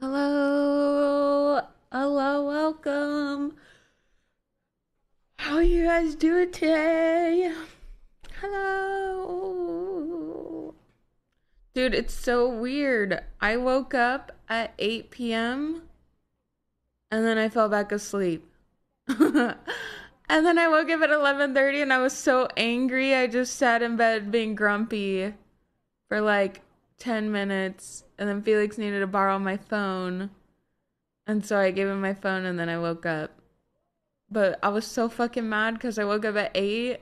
Hello. Hello, welcome. How you guys doing today? Hello. Dude, it's so weird. I woke up at 8 p.m. and then I fell back asleep. and then I woke up at 11:30 and I was so angry. I just sat in bed being grumpy for like 10 minutes and then Felix needed to borrow my phone. And so I gave him my phone and then I woke up. But I was so fucking mad cuz I woke up at 8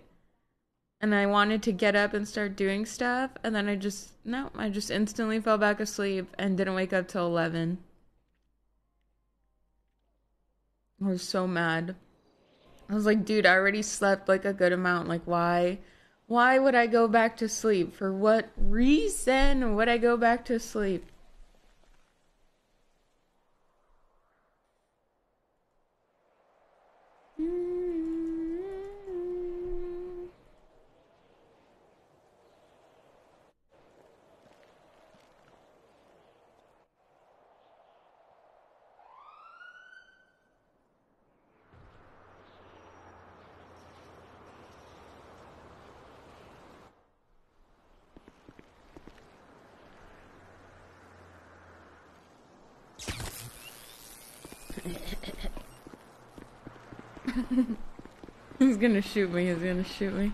and I wanted to get up and start doing stuff and then I just no, I just instantly fell back asleep and didn't wake up till 11. I was so mad. I was like, dude, I already slept like a good amount. Like, why? Why would I go back to sleep? For what reason would I go back to sleep? Hmm. He's gonna shoot me. He's gonna shoot me.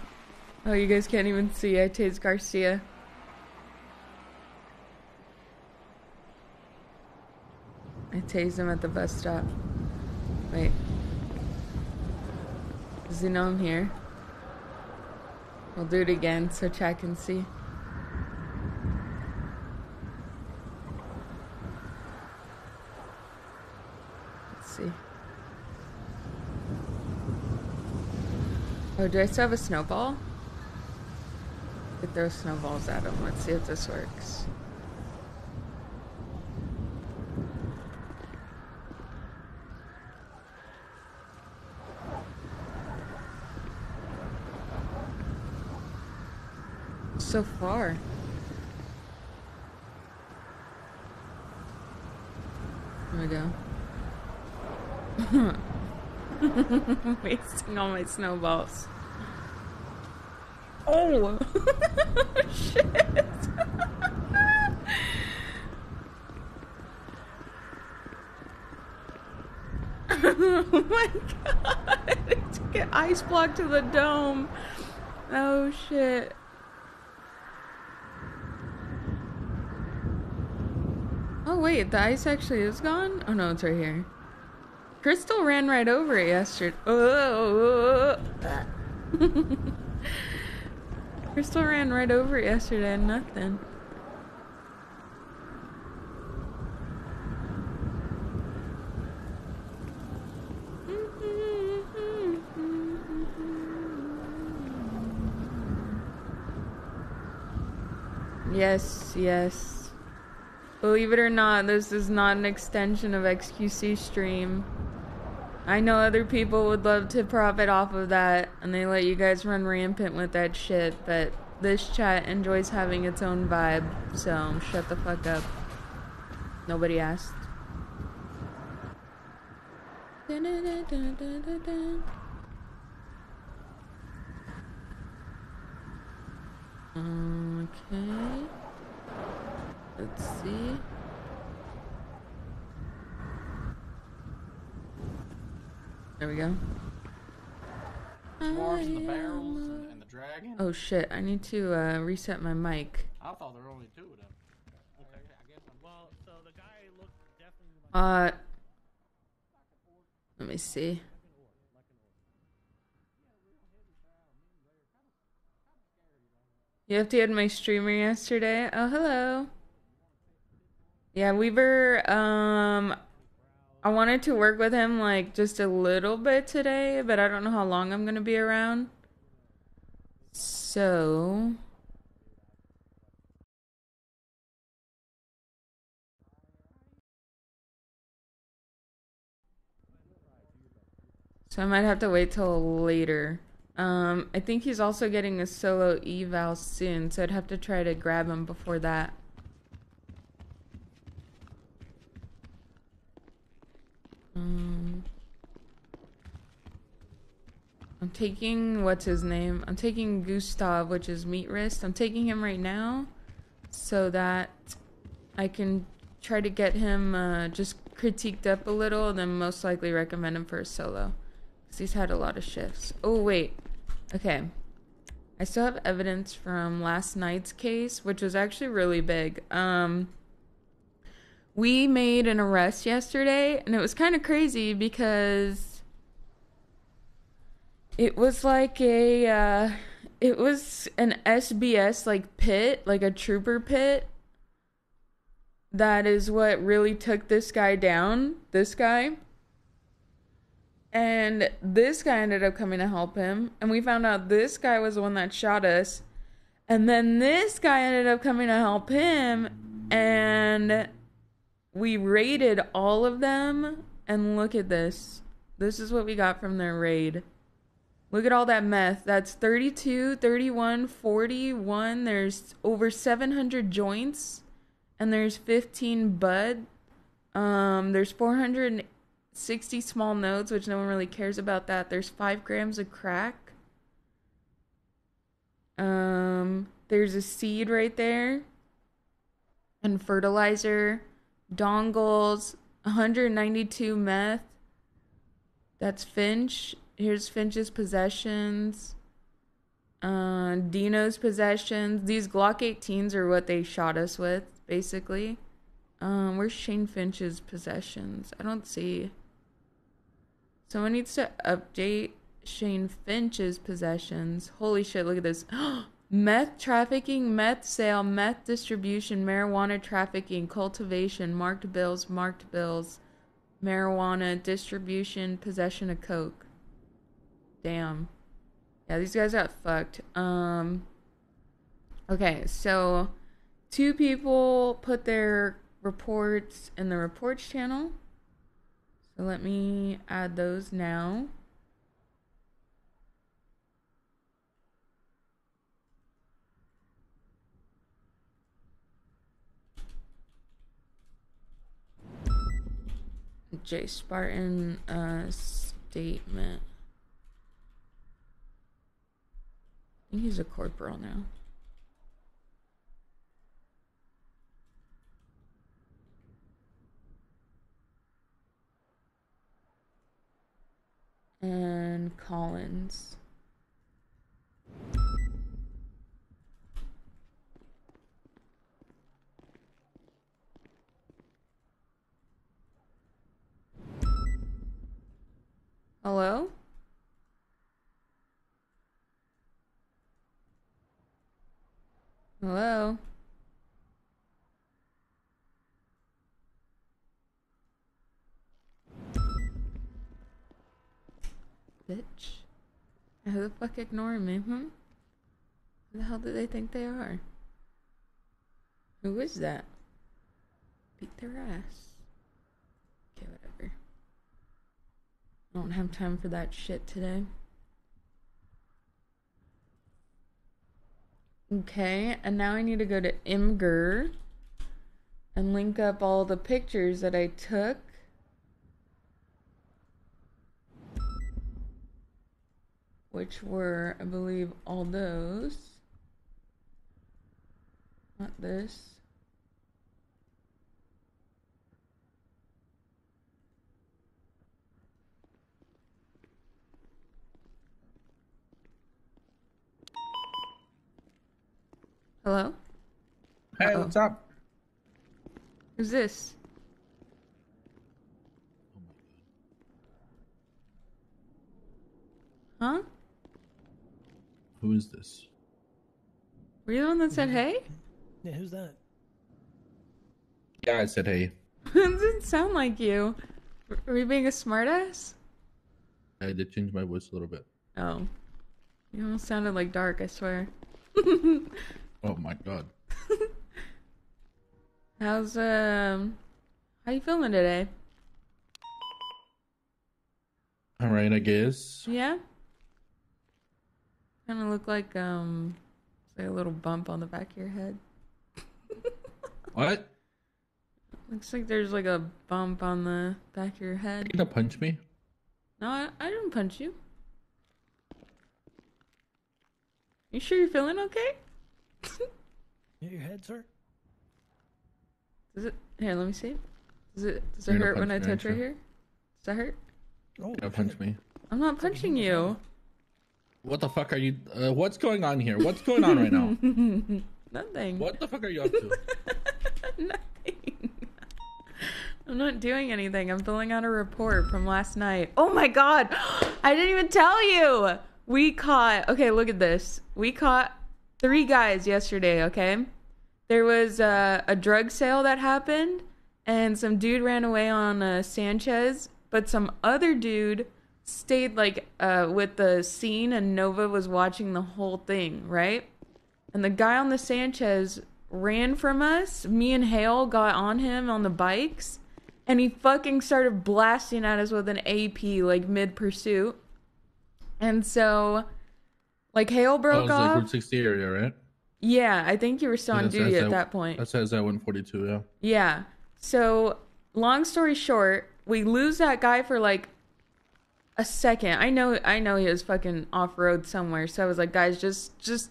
Oh, you guys can't even see. I tased Garcia. I tased him at the bus stop. Wait. Does he know I'm here? I'll do it again so chat can see. Let's see. Oh, do I still have a snowball? I throw snowballs at him. Let's see if this works. So far. There we go. Wasting all my snowballs. Oh! Shit! oh my god! An ice block to the dome. Oh shit. Oh wait, the ice actually is gone? Oh no, it's right here. Crystal ran right over it yesterday. Oh. Crystal ran right over it yesterday and nothing. Yes, yes. Believe it or not, this is not an extension of XQC stream. I know other people would love to profit off of that and they let you guys run rampant with that shit, but this chat enjoys having its own vibe, so shut the fuck up. Nobody asked. Okay. Let's see. There we go. Dwarves and the barrels and, and the dragon. Oh shit, I need to uh, reset my mic. I thought there were only two of them. Okay. Well, so the guy looked definitely like. Uh, let me see. You have to add my streamer yesterday. Oh, hello. Yeah, Weaver, um, I wanted to work with him like just a little bit today, but I don't know how long I'm going to be around. So, So I might have to wait till later. Um, I think he's also getting a solo eval soon, so I'd have to try to grab him before that. I'm taking what's his name? I'm taking Gustav, which is meat wrist. I'm taking him right now so that I can try to get him uh, just critiqued up a little and then most likely recommend him for a solo. Because he's had a lot of shifts. Oh, wait. Okay. I still have evidence from last night's case, which was actually really big. Um, we made an arrest yesterday, and it was kind of crazy because it was like a, uh, it was an SBS like pit, like a trooper pit. That is what really took this guy down. This guy. And this guy ended up coming to help him. And we found out this guy was the one that shot us. And then this guy ended up coming to help him. And we raided all of them. And look at this. This is what we got from their raid. Look at all that meth. That's 32, 31, 41. There's over 700 joints. And there's 15 bud. Um, there's 460 small nodes, which no one really cares about that. There's 5 grams of crack. Um, there's a seed right there. And fertilizer, dongles, 192 meth. That's Finch. Here's Finch's possessions. Uh, Dino's possessions. These Glock 18s are what they shot us with, basically. Um, where's Shane Finch's possessions? I don't see. Someone needs to update Shane Finch's possessions. Holy shit, look at this. meth trafficking, meth sale, meth distribution, marijuana trafficking, cultivation, marked bills, marked bills, marijuana distribution, possession of coke. Damn. Yeah, these guys got fucked. Um Okay, so two people put their reports in the reports channel. So let me add those now. J Spartan uh, statement. I think he's a corporal now. and Collins. Hello? Hello? bitch. Who the fuck ignoring me, hmm? Who the hell do they think they are? Who is that? Beat their ass. Okay, whatever. I don't have time for that shit today. Okay, and now I need to go to Imgur and link up all the pictures that I took which were, I believe, all those. Not this. Hello? Hey, Uh-oh. what's up? Who's this? Huh? Who is this? Were you the one that said hey? Yeah, who's that? Yeah, I said hey. it didn't sound like you. Were you being a smartass? I did change my voice a little bit. Oh. You almost sounded like Dark, I swear. Oh my god. How's, um... How you feeling today? Alright, I guess. Yeah? Kinda look like, um... Like a little bump on the back of your head. What? Looks like there's like a bump on the back of your head. You gonna punch me? No, I, I didn't punch you. You sure you're feeling okay? Hit your head, sir. Does it? Here, let me see. Does it? Does it You're gonna hurt when I punch me, touch right aren't here? Does that hurt? Oh, Yeah, punch me. I'm not punching you. What the fuck are you? Uh, what's going on here? What's going on right now? Nothing. What the fuck are you up to? Nothing. I'm not doing anything. I'm filling out a report from last night. Oh my god! I didn't even tell you! We caught. Okay, look at this. We caught three guys yesterday, okay? There was a, a drug sale that happened, and some dude ran away on uh, Sanchez, but some other dude stayed like uh, with the scene, and Nova was watching the whole thing, right? And the guy on the Sanchez ran from us. Me and Hale got on him on the bikes, and he fucking started blasting at us with an AP like mid pursuit. And so, like Hale Oh, broke like off. Route 60 area, right? Yeah, I think you were still on Yeah, that's- duty at at- that point. That says at 142. Yeah. Yeah. So, long story short, we lose that guy for like a second. I know I know he was fucking off road somewhere. So I was like, guys, just just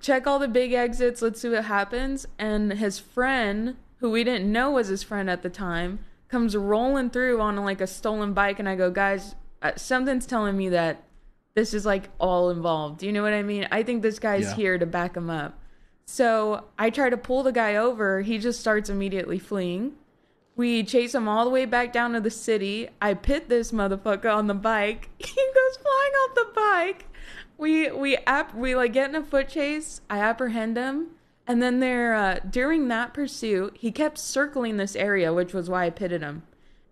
check all the big exits. Let's see what happens. And his friend, who we didn't know was his friend at the time, comes rolling through on like a stolen bike and I go, "Guys, uh, something's telling me that this is like all involved." You know what I mean? I think this guy's Yeah. here to back him up. So I try to pull the guy over. He just starts immediately fleeing. We chase him all the way back down to the city. I pit this motherfucker on the bike. He goes flying off the bike. We we app we like get in a foot chase. I apprehend him, and then there uh, during that pursuit, he kept circling this area, which was why I pitted him.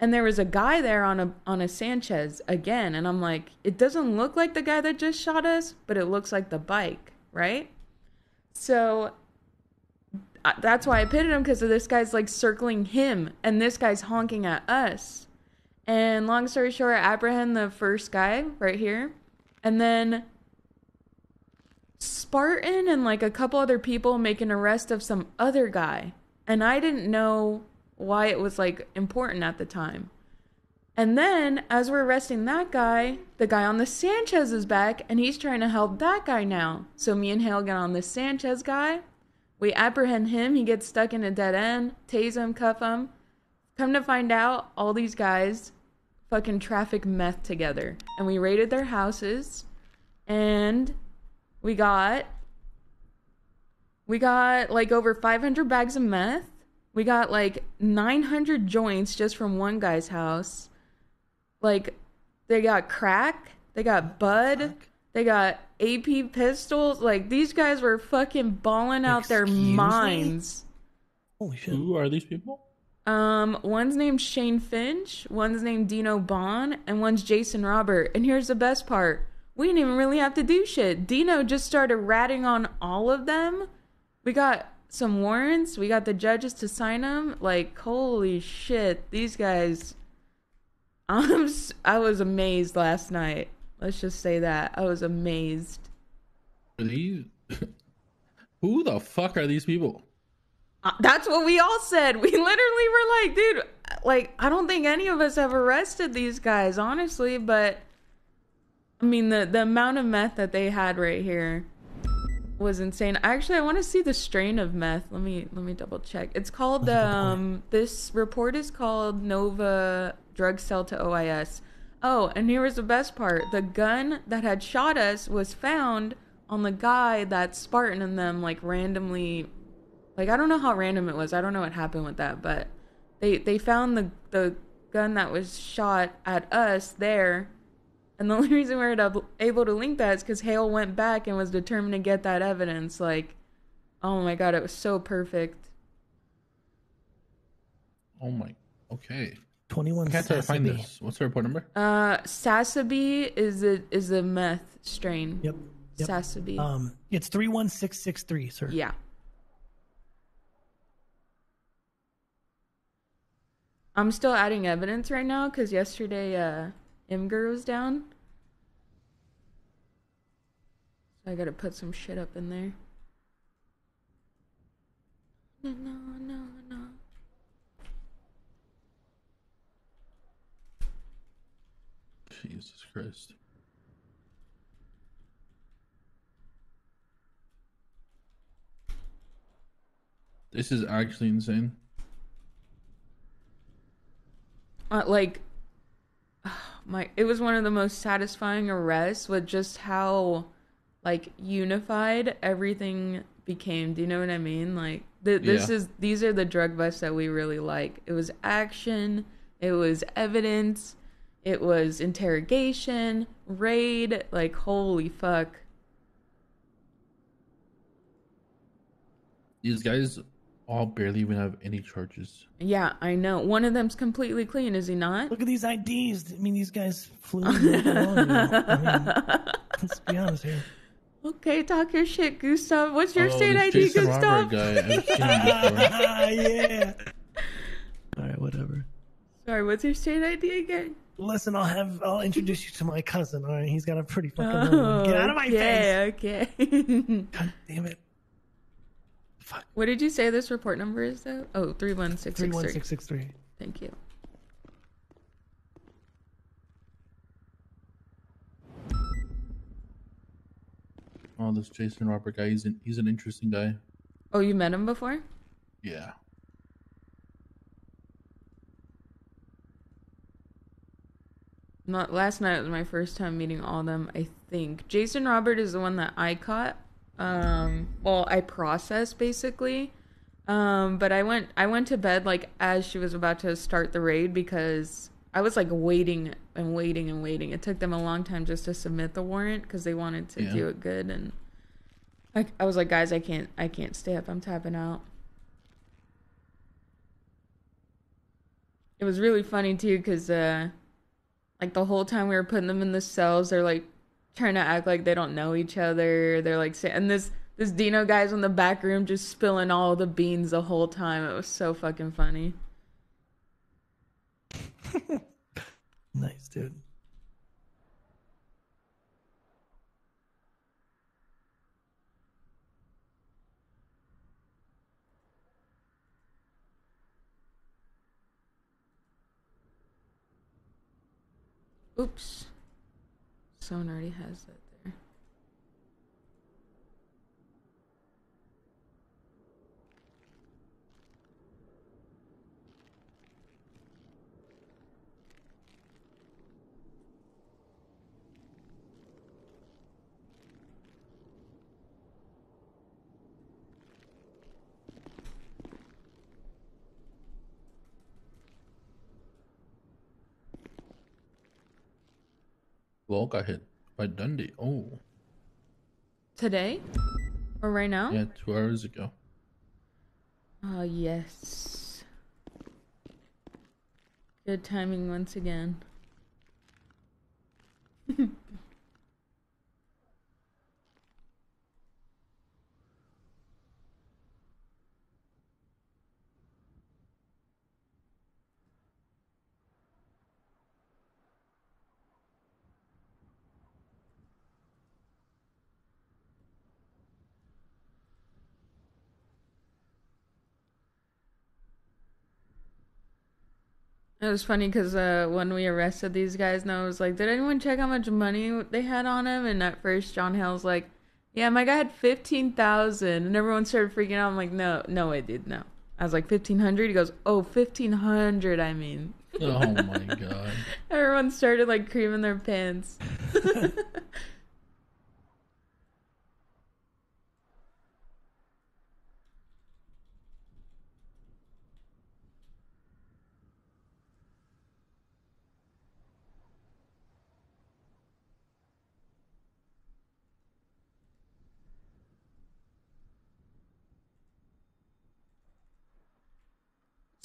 And there was a guy there on a on a Sanchez again, and I'm like, it doesn't look like the guy that just shot us, but it looks like the bike, right? So that's why I pitted him because this guy's like circling him, and this guy's honking at us. And long story short, I apprehend the first guy right here, and then Spartan and like a couple other people make an arrest of some other guy, and I didn't know why it was like important at the time. And then, as we're arresting that guy, the guy on the Sanchez is back, and he's trying to help that guy now. So me and Hale get on the Sanchez guy. We apprehend him. He gets stuck in a dead end. Tase him, cuff him. Come to find out, all these guys fucking traffic meth together. And we raided their houses. And we got. We got like over 500 bags of meth. We got like 900 joints just from one guy's house. Like, they got crack. They got bud. They got AP pistols. Like, these guys were fucking balling out their Excuse me? minds. Holy shit. Who are these people? Um, one's named Shane Finch, one's named Dino Bond, and one's Jason Robert. And here's the best part. We didn't even really have to do shit. Dino just started ratting on all of them. We got some warrants. We got the judges to sign them. Like, holy shit. These guys. I'm, I was amazed last night. Let's just say that. I was amazed. These? Who the fuck are these people? Uh, That's what we all said. We literally were like, dude, like, I don't think any of us have arrested these guys, honestly, but I mean, the, the amount of meth that they had right here was insane. Actually, I want to see the strain of meth. Let me let me double check. It's called That's a good point. um this report is called Nova Drug Sell to OIS. Oh, and here was the best part. The gun that had shot us was found on the guy that Spartan and them like randomly like I don't know how random it was. I don't know what happened with that, but they they found the the gun that was shot at us there. And the only reason we were able- able to link that is because Hale went back and was determined to get that evidence. Like, oh my god, it was so perfect. Oh my. Okay. 21 I can't tell find this. What's the report number? Uh, Sasabi is a is a meth strain. Yep. yep. Sasabi. Um, it's 31663, sir. yeah. I'm still adding evidence right now because yesterday uh Imgur was down. So I gotta put some shit up in there. No, no, no, no. Jesus Christ. This is actually insane. Uh, like. Oh, my it was one of the most satisfying arrests with just how like unified everything became. Do you know what I mean? Like th- this Yeah. is these are the drug busts that we really like. It was action, it was evidence, it was interrogation, raid, like holy fuck. These guys all barely even have any charges. Yeah, I know. One of them's completely clean, is he not? Look at these IDs. I mean, these guys flew in long ago. I mean, let's be honest here. Okay, talk your shit, Gustav. What's your oh, state ID, Jason Gustav? Robert guy. I've seen him ah, yeah. All right, whatever. Sorry, what's your state ID again? Listen, I'll have I'll introduce you to my cousin. All right, he's got a pretty fucking. Oh, Get out of my face! okay, okay. God damn it! Fuck. what did you say this report number is though? Oh, 31663. Three one six six three. Thank you. Oh, this Jason Robert guy. He's an he's an interesting guy. Oh, you met him before? Yeah. Not last night was my first time meeting all of them, I think. Jason Robert is the one that I caught. Um well, I processed basically. Um but I went I went to bed like as she was about to start the raid because I was like waiting and waiting and waiting. It took them a long time just to submit the warrant because they wanted to Yeah. do it good and I, I was like, guys, I can't I can't stay up. I'm tapping out. It was really funny too because uh like the whole time we were putting them in the cells, they're like trying to act like they don't know each other. They're like, and this this Dino guy's in the back room just spilling all the beans the whole time. It was so fucking funny. Nice, dude. Oops, someone already has that there. Well, got hit by Dundee. Oh, Today or right now? yeah, two hours ago. Oh yes. Good timing once again. It was funny because uh, when we arrested these guys, and I was like, "Did anyone check how much money they had on him?" And at first, John Hale's like, "Yeah, my guy had fifteen thousand. and everyone started freaking out. I'm like, "No, no, it did no." I was like, fifteen hundred. He goes, "Oh, fifteen hundred. I mean." Oh my god. Everyone started like creaming their pants.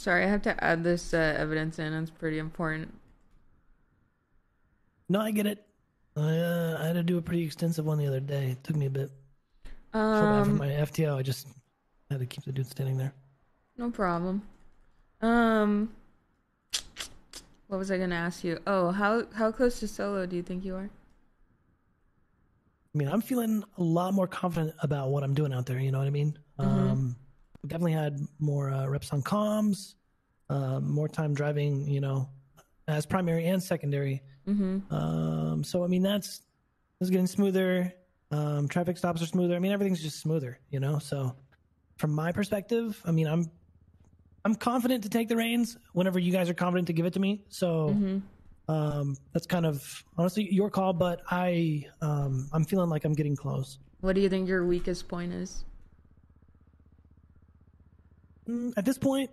Sorry, I have to add this uh, evidence in. It's pretty important. No, I get it. I uh, I had to do a pretty extensive one the other day. It took me a bit. Bad for Um, my FTO. I just had to keep the dude standing there. No problem. Um, what was I gonna ask you? Oh, how how close to solo do you think you are? I mean, I'm feeling a lot more confident about what I'm doing out there. You know what I mean? Um, definitely had more uh, reps on comms, uh, more time driving. You know, as primary and secondary. Mm-hmm. Um, so I mean, that's that's getting smoother. Um, traffic stops are smoother. I mean, everything's just smoother. You know, so from my perspective, I mean, I'm I'm confident to take the reins whenever you guys are confident to give it to me. So um, that's kind of honestly your call, but I um, I'm feeling like I'm getting close. What do you think your weakest point is? Mm, At this point,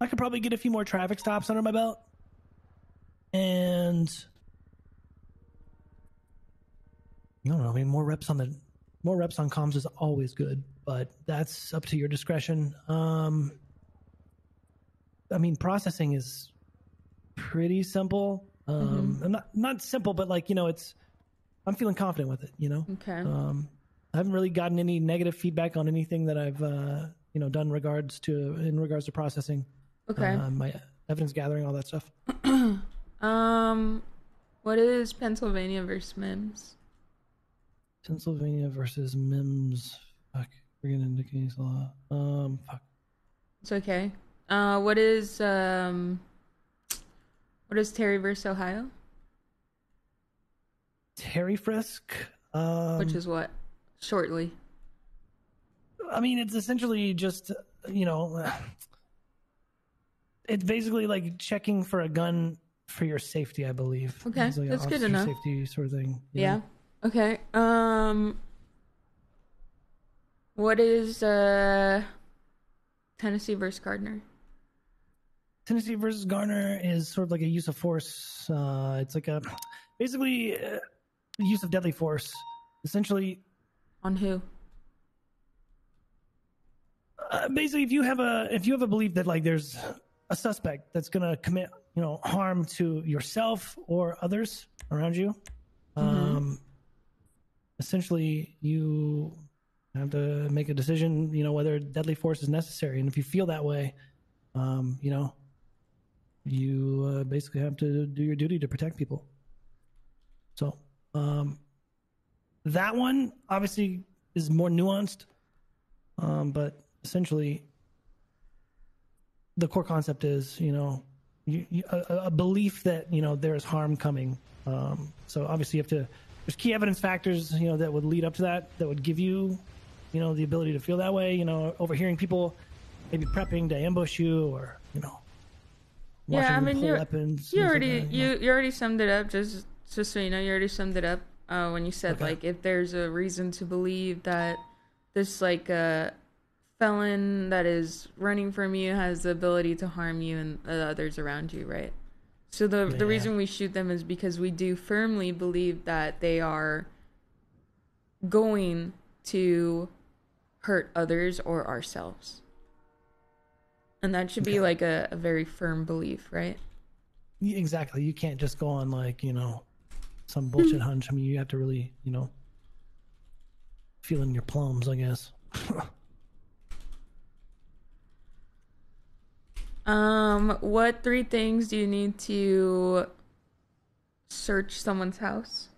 I could probably get a few more traffic stops under my belt, and I don't know. I mean, more reps on the more reps on comms is always good, but that's up to your discretion. Um, I mean, processing is pretty simple. Um, Not not simple, but like you know, it's. I'm feeling confident with it. You know. Okay. Um, I haven't really gotten any negative feedback on anything that I've uh, you know done regards to in regards to processing. okay. Uh, my evidence gathering, all that stuff. um, what is Pennsylvania versus Mimms? Pennsylvania versus Mimms. Fuck, we're getting into case law. Um, fuck. It's okay. Uh, what is um, what is Terry versus Ohio? Terry Frisk. Um, Which is what? Shortly. I mean, it's essentially just you know, it's basically like checking for a gun for your safety. I believe. Okay, like that's good enough. Safety sort of thing. you Yeah. Okay. Um, what is uh, Tennessee versus Gardner? Tennessee versus Garner is sort of like a use of force. Uh, it's like a basically uh, use of deadly force. Essentially, On who? Uh, basically, if you have a if you have a belief that like there's a suspect that's gonna commit you know harm to yourself or others around you, um, essentially you have to make a decision. You know whether deadly force is necessary, and if you feel that way, um, you know, you uh, basically have to do your duty to protect people. So um, that one obviously is more nuanced, um, but essentially the core concept is you know you, you, a, a belief that you know there is harm coming. Um, so obviously you have to. There's key evidence factors you know that would lead up to that that would give you you know the ability to feel that way. You know, overhearing people maybe prepping to ambush you or you know. Yeah, I mean, you weapons. you things like already you you already summed it up. Just just so you know, you already summed it up uh, when you said Okay. like if there's a reason to believe that this like uh, felon that is running from you has the ability to harm you and the others around you, right? So the the reason we shoot them is because we do firmly believe that they are going to hurt others or ourselves. And that should be like a, a very firm belief, right? Yeah, Exactly. You can't just go on like, you know, some bullshit hunch. I mean, you have to really, you know, feel in your plums, I guess. Um, what three things do you need to search someone's house?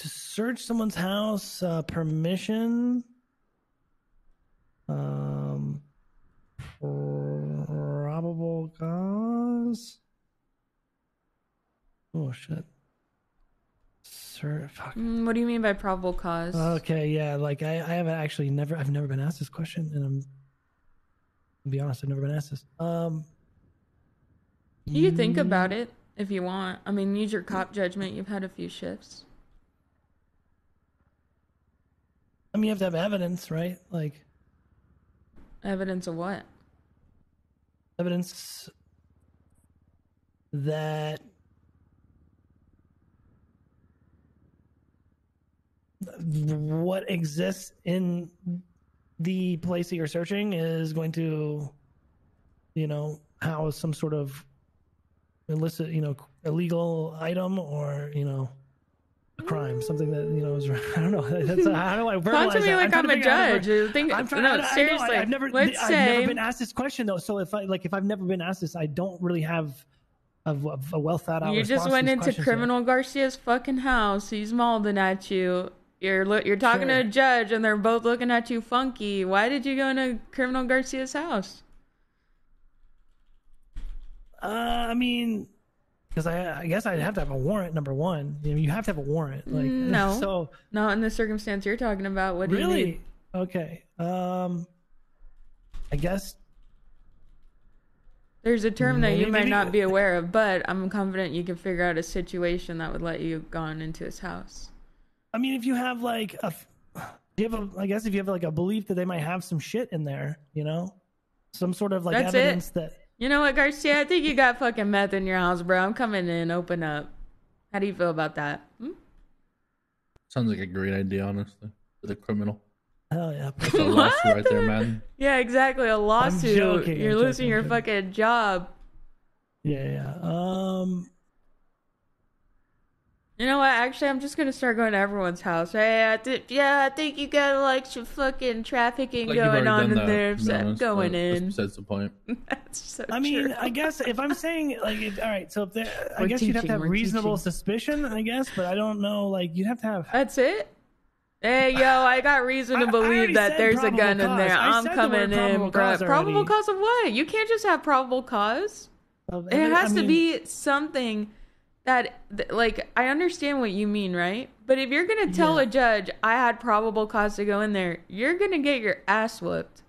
to search someone's house, uh, permission, um, probable cause. Oh shit. Sir, fuck. Mm, what do you mean by probable cause? Okay, yeah, like I, I haven't actually never, I've never been asked this question, and I'm, to be honest, I've never been asked this. Um, you think mm, about it if you want. I mean, use your cop judgment. You've had a few shifts. I mean, you have to have evidence, right? Like Evidence of what? evidence that what exists in the place that you're searching is going to you know house some sort of illicit you know illegal item or you know a crime something that you know is i don't know that's how do i Talk verbalize to me that? like trying I'm a figure out how to judge. ver- Think, I'm trying, no, I, I know, seriously. I, have never, let's I've say never been asked this question though. So if I like, if I've never been asked this, I don't really have a, a well thought out. you just went into questions yet. criminal Garcia's fucking house. He's mauling at you. You're you're talking to a judge, and they're both looking at you funky. Why did you go into criminal Garcia's house? Uh, I mean, because I, I guess I'd have to have a warrant. Number one, you, know, you have to have a warrant. Like No. so Not in the circumstance you're talking about. What do you really okay. Um, I guess There's a term that you might maybe- not be aware of, but I'm confident you can figure out a situation that would let you gone into his house. I mean, if you have like a, you have a, I guess if you have like a belief that they might have some shit in there, you know, some sort of like That's it. evidence that. You know what, Garcia? I think you got fucking meth in your house, bro. I'm coming in. Open up. How do you feel about that? Hmm? Sounds like a great idea, honestly. For the criminal. Hell yeah! That's a lawsuit right there, man. Yeah, exactly. A lawsuit. joking, I'm You're losing joking, your joking. fucking job. Yeah, yeah. Um, You know what? Actually, I'm just gonna start going to everyone's house. Hey, I thi- yeah, I think you got like some fucking trafficking Like you've going already on done in that, there. to be So I'm honest, going but in. That's besides the point. That's so I mean, true. I guess if I'm saying like, if, all right, so if there, I We're guess you'd have to have we're reasonable teaching. suspicion, I guess, but I don't know. Like, you'd have to have. That's it. Hey, yo, I got reason I- to I believe already that said there's a probable gun in cause. there. I I'm said the coming in, probable bro. cause Probable already. cause of what? You can't just have probable cause. of- It I has to be something that, th- like, I understand what you mean, right? But if you're gonna tell Yeah. a judge I had probable cause to go in there, you're gonna get your ass whooped.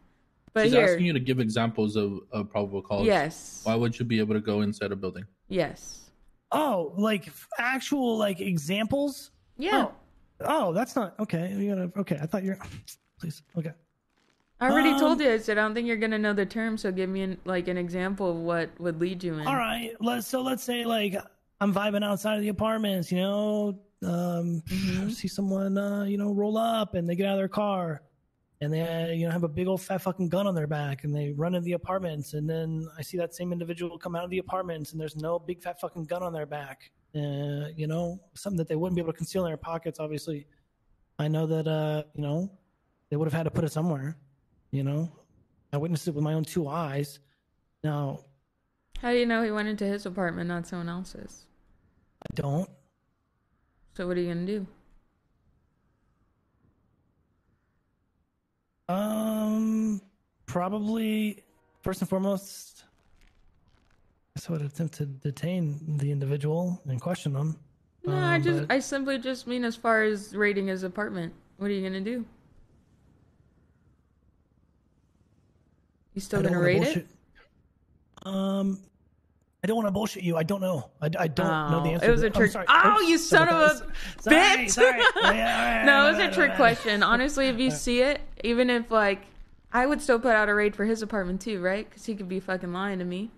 But She's here, asking you to give examples of, of probable cause. yes, Why would you be able to go inside a building? yes, Oh, like actual like examples. yeah. Oh, oh, that's not okay. You gotta. Okay, I thought you're. Please. Okay. I already Um, told you. I said I don't think you're gonna know the term. So give me an, like an example of what would lead you in. All right. Let's. So let's say like I'm vibing outside of the apartments. You know, um, Mm-hmm. see someone uh, you know roll up and they get out of their car, and they uh, you know have a big old fat fucking gun on their back, and they run into the apartments, and then I see that same individual come out of the apartments, and there's no big fat fucking gun on their back. Uh, you know, something that they wouldn't be able to conceal in their pockets. Obviously, I know that uh, you know they would have had to put it somewhere. You know, I witnessed it with my own two eyes. Now How do you know he went into his apartment, not someone else's? I don't. So what are you gonna do? Um, probably first and foremost, I would attempt to detain the individual and question them. No, I Um, just but I simply just mean as far as raiding his apartment. What are you gonna do? You still gonna raid bullshit. it? Um, I don't want to bullshit you. I don't know. I, I don't know the Oh, answer. it was a trick. sorry. Oh, you sorry son of a. Sorry, bitch! sorry. Right, no, it was a trick question. Honestly, if you see it, even if like, I would still put out a raid for his apartment too, right? Because he could be fucking lying to me.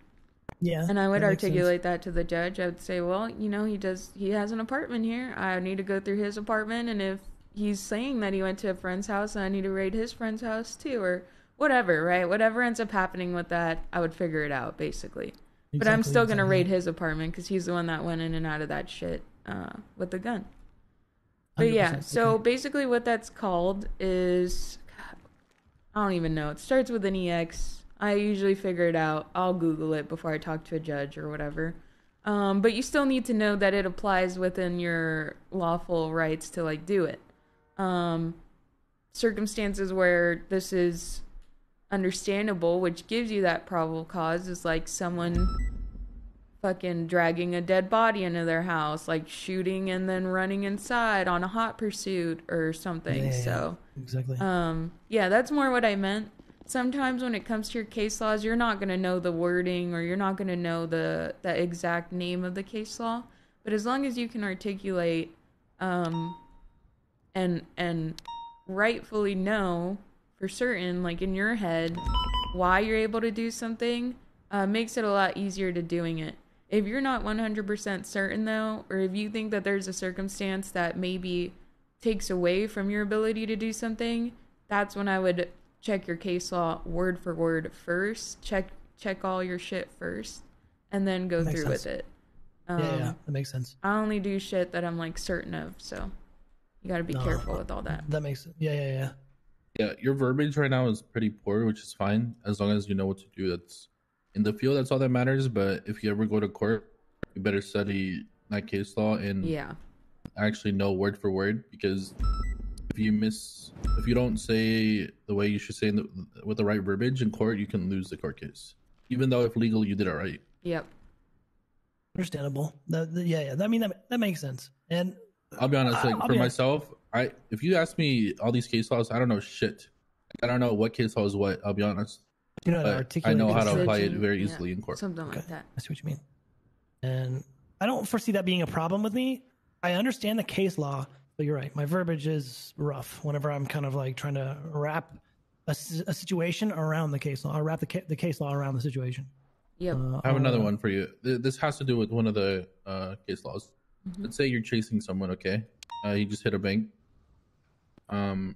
Yeah, And I would articulate that to the judge. I would say, well, you know, he does, he has an apartment here. I need to go through his apartment. And if he's saying that he went to a friend's house, I need to raid his friend's house too, or whatever, right? Whatever ends up happening with that, I would figure it out basically. But I'm still going to raid his apartment because he's the one that went in and out of that shit uh, with the gun. But yeah, so okay. basically what that's called is God, I don't even know. It starts with an EX. I usually figure it out. I'll Google it before I talk to a judge or whatever. Um, but you still need to know that it applies within your lawful rights to like do it. Um, circumstances where this is understandable, which gives you that probable cause, is like someone fucking dragging a dead body into their house, like shooting and then running inside on a hot pursuit or something. Yeah, so, exactly. um, yeah, that's more what I meant. Sometimes when it comes to your case laws, you're not going to know the wording or you're not going to know the the exact name of the case law, but as long as you can articulate um and and rightfully know for certain like in your head why you're able to do something uh, makes it a lot easier to doing it if you're not 100% certain though or if you think that there's a circumstance that maybe takes away from your ability to do something that's when i would check your case law word for word first check check all your shit first and then go through with it um, yeah, yeah, that makes sense. I only do shit that I'm like certain of, so you got to be No, careful with all that. That makes it. Yeah, yeah, yeah. Yeah, your verbiage right now is pretty poor, which is fine as long as you know what to do. That's in the field. That's all that matters. But if you ever go to court, you better study that case law and Yeah, actually know word for word because if you miss, if you don't say the way you should say in the, with the right verbiage in court, you can lose the court case, even though if legal you did it right. yep. Understandable. That, that- yeah, yeah. I mean, that, that makes sense. And I'll be honest, like I'll for myself, honest. Myself, I if you ask me all these case laws, I don't know shit. I don't know what case law is what. I'll be honest, you know, how but I know how to apply it Religion, very yeah, easily in court. Something like Okay. that. I see what you mean. And I don't foresee that being a problem with me. I understand the case law, but you're right. My verbiage is rough whenever I'm kind of like trying to wrap a situation around the case law. I wrap the, ca- the case law around the situation. Yep. Uh, I have another uh, one for you. This has to do with one of the uh, case laws. Mhm. Let's say you're chasing someone, okay? Uh, he just hit a bank, um,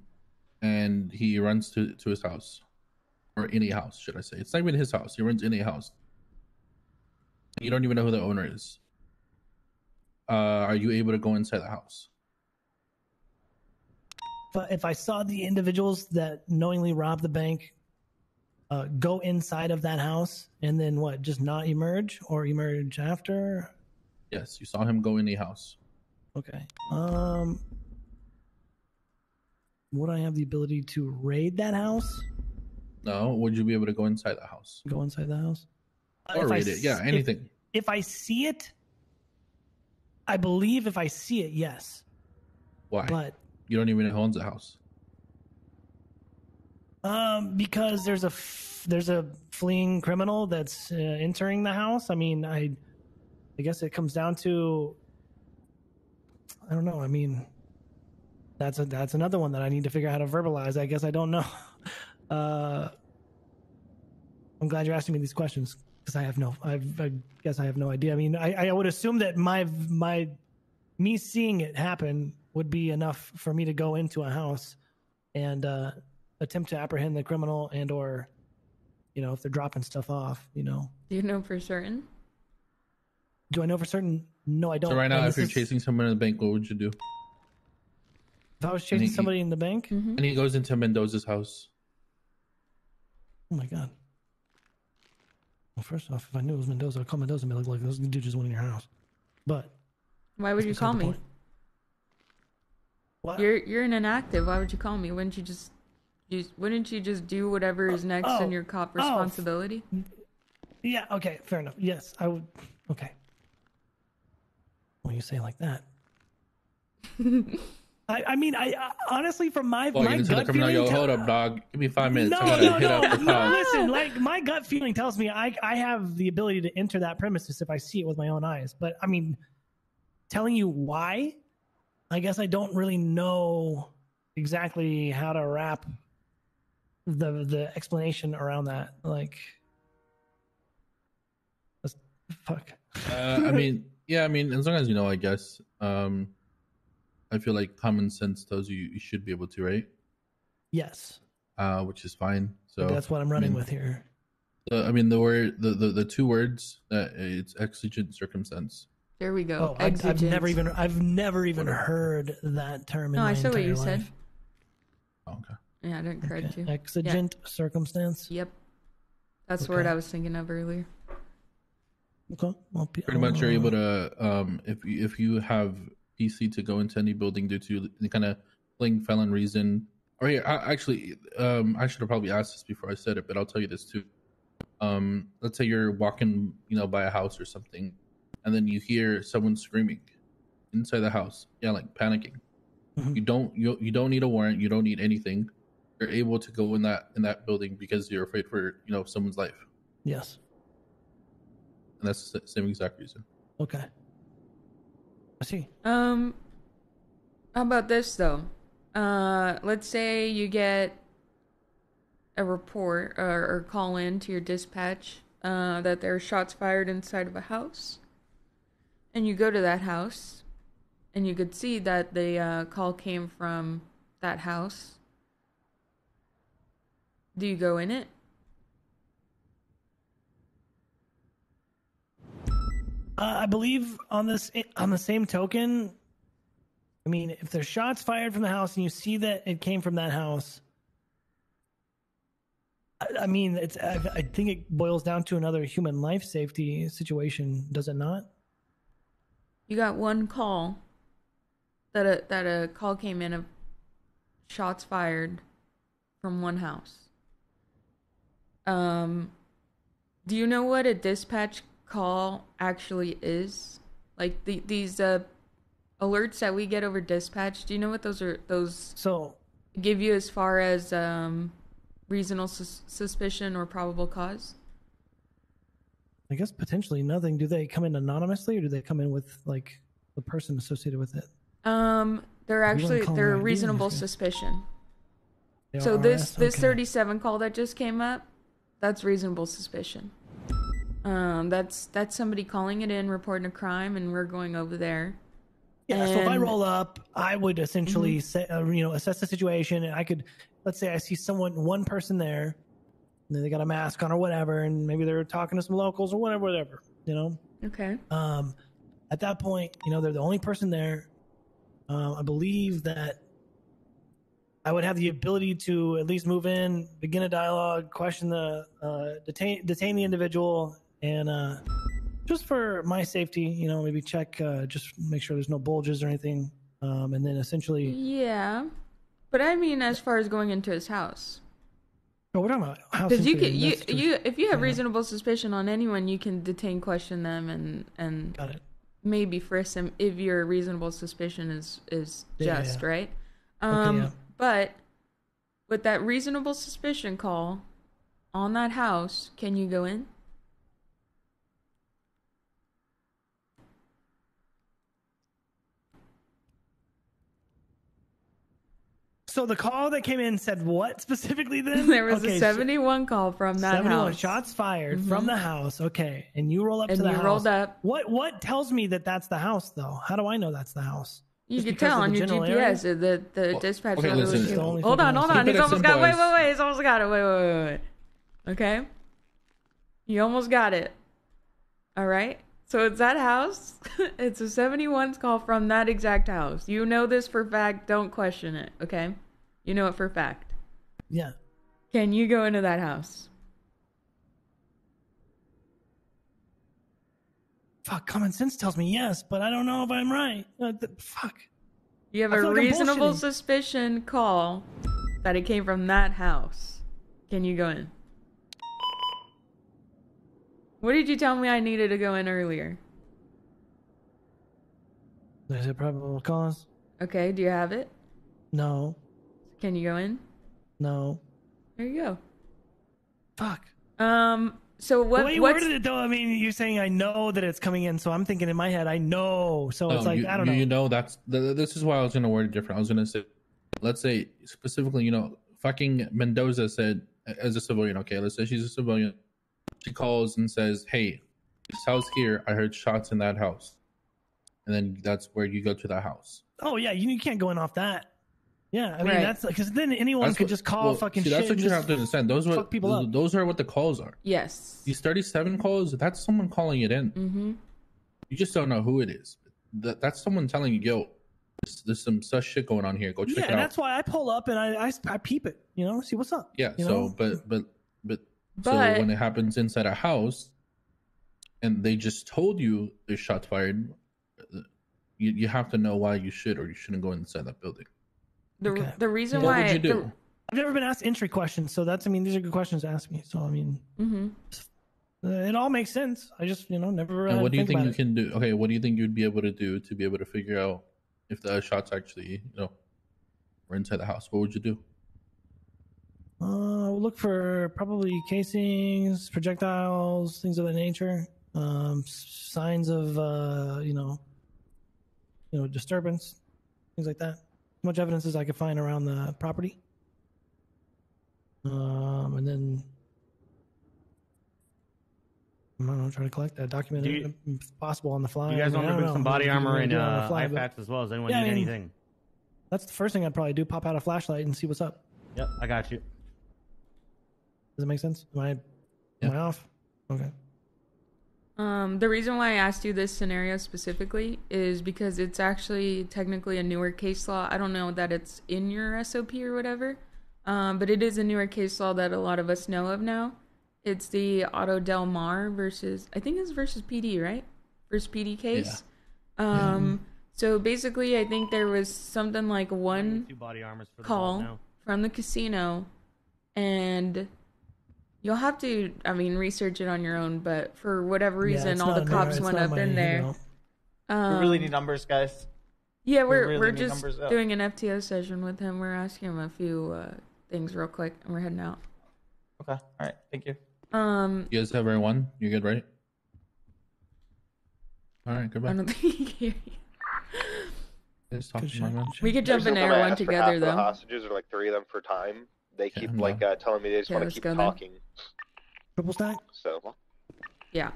and he runs to to his house, or any house, should I say? It's not even his house. He runs in a house. You don't even know who the owner is. Uh, are you able to go inside the house? I, if I saw the individuals that knowingly robbed the bank uh, go inside of that house and then what, just not emerge or emerge after? Yes, you saw him go in the house. Okay. Um, would I have the ability to raid that house? No, would you be able to go inside the house Go inside the house? Or if I raid it? Yeah, s- if- anything. if I see it, I believe if I see it, yes. Why? But You don't even know who owns the house. um, because there's a f- there's a fleeing criminal that's uh, entering the house. I mean, I I guess it comes down to I don't know. I mean, that's a that's another one that I need to figure out how to verbalize. I guess I don't know. Uh, I'm glad you're asking me these questions because I have no. I've, I guess I have no idea. I mean, I, I would assume that my my me seeing it happen would be enough for me to go into a house and uh, attempt to apprehend the criminal and or you know if they're dropping stuff off. You know, Do you know for certain? do I know for certain? No, I don't. So right now, And if you're is- chasing someone in the bank, what would you do? If I was chasing he- somebody in the bank, Mm-hmm. And he goes into Mendoza's house. oh my god. Well, first off, if I knew it was Mendoza, I'd call Mendoza and be like, "Look, this dude just went in your house." But Why would you call me? what? You're you're an inactive. Why would you call me? Wouldn't you just you wouldn't you just do whatever is next oh, in your cop oh, f- responsibility? Yeah, okay, fair enough. Yes, I would. Okay. When you say it like that. I, I mean, I, I honestly, from my Walking my gut feeling, yo, hold up, dog. Give me five minutes. No, no, no, up the no. Listen, like my gut feeling tells me I I have the ability to enter that premises if I see it with my own eyes. But I mean, telling you why, I guess I don't really know exactly how to wrap the the explanation around that. Like, fuck. Uh, I mean, yeah, I mean, as long as you know, I guess. Um, I feel like common sense tells you you should be able to, right? Yes, Uh, which is fine. So that's what I'm running mean- with here. uh, I mean, the word, the, the, the two words, uh, it's exigent circumstance. There we go. Oh, I, I've never even I've never even heard that term. In No, my I saw what entire you said. Oh, okay. Yeah, I didn't correct Okay. you. Exigent circumstance. Yep. That's the word I was thinking of earlier. Okay. Well, Pretty much, you're uh, able to, um, if you, if you have PC to go into any building due to any kind of fleeing felon reason, or yeah, I, actually, um, I should have probably asked this before I said it, but I'll tell you this too. Um, let's say you're walking, you know, by a house or something, and then you hear someone screaming inside the house, yeah, like panicking. Mhm. You don't, you you don't need a warrant. You don't need anything. You're able to go in that in that building because you're afraid for you know someone's life, Yes. and that's the same exact reason. Okay. I see. Um, how about this though? Uh, let's say you get a report or, or call in to your dispatch uh, that there are shots fired inside of a house, and you go to that house, and you could see that the uh, call came from that house. Do you go in it? Uh, I believe on this on the same token. I mean, if there's shots fired from the house and you see that it came from that house, I, I mean, it's. I, I think it boils down to another human life safety situation, does it not? You got one call that a that a call came in of shots fired from one house. Um do you know what a dispatch call actually is? Like the, these uh, alerts that we get over dispatch. Do you know what those are? Those So give you as far as um, reasonable sus- suspicion or probable cause? I guess potentially nothing. Do they come in anonymously or do they come in with like the person associated with it? Um, they're actually they're ID, reasonable suspicion. They So this RS? this Okay. 37 call that just came up, that's reasonable suspicion. Um, that's that's somebody calling it in, reporting a crime, and we're going over there. Yeah, so if I Mm-hmm. roll up, I would essentially say, uh, you know, assess the situation, and I could, let's say, I see someone, one person there, and then they got a mask on or whatever, and maybe they're talking to some locals or whatever, whatever, you know. Okay. Um, at that point, you know, they're the only person there. Uh, I believe that I would have the ability to at least move in, begin a dialogue, question the uh, detain detain the individual, and uh, just for my safety, you know, maybe check, uh, just make sure there's no bulges or anything, um, and then essentially, Yeah, but I mean, as far as going into his house, oh, we're talking about house because you can you just- you if you have yeah. reasonable suspicion on anyone, you can detain, question them, and and got it. maybe frisk them if your reasonable suspicion is is Yeah, just yeah. right. Um, yeah. but with that reasonable suspicion call on that house, can you go in? So the call that came in said what specifically? Then there was Okay, a so- 71 call from that 71 house. Mm-hmm. shots fired from the house. Okay, and you roll up And to the you house. rolled up. What what tells me that that's the house though? How do I know that's the house? You Just can tell on your GPS. area? The the Well, dispatch okay, listen. was- It's the only Hold on, hold on. Keep He's almost got. simple Wait, wait, wait. He's almost got it. Wait, wait, wait, wait. Okay. You almost got it. All right. So it's that house. it's a 71 call from that exact house. You know this for fact. Don't question it. Okay. You know it for a fact. Yeah. Can you go into that house? Fuck, common sense tells me yes, but I don't know if I'm right. Uh, th- fuck. You have I a like reasonable suspicion call that it came from that house. Can you go in? What did you tell me I needed to go in earlier? There's a probable cause. Okay, do you have it? No. Can you go in? No. There you go. Fuck. Um. So what? the way you what's, worded it though, I mean, you're saying I know that it's coming in, so I'm thinking in my head, I know. So it's like you, I don't know. You know that's th- this is why I was gonna word it different. I was gonna say, let's say specifically, you know, fucking Mendoza said as a civilian. Okay, let's say she's a civilian. She calls and says, "Hey, this house here. I heard shots in that house," and then that's where you go to that house. Oh yeah, you, you can't go in off that. Yeah, I mean Right. that's because then anyone That's could what- just call well, fucking see, shit. That's what and you just have to understand. Those are fuck people up. those are what the calls are. Yes. These thirty-seven calls. That's someone calling it in. Mm-hmm. You just don't know who it is. That, that's someone telling you, "Yo, there's, there's some sus shit going on here. Go check Yeah, it and out." that's why I pull up and I, I I peep it. You know, see what's up. Yeah. you so, know? but but but But- so when it happens inside a house, and they just told you there's shots fired, uh, you you have to know why you should or you shouldn't go inside that building. The Okay. the reason Yeah. What why would you the- do? I've never been asked entry questions, so that's I mean these are good questions to ask me. So I mean, Mhm. uh, it all makes sense. I just you know never. And uh, what do you think about you it. can do? Okay, what do you think you'd be able to do to be able to figure out if the shots actually, you know, were inside the house? What would you do? Uh, we'll look for probably casings, projectiles, things of that nature. Um, signs of uh, you know, you know, disturbance, things like that. As much evidence as I could find around the property. Um, and then I don't know, try to collect that, document Do you- if possible on the fly. You guys I mean, want I to don't bring know. some body if you're armor gonna and do it on the uh, fly, eye but packs as well. Does anyone Yeah, need I mean- anything? That's the first thing I'd probably do: pop out a flashlight and see what's up. Yep, I got you. Does it make sense? Am I, Yeah. am I off? Okay. Um, the reason why I asked you this scenario specifically is because it's actually technically a newer case law. I don't know that it's in your SOP or whatever, um, but it is a newer case law that a lot of us know of now. It's the Auto Del Mar versus I think it's versus PD, right? Versus PD case. Um, so basically, I think there was something like one Two body armors for the call now. from the casino and You'll have to, I mean, research it on your own. But for whatever reason, it's all the cops went up my, in you there. know, Um, we really need numbers, guys. Yeah, we we're really we're just doing an FTO session with him. We're asking him a few uh, things real quick, and we're heading out. Okay. All right. Thank you. Um, You guys have everyone? You're good, right? All right, I goodbye. don't think he can hear you. Good to my shit, man. good shit. We could jump There's in no air one asked for half together of The though. hostages are like three of them for time. They keep I'm like uh, telling me they just Okay, want to keep go then. talking. Triple stack. So Yeah.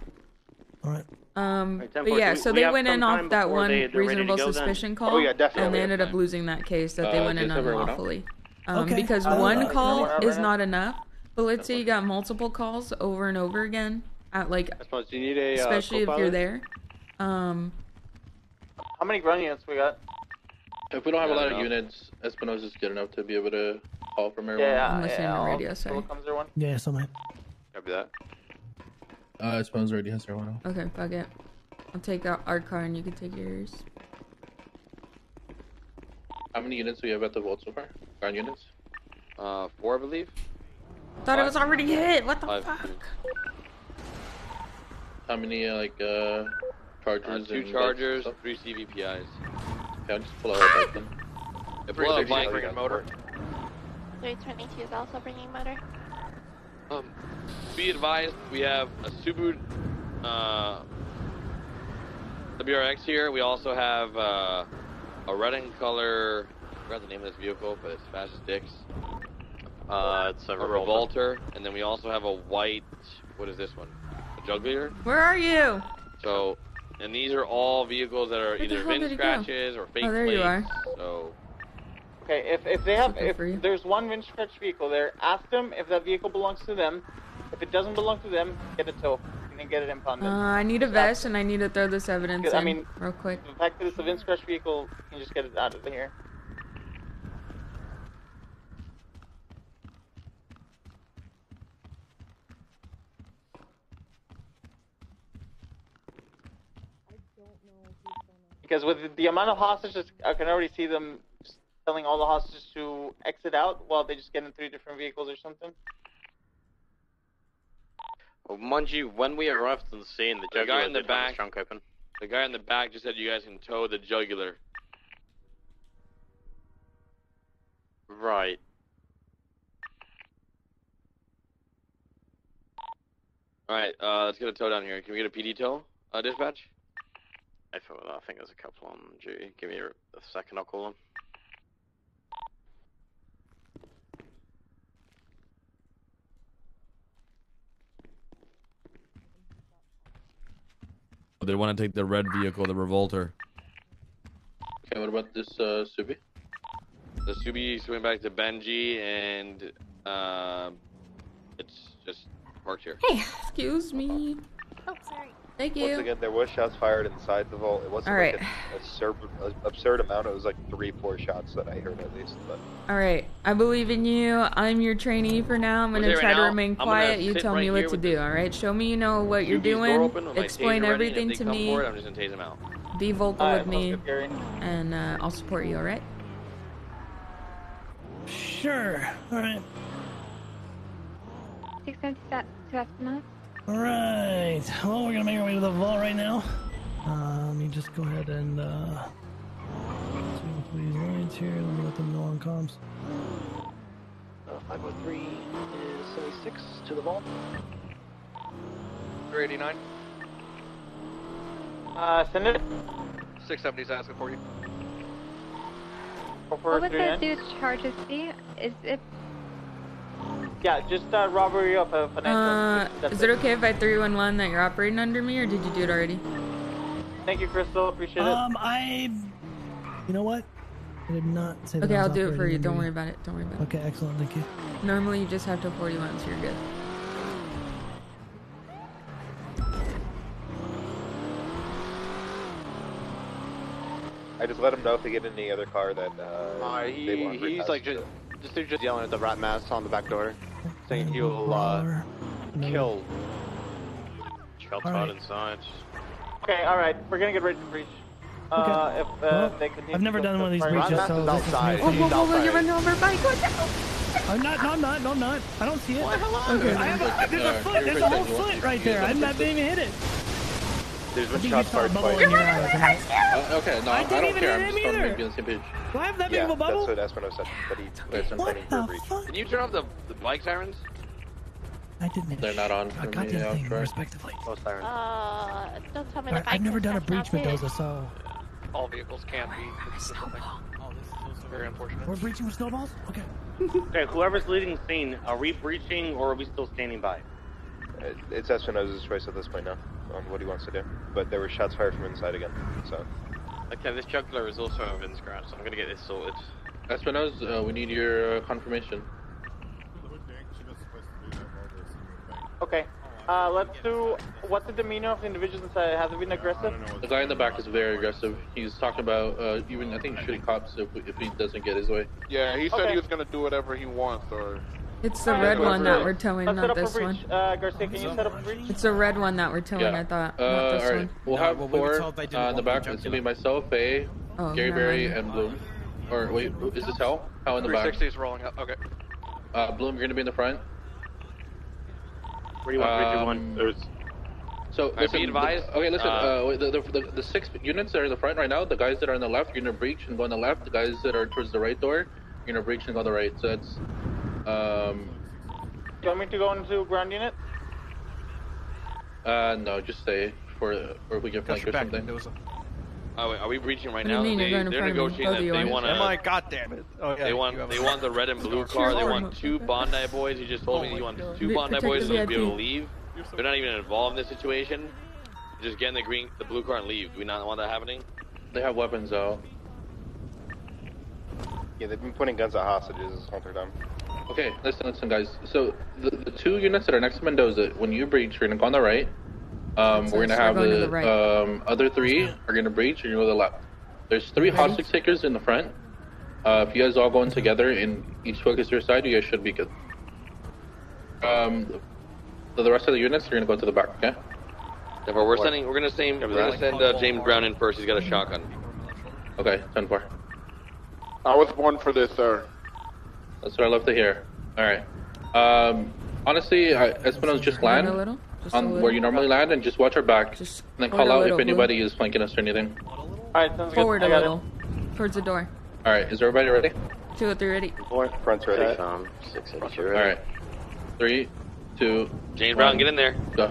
All right. Um, Alright, but yeah, so we they have went in off that one they- they're ready to reasonable go then? suspicion call. Oh, yeah, definitely And they ended up losing that case that they Uh, went in just over now? unlawfully. Um, Okay, because uh, one uh, call is not enough. But let's say you got multiple calls over and over again at like, I suppose you need a uh, especially if you're there. Um, How many ground units we got? If we don't have a lot no. of units, Espinosa's good enough to be able to call from Yeah, everyone. yeah, I'm listening yeah. to I'll- radio, sorry. What comes there one? Yeah, so man. Copy that. Uh, Espinosa already has everyone. else. okay, fuck it. I'll take out our car and you can take yours. How many units do we have at the vault so far? Ground units? Uh, four, I believe. Thought it was already hit. What the Five. fuck? How many uh, like uh chargers? Uh, two and chargers, three CVPIs. Yeah, I'll just pull out a bike then. If we're on a 313 blank, is bring a on motor. 322 is also bringing motor. Um, be advised, we have a Subaru uh, WRX here. We also have uh, a red in color. I forgot the name of this vehicle, but it's fast as dicks. Uh, it's a, revolter. and then we also have a white. What is this one? A jugular. Where are you? So, and these are all vehicles that are Where the either hell VIN did it go? scratches or fake Oh, there plates. you are. So, Okay, if if they have if there's one vintage scratch vehicle there, ask them if that vehicle belongs to them. If it doesn't belong to them, get a tow and then get it impounded. Uh, I need a vest and I need to throw this evidence in I mean- real quick. the fact that it's a vintage scratch vehicle, you can just get it out of here. Because with the amount of hostages, I can already see them telling all the hostages to exit out while they just get in three different vehicles or something. Well, mind you, when we arrived on the scene, the, The guy in the back- trunk open. the guy in the back just said you guys can tow the jugular. Right. Alright, uh, let's get a tow down here. Can we get a PD tow, uh, dispatch? If it, I think there's a couple on duty. Give me a, a second, I'll call them. They want to take the red vehicle, the revolter. Okay, what about this uh Subi? The Subi swing back to Benji, and uh, it's just parked here. Hey, excuse me. Oh, sorry. Thank you. once again, there was shots fired inside the vault. It wasn't All like right. an absurd, absurd amount. It was like three, four shots that I heard at least. But All right, I believe in you. I'm your trainee for now. I'm gonna there right try to remain quiet. You tell right me what to do. All right, show me you know what you're doing. open Explain everything to me. Forward, I'm just gonna tase them out. Be vocal Alright, with me, and uh, I'll support you. All right. Sure. All right. 672 Espinosa. All right. Well, we're gonna make our way to the vault right now. Uh, let me just go ahead and uh, see these lines here. Let me let them know on comms. Uh, 503 is 76 to the vault. 389. Uh, send it. 670's asking for you. Four, four, What would three, the nine. dude's charges be? Is it Yeah, just uh, robbery of a financial. Uh, institution, is it okay if I 311 that you're operating under me, or did you do it already? Thank you, Crystal. Appreciate it. Um, I. You know what? I did not say that. Okay, I was I'll do it for you. Don't worry about it. Don't worry about it. Okay, excellent. Thank you. Normally, you just have to 41, so you're good. I just let him know if they get in any other car that uh, Uh, they he, want he's like just, just, they're just yelling at the rat mass on the back door, saying he'll uh, Brawler. No. kill. Child All right. inside. Okay, all right. We're gonna get ready to breach. Uh, if uh, Well, they continue I've never to- done one of these breaches, so this is new outside. for me. whoa, He's whoa, whoa, you're outside. running over, bike. Watch! I'm not. No, I'm not. No, I'm not. I don't see it. Okay. I have a, there's a foot. There's a whole there. You want- foot right there. I'm not to- even hit it. There's I been think you shots saw a fired bubble twice. in your eye. Uh, okay, no, I I, didn't don't care. hit I'm him just trying either. to be on the same page. Do I have that big of a bubble? that's what Espino said. But he, What fighting for a the fuck? Can you turn off the, the bike sirens? I didn't hit They're not on a for me. thing, respectively. No sirens. Uh, don't tell me All the right, I've never done a breach, with Mendoza, so All vehicles can't be. Very unfortunate. we're breaching with snowballs. Okay. Okay, whoever's leading the scene, are we breaching or are we still standing by? Uh, It's Espinosa's choice at this point now on what he wants to do. But there were shots fired from inside again. So Okay, this jugular is also a Vince Grant, so I'm gonna get this sorted. Espinoz, uh, we need your uh, confirmation. Okay. Uh, let's do. What's the demeanor of the individuals inside? Has it been aggressive? The guy in the back is very aggressive. He's talking about uh, even I think shooting cops if, if he doesn't get his way. Yeah, he said Okay. he was gonna do whatever he wants, or It's the red one that we're towing, Let's not this one. breach. Uh, Garcia, can you set up a breach? It's the red one that we're towing, Yeah. I thought, Uh, not this all right. one. We'll No, have but we were four told they didn't uh, in the back. the It's gonna be myself, Faye, Oh, Gary never Berry, mind. and Bloom. Or wait, is this Hell? Hell in the back. 360 is rolling up. Okay. Uh, Bloom, you're gonna be in the front. Where do you want Um, one? There's So Alright, listen, be advised, the, okay, listen. uh, Uh, the, the, the, the six units that are in the front right now, the guys that are in the left, you're gonna breach and go on the left. The guys that are towards the right door, you're gonna breach and go on the right. So that's um, Do you want me to go into ground unit? uh, no, just stay for or if we get Got flanked your or back, something. Mendoza. Oh, wait, are we breaching right What do you now? mean you're They, going in they're front of me? negotiating that they are. want Am I? to. God damn it! Oh, yeah, They want they want the red and blue car. They want two Bondi boys. He just told me he wants oh two Bondi boys the so to be able to VIP. leave. They're not even involved in this situation. Just get in the green, the blue car and leave. Do we not want that happening? They have weapons though. yeah, they've been putting guns at hostages this whole time. Okay, listen, listen, guys. So the, the two units that are next to Mendoza, when you breach, you're gonna go on the right. Um, So we're gonna we're have going to the, the right. um, other three are gonna breach, and you go to the left. There's three Ready? hostage takers in the front. Uh, if you guys all go in together and each focus your side, you guys should be good. Um, so the rest of the units, you're gonna go to the back, okay? Therefore, we're sending. We're gonna send. We're gonna send uh, James Brown in first. He's got a shotgun. Okay, ten four. I was born for this, sir. That's what I love to hear. All right. Um, honestly, I, Espino's just land a little? Just on where you normally land and just watch our back. Just and then call out little, if Blue. anybody is flanking us or anything. Alright, sounds Forward good. a I got little. Towards the door. All right, is everybody ready? Two or three ready. Four. Front's ready. Um, six eighty-two. All right. Three, two, James Brown, get in there. Go.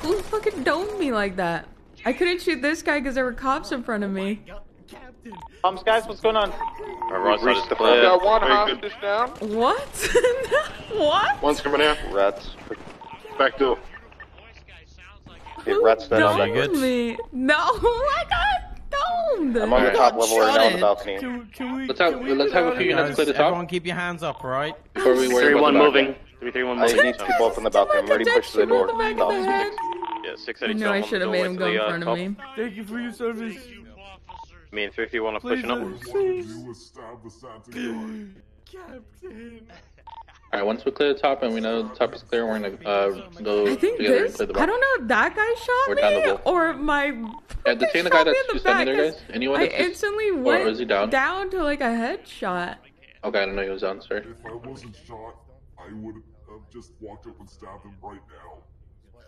Who fucking domed me like that? I couldn't shoot this guy because there were cops in front of me. It. Um, guys, what's going on? Our right side is We got one Very good. down. What? what? One's coming in. Rats. Back door. Okay, Who rats dead on domed that. me? No, I got domed. I'm on the top level right now on the balcony. Can, can we, Let's have can we let's have a few units Guys, clear the top Everyone keep your hands up, right? before we worry Three, about one the back. moving. Three, three, one I moving. need people up on the balcony. I'm already pushed to the door. Back of the head. Yeah, six I eighty-two. knew I on the should have made him go in uh, front of me. Thank you for your service. Me and fifty one are Please, pushing up. Captain. All right, once we clear the top and we know the top is clear, we're gonna uh, go I think together and this. clear the I don't know if that guy shot We're down the me or my. Yeah, detain the guy shot me that's in the just standing back, there, 'cause guys. Anyone I that's just- instantly went is he down? to like a headshot. Okay, I didn't know he was down. Sorry. If I wasn't shot, I would have just walked up and stabbed him right now.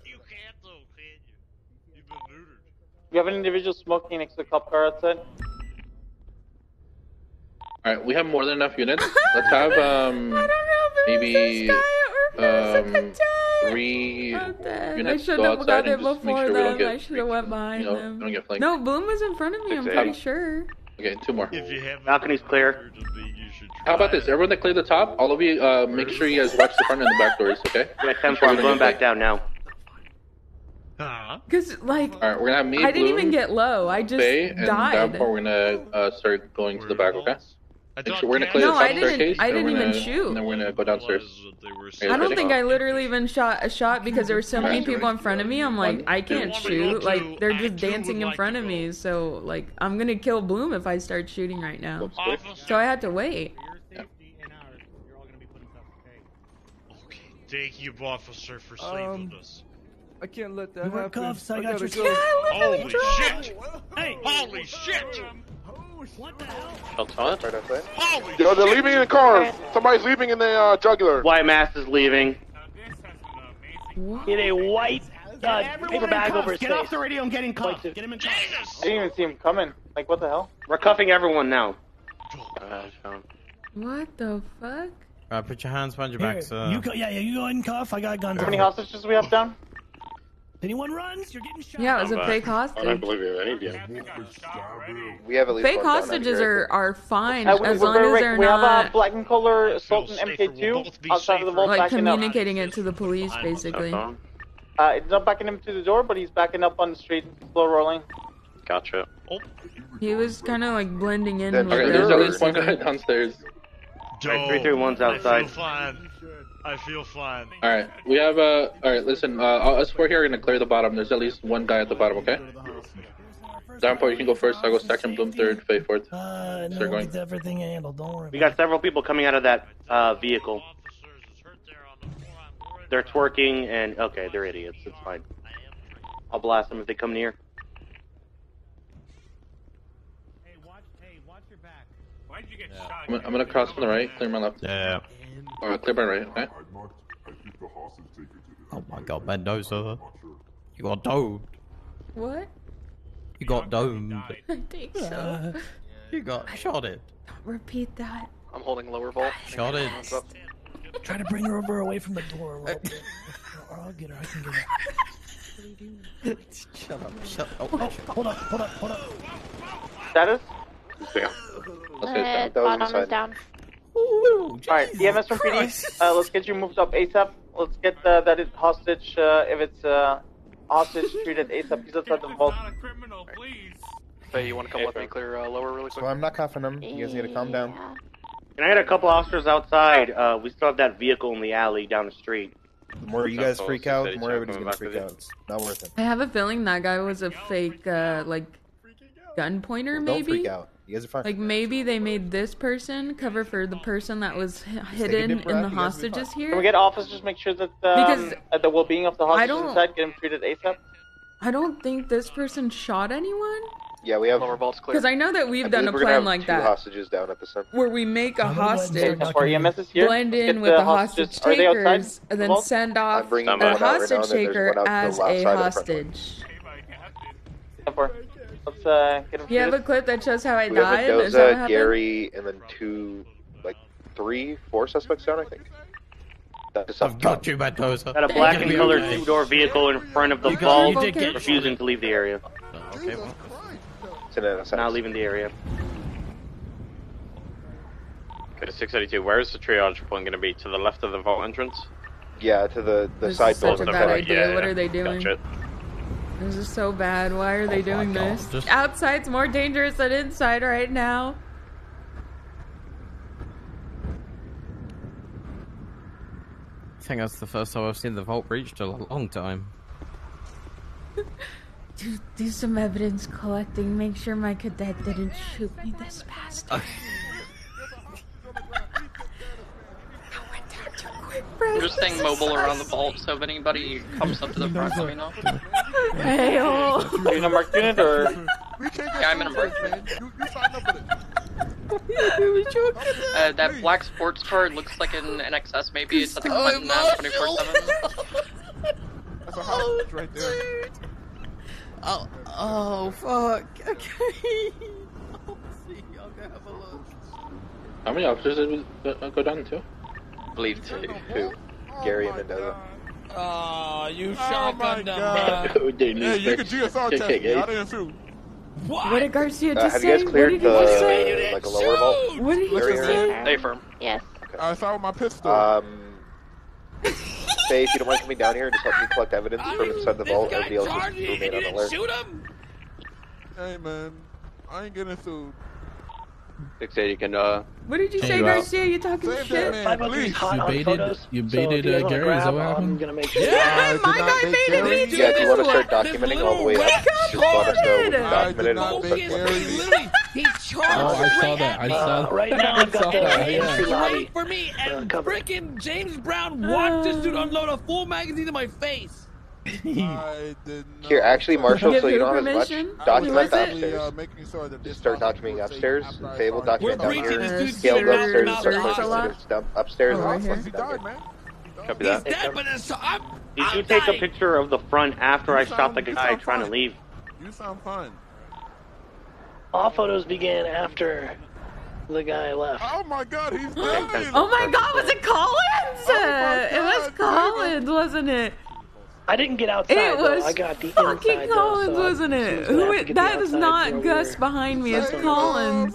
You can't though, can you? You've been neutered. You have an individual smoking next to the cop car outside? All right, we have more than enough units. Let's have um I don't know if it maybe was this guy or if it was um a three I'm dead. I units should go have outside done it and just make before sure we don't them. I should have went behind you know them. don't get flanked. No, Bloom was in front of me. I'm pretty sure. Okay, two more. If you haven't Balcony's clear. neutered the beat, you should How about this? Everyone that clear the top, all of you, uh, make sure you guys watch the front and the back doors, okay? Yeah, Make 10 sure I'm going back down now. Huh? Cause like All right, we're gonna have me, I didn't Bloom, even get low. I just Faye, and died. downpour. We're gonna uh, start going to the back, okay? I sure we're gonna clear No, the I didn't- staircase. I didn't we're even gonna- shoot. And then we're gonna go downstairs. was that they were Okay, I don't think I literally even shot a shot because there were so many people in front of me. I'm like, I can't shoot. Like they're just dancing in front of me. So like I'm gonna kill Bloom if I start shooting right now. So I had to wait. Okay, thank you, officer, for saving Um, us. I can't let that You wear happen. cuffs, I got gotta your- go. Yeah, Holy shit! Hey! Holy shit! What the hell? Outside? Right outside. Holy Yo, they're leaving in the car. Somebody's leaving in the uh, jugular. White mass is leaving. Get a white uh, Everyone paper bag cuffs. over his Get face. off the radio and get in cuffs. Get him in cuffs. I didn't even see him coming. Like, what the hell? We're cuffing everyone now. What the fuck? Uh, put your hands behind your Here, back, sir. you go, yeah, yeah, you go ahead and cuff. I got guns. How many on. hostages we have down? Anyone runs, you're getting shot. Yeah, it was a I'm fake back. I don't hostage. believe you, any of you. We have at least Fake one down out hostages here, are, are fine Uh, we, as we- long as they're we have a not black and color Sultan MK2 outside of the vault like backing up. communicating it to the police, basically. Uh, it's not backing him to the door, but he's backing up on the street, slow rolling. Gotcha. He was kind of like blending in Then with Okay, there's at least one guy downstairs. Alright, three, three, one's I outside. feel fine. I feel fine. All right, we have uh. All right, listen. Uh, us four here are gonna clear the bottom. There's at least one guy at the bottom. Okay. Downpour, you can go first. I'll go second. Bloom third. Faye fourth. Uh, no, Start going. get everything handled. Don't worry. We got several people coming out of that uh, vehicle. They're twerking and okay, they're idiots. It's fine. I'll blast them if they come near. Hey, watch, hey, watch your back. Why'd you get I'm, I'm gonna cross from the right. Clear my left. Yeah. All right, clear my right. Okay. Oh my god, Mendoza. You got domed. What? You got domed. I think so. You got shot it. Don't Repeat that. I'm holding lower vault. Shot it. Try to bring her over away from the door a little bit. Or I'll get her. I can get her. Shut up. Shut up. Oh, hold up, hold up, hold up. Status? Yeah. Uh, That was bottom is down. Alright, EMS from PD, uh, let's get you moved up ASAP. Let's get uh, that is hostage, uh, if it's uh, hostage treated ASAP. He's outside the vault. Hey, you want to come with me, clear uh, lower really quick? So I'm not cuffing him. You guys need to calm down. And I had a couple officers outside. Uh, we still have that vehicle in the alley down the street. The more you guys freak out, the more everybody's coming gonna freak out. It's not worth it. I have a feeling that guy was a fake, uh, like, gun pointer, maybe? Don't maybe? freak out. You guys are fine. Like, maybe they made this person cover for the person that was hidden in the hostages you guys will be hostages Can we get officers to make sure that um, Because uh, the well-being of the hostages inside get him treated ASAP? I don't think this person shot anyone. Yeah, we have. Lower vault's clear. Because I know that we've I done a believe we're gonna plan have like two that. hostages down at the center. Where we make a I'm gonna go ahead and hostage, EMS is here. blend in with the hostages. hostage Are they outside takers, and then vault? send off I'm a one out right now, hostage and then there's taker one out to the as a side of the hostage. Temper. Let's uh, get him you have a clip that shows how I We have died? Is that what Mendoza. Gary, and then two, like three, four suspects down, I think. That's I've got you, Mendoza. Got a black and colored okay. two-door vehicle in front of the You vault, did refusing to leave the area. Okay, well. It's. Not leaving the area. Okay, 682. Where is the triage point going to be? To the left of the vault entrance? Yeah, to the the This side is such door. a in bad front. What are they doing? Gotcha. This is so bad. Why are they oh doing God, this? just- Outside's more dangerous than inside right now. I think that's the first time I've seen the vault breached in a long time. Do, do some evidence collecting. Make sure my cadet didn't shoot me this past. I went down too quick, bro. I'm just staying mobile around the vault, so if anybody comes up to the front, let me know. Hey, oh. Are you in a marked unit or? Yeah, I'm in a marked unit. Uh, that black sports car looks like an NXS, maybe. It's at the Clinton uh, 24 7. That's a hostage right there. Oh, oh, fuck. Okay. I'll see. I'll go have a look. How many officers did we go, go down to? I believe two. Two. Gary and Mendoza. Oh, you Oh shotgunned my them, God. bro. Hey, Hey, you can GSR test me. I didn't shoot. What did Garcia Uh, just have say? you guys what cleared did the he just say? like a lower vault? What did he Gary just say? Stay firm. Yes. I saw with my pistol. Um, Faye, if you don't mind coming down here and just help me collect evidence from inside the vault, everybody else just remain on alert. Shoot him. hey man, I ain't getting sued. 680 can, uh, What did you Hey, say, Ralph. Garcia? You talking Save shit? man, please. You baited- you baited, if you uh, guys wanna Gary, is that grab, what I'm happened? gonna make sure. Yeah, my guy bait made Gary. it. Yeah, if you want to start documenting all the way up, just let us know. We'll I document it did and not we'll bait start He Gary. collecting. literally, he charged Oh, I saw that. I saw Uh, right now, I've got saw that, yeah. for me, uh, and freaking James Brown watched this dude unload a full magazine in my face. I did not. Here, actually, Marshall, so you don't have as much, document the upstairs. Uh, sure that Just start documenting upstairs. Fable document We're down here. Scale shit go around upstairs, and start out. placing Marshall. students down upstairs. Oh, right here. He died. Copy He's that. dead, but it's, I'm, Did I'm you take a picture of the front after I You shot the guy sound trying to leave? You sound fine. All photos began after the guy left. Oh my god, he's dead. Oh my god, was it Collins? my it was God, Collins, wasn't it? I didn't get outside. It though. was I got the fucking inside, though, Collins, so wasn't it? someone's Who? It, get that the not Gus we're- behind me. It's Collins.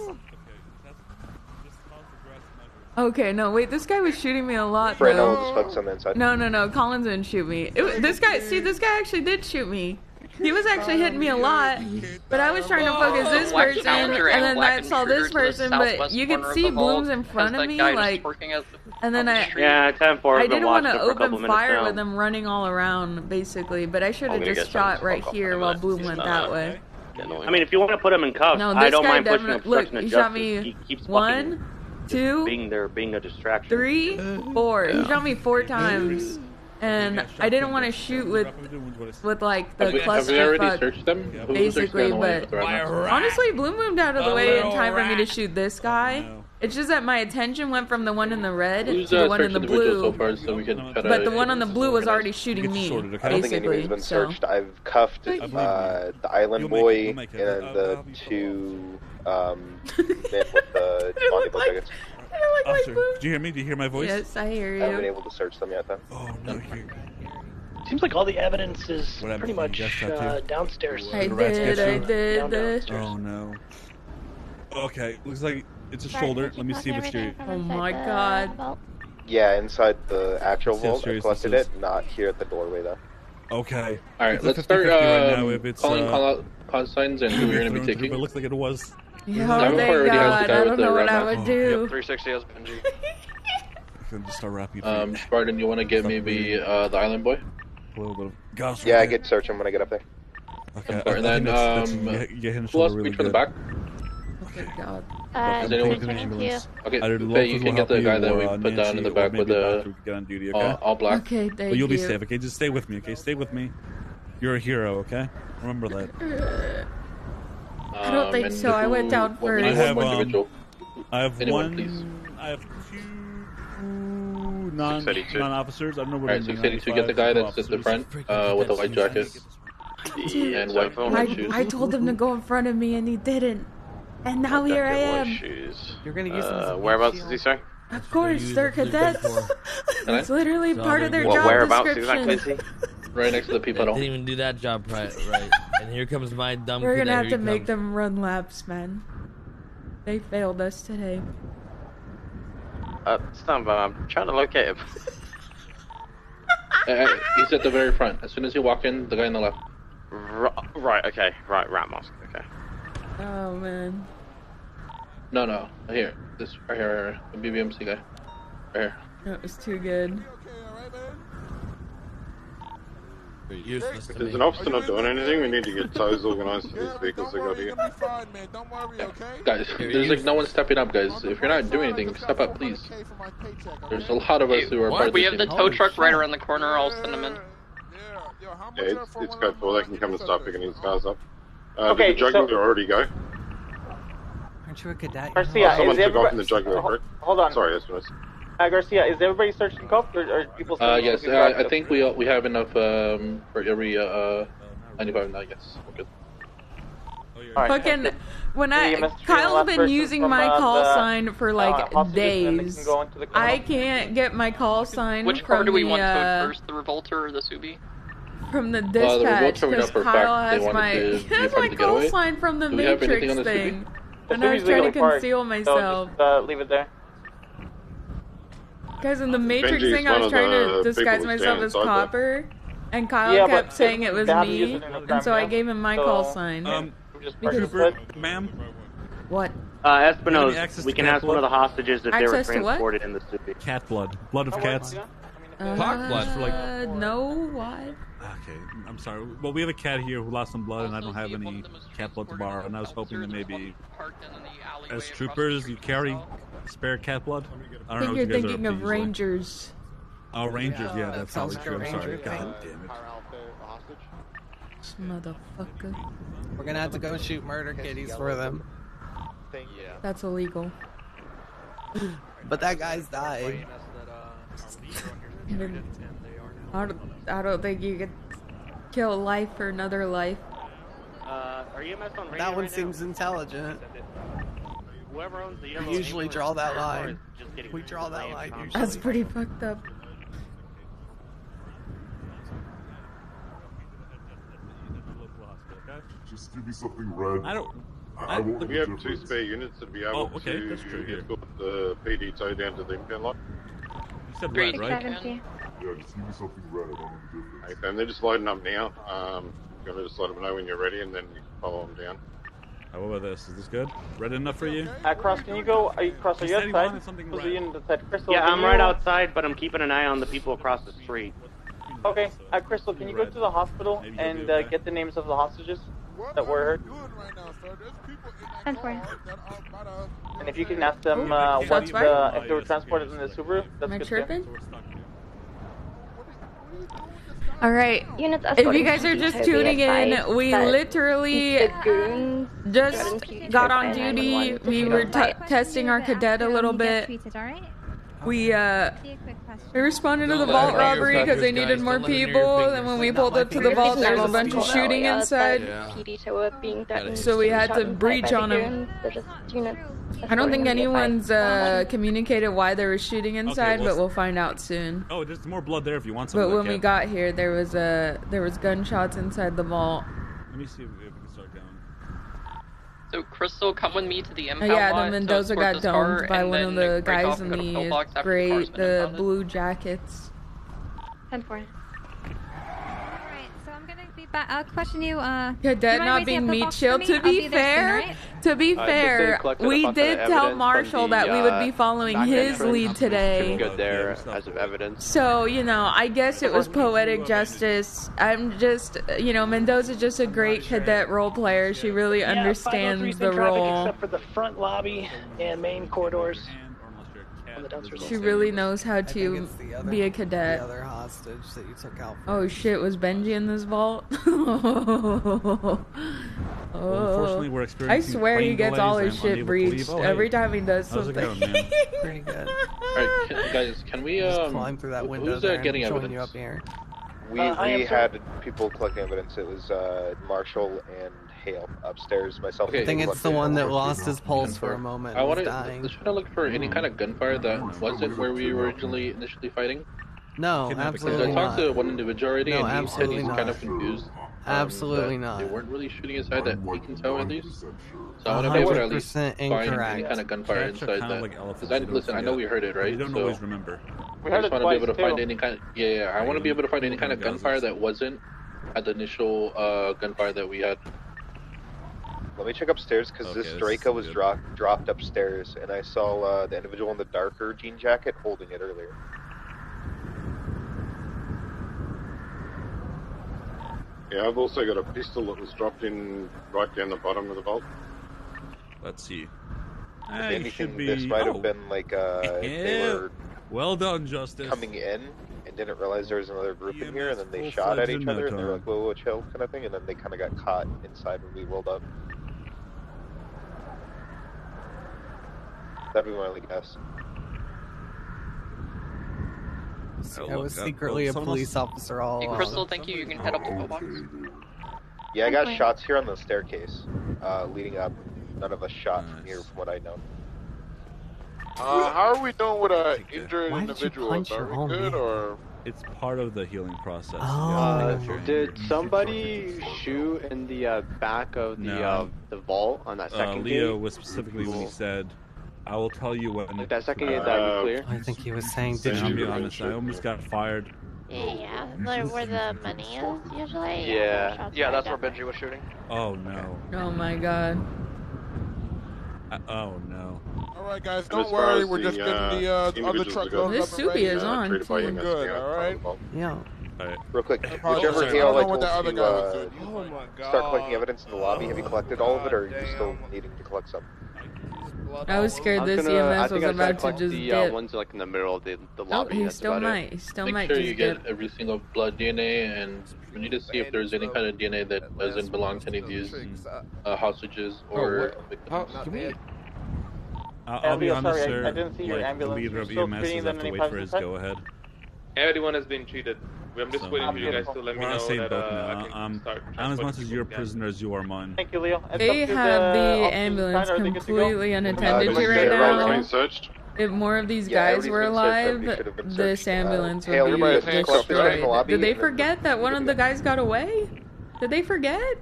Okay, no, wait. This guy was shooting me a lot Right now, we'll just focus on the inside. No, no, no. Collins didn't shoot me. It, this guy, see, this guy actually did shoot me. He was actually hitting me a lot, but I was trying to focus this person, and and then I saw this Intruder to the person, but you could see the blooms in front of me, like, working at the- and then I, yeah, 10 4. I didn't want to it for a open fire with them running all around, basically, but I should have just shot right here while in Bloom went that way. I mean, if you want to put him in cuffs, No, I don't mind pushing definitely. obstruction Look, of he shot me He keeps one, two, being there, being a distraction. three, four. He shot me four times, and I didn't want to shoot with with like the Have we, have we already clusterfuck, searched them? Who- basically. But with the right mouse? honestly, Bloom moved out of the A way in little time for me to shoot this guy. It's just that my attention went from the one in the red Who's to the uh, one in the individual so blue. far so we can try to But the one on the blue was already shooting me, sorted, okay? I don't think anybody's basically. been So searched. I've cuffed uh, the island You'll make it, boy you'll make it. and the two um, men with the I body like, tickets. I like Officer, Bloom. do you hear me? Do you hear my voice? Yes, I hear you. I haven't been able to search them yet, though. Oh, no, here. Seems like all the evidence is What pretty much uh, downstairs. I The did, get I did. Down. Oh no. Okay, looks like it's a Sorry, shoulder. Let me see if it's everything your. Oh my God. vault? Yeah, inside the actual See vault. I collected it, not here at the doorway, though. Okay. All right, It's let's start 50-50 right um, now if it's, calling uh, call out call signs and who we're going to be But taking. it looks like it was. Oh, Davenport thank already has God. I don't know what I mask. would do. 360 has Benji. I can just start wrapping it. Um, Spartan, you want to get maybe uh, the island boy? a little bit of gas. Yeah, I get search him when I get up there. Okay, Important. I think then, that's- that's- um, you get- you get him Who shoulder else really speaks from the back? Okay, God. Uh, Is anyone- 322. Okay, Either Faye, locals you can get the guy that we uh, put down in the back with maybe a the doctor could get on duty. Okay. all, all black. Okay, thank But you'll be safe. Okay, just stay with me. Okay, stay with me. You're a hero. Okay, remember that. I don't Um, think so. I went down what- we first. I have, one um, individual. I have Anyone, one. please. I have two non non officers. I don't know All what. right, 682, get the guy that's at the front uh, with the white jacket Dude, and white, phone. I, shoes. I told him to go in front of me and he didn't. And now here I White am. shoes. You're gonna use them Uh, a whereabouts shield. is he, sorry? Of course, use they're it for the good cadets. Can it's literally So part of their Well, job whereabouts description. exactly is he? Right next to the people. They at didn't even do that job right. right. and here comes my dumb. We're gonna have to he make comes. them run laps, man. They failed us today. Uh, stand by. I'm trying to locate him. Uh, uh, he's at the very front. As soon as you walk in, the guy on the left. Ri- right. Okay. Right. Rat mask. Okay. Oh man. No, no, here. This right here, right here. the BBMC guy. Right here. That was too good. You're useless to there's me. an officer not doing anything, we need to get tows organised for these vehicles they got here. You'll be fine, man. Don't worry. Guys, there's like no one stepping up, guys. If you're not doing anything, step up, please. There's a lot of us who are part of We have the tow truck right around the corner. I'll send them in. Yeah, it's, it's code 4, they can come and start picking these cars up. Uh, Okay, did the jugular so- already go? Aren't you a cadet? Garcia, oh, someone is took off in the jugular, Ho- correct? Hold on. Sorry, that's what I said. Uh, Garcia, is everybody searching cuffed or are people still Uh, yes, uh, I think we we have enough um, for every uh, uh 95 now. Yes, we're good. All right, Fucking when I you must treat the Kyle's last been person using from, my uh, call the, sign for uh, like hostages, and they days. can go into the. I can't get my call sign Which from car do we the want towed uh, first? The Revolter or the Subi? from the the dispatch Revolter we know because for a Kyle has my to he has my call getaway. sign from the Do we have anything Matrix on the Subi? thing, The and I was trying to legally parked, conceal so myself. just, uh, leave it there. Because in the Matrix Benji's thing, I was trying to disguise myself as. Copper, and Kyle Yeah, kept saying it was they have to me, use it in a and so I gave him my so- call sign. Um, Just Because- Trooper, ma'am. what? Uh, Espinosa, we can cat ask one of the hostages if they were Access to what? transported in the city. Cat blood. Blood of cats. Cock blood for like. Uh, no, why? Okay, I'm sorry. Well, we have a cat here who lost some blood, and I don't have any cat blood to borrow. And I was hoping that maybe, as troopers, you carry spare cat blood. I I don't know think what you're you thinking of to usually. Rangers. Oh, Rangers. Yeah, that that's sounds probably true. I'm sorry. God thing. damn it. This motherfucker. We're gonna have to go shoot murder kitties for them. That's illegal. But that guy's died. I don't, I don't think you could kill life for another life. Uh, are you on That one right seems intelligent. Now? Whoever owns the We yellow usually draw that line. just We draw that line usually. That's pretty fucked up. Just give me something red. I don't. I, I won't We have the two spare units to be able Oh, okay, to that's true, here. escort the PD tow down to the impound lot. You said Three red, right? Yeah, just give me something red. I don't know the difference. Okay, and they're just loading up now. Um, you're gonna just let them know when you're ready, and then you can follow them down. What about this? Is this good? Red enough for you? Uh, Cross, can you go? Are you, Cross, are you said outside? wanted something Who's red. the unit outside? Crystal, Yeah, I'm you- right outside, but I'm keeping an eye on the people across the street. Okay, uh, Crystal, can you go to the hospital Maybe you'll and uh, get the names of the hostages that were hurt? Ten four. And if you can ask them uh, Shots what fired? uh, if they were transported in the Subaru, that's Am I good. too. Tripping? All right. Units If you guys are just tuning in, we literally just got on duty. We were t- testing our cadet a little bit. We uh we responded to the vault robbery because they needed more let her near your people. And when we pulled up to the vault, there was a bunch of shooting inside. Yeah. PD tower being threatened So we had to breach on the on 'em. goons. They're just units I don't think anyone's uh, communicated why there was shooting inside, but we'll find out soon. Oh, there's more blood there if you want some. But when we got here, there was a there was gunshots inside the vault. Let me see if, if we can start going. So Crystal, come with me to the Uh, impound yeah, lot the to Mendoza escort got this car, domed by and one of then the break guys off in and the pillbox the great, the blue jackets. Ten Ten four. So I'm gonna be back. I'll question you. Uh, do you Cadet not raising being up the meat shield. me? To be there soon, fair, to be Uh, just, they fair, we did tell Marshall the, that we would uh, be following his entrance. lead today. Good there as of evidence. So, you know, I guess it was poetic justice. I'm just, you know, Mendoza's just a great cadet role player. She really Yeah, understands the role. Except for the front lobby and main corridors. On. She really knows how to other, be a The cadet. other hostage that you took out. Oh shit, was Benji in this vault? oh. unfortunately, we're I swear he gets all his shit unable breached Oh, hey. every time he does How's something. going. Pretty good. Alright, can, guys, can we Just um? climb through that window Who's there uh, and getting evidence? you up here. We, Uh, we had people collecting evidence. It was uh, Marshall and Hale upstairs. Myself. Okay. I think it's the one that lost his pulse for a moment. I want to. Let's try to look for any kind of gunfire that wasn't where we were originally initially fighting. No, Kidnapping. Because I absolutely talked not. to one individual already, No, and he said absolutely he's not. kind of confused. um, Absolutely that not. They weren't really shooting inside that we can tell at least. So I want to be able to at least 100% find any kind of gunfire inside kinda that. like Because I listen, I know we heard it, right? You don't so always remember. We I heard just it want to be able twice to find too. any kind. Of, yeah, yeah. I want to be able to find any kind of gunfire that wasn't at the initial uh, gunfire that we had. Let me check upstairs because Okay, this this Draco is was good. dropped dropped upstairs, and I saw uh, the individual in the darker jean jacket holding it earlier. Yeah, I've also got a pistol that was dropped in right down the bottom of the vault. Let's see. If Eh, anything, should be. this might oh. have been like uh, they were Well done, Justice. coming in and didn't realize there was another group in here, and then they shot at each other, and they were time. like, "Whoa, whoa, chill," kind of thing, and then they kind of got caught inside when we rolled up. That'd be my only guess. I look, was uh, secretly a police officer all Hey. Crystal, thank you. You can head up to pillbox. Yeah, I got Okay. shots here on the staircase, uh, leading up. None of us shot from here, from what I know. Uh, how are we doing with uh, injured Why did you punch Are your we own good man? or? It's part of the healing process. Oh. Uh, did somebody shoot in the uh, back of the No. uh, the vault on that uh, second Leo gate? was specifically when he said, "I will tell you when." Like that second gate that Uh, was clear. I think he was saying, "Did I'll you?" be honest, I almost got fired. Yeah, like where the money is usually. Yeah. Yeah, that's where Benji was shooting. Oh no. Oh my god. I, oh no. Alright, guys, don't worry. We're the, just getting uh, the, uh, the other individuals truck that got- loaded This up and ready. Subi is uh, on, treated by too. Good, alright. on the vault. Yeah. Alright. Real quick, I whichever I Hale don't I told that other to guy was uh. Oh my god. start collecting evidence in the lobby, have you collected all of it, or are you still needing to collect some? I was scared I'm this gonna- EMS was I'm gonna about to just the uh, dip. ones like in the middle of the, the Oh, lobby. he still might. It. He still Make might sure just you get dip. every single blood DNA, and we need to see if there's any kind of DNA that doesn't belong to any of these uh, hostages or victims. I'll, I'll be Elio, honest, sorry, I- sir. I didn't see your like, ambulance. The leader You're of still EMS treating is them have to wait for his go ahead. Everyone has been treated. I'm just So, waiting for you guys to let me we're on know that boat uh, I now. can Um, start I'm as much as your people prisoner as you are mine. Thank you, Leo. It's They have the the ambulance inside. Are they good to go? completely unattended to right now. searched. If more of these guys everybody's were been searched, alive, everybody should have been this searched. Uh, ambulance would everybody be has handcuffs in the destroyed. Did they forget that one of the guys got away? Did they forget?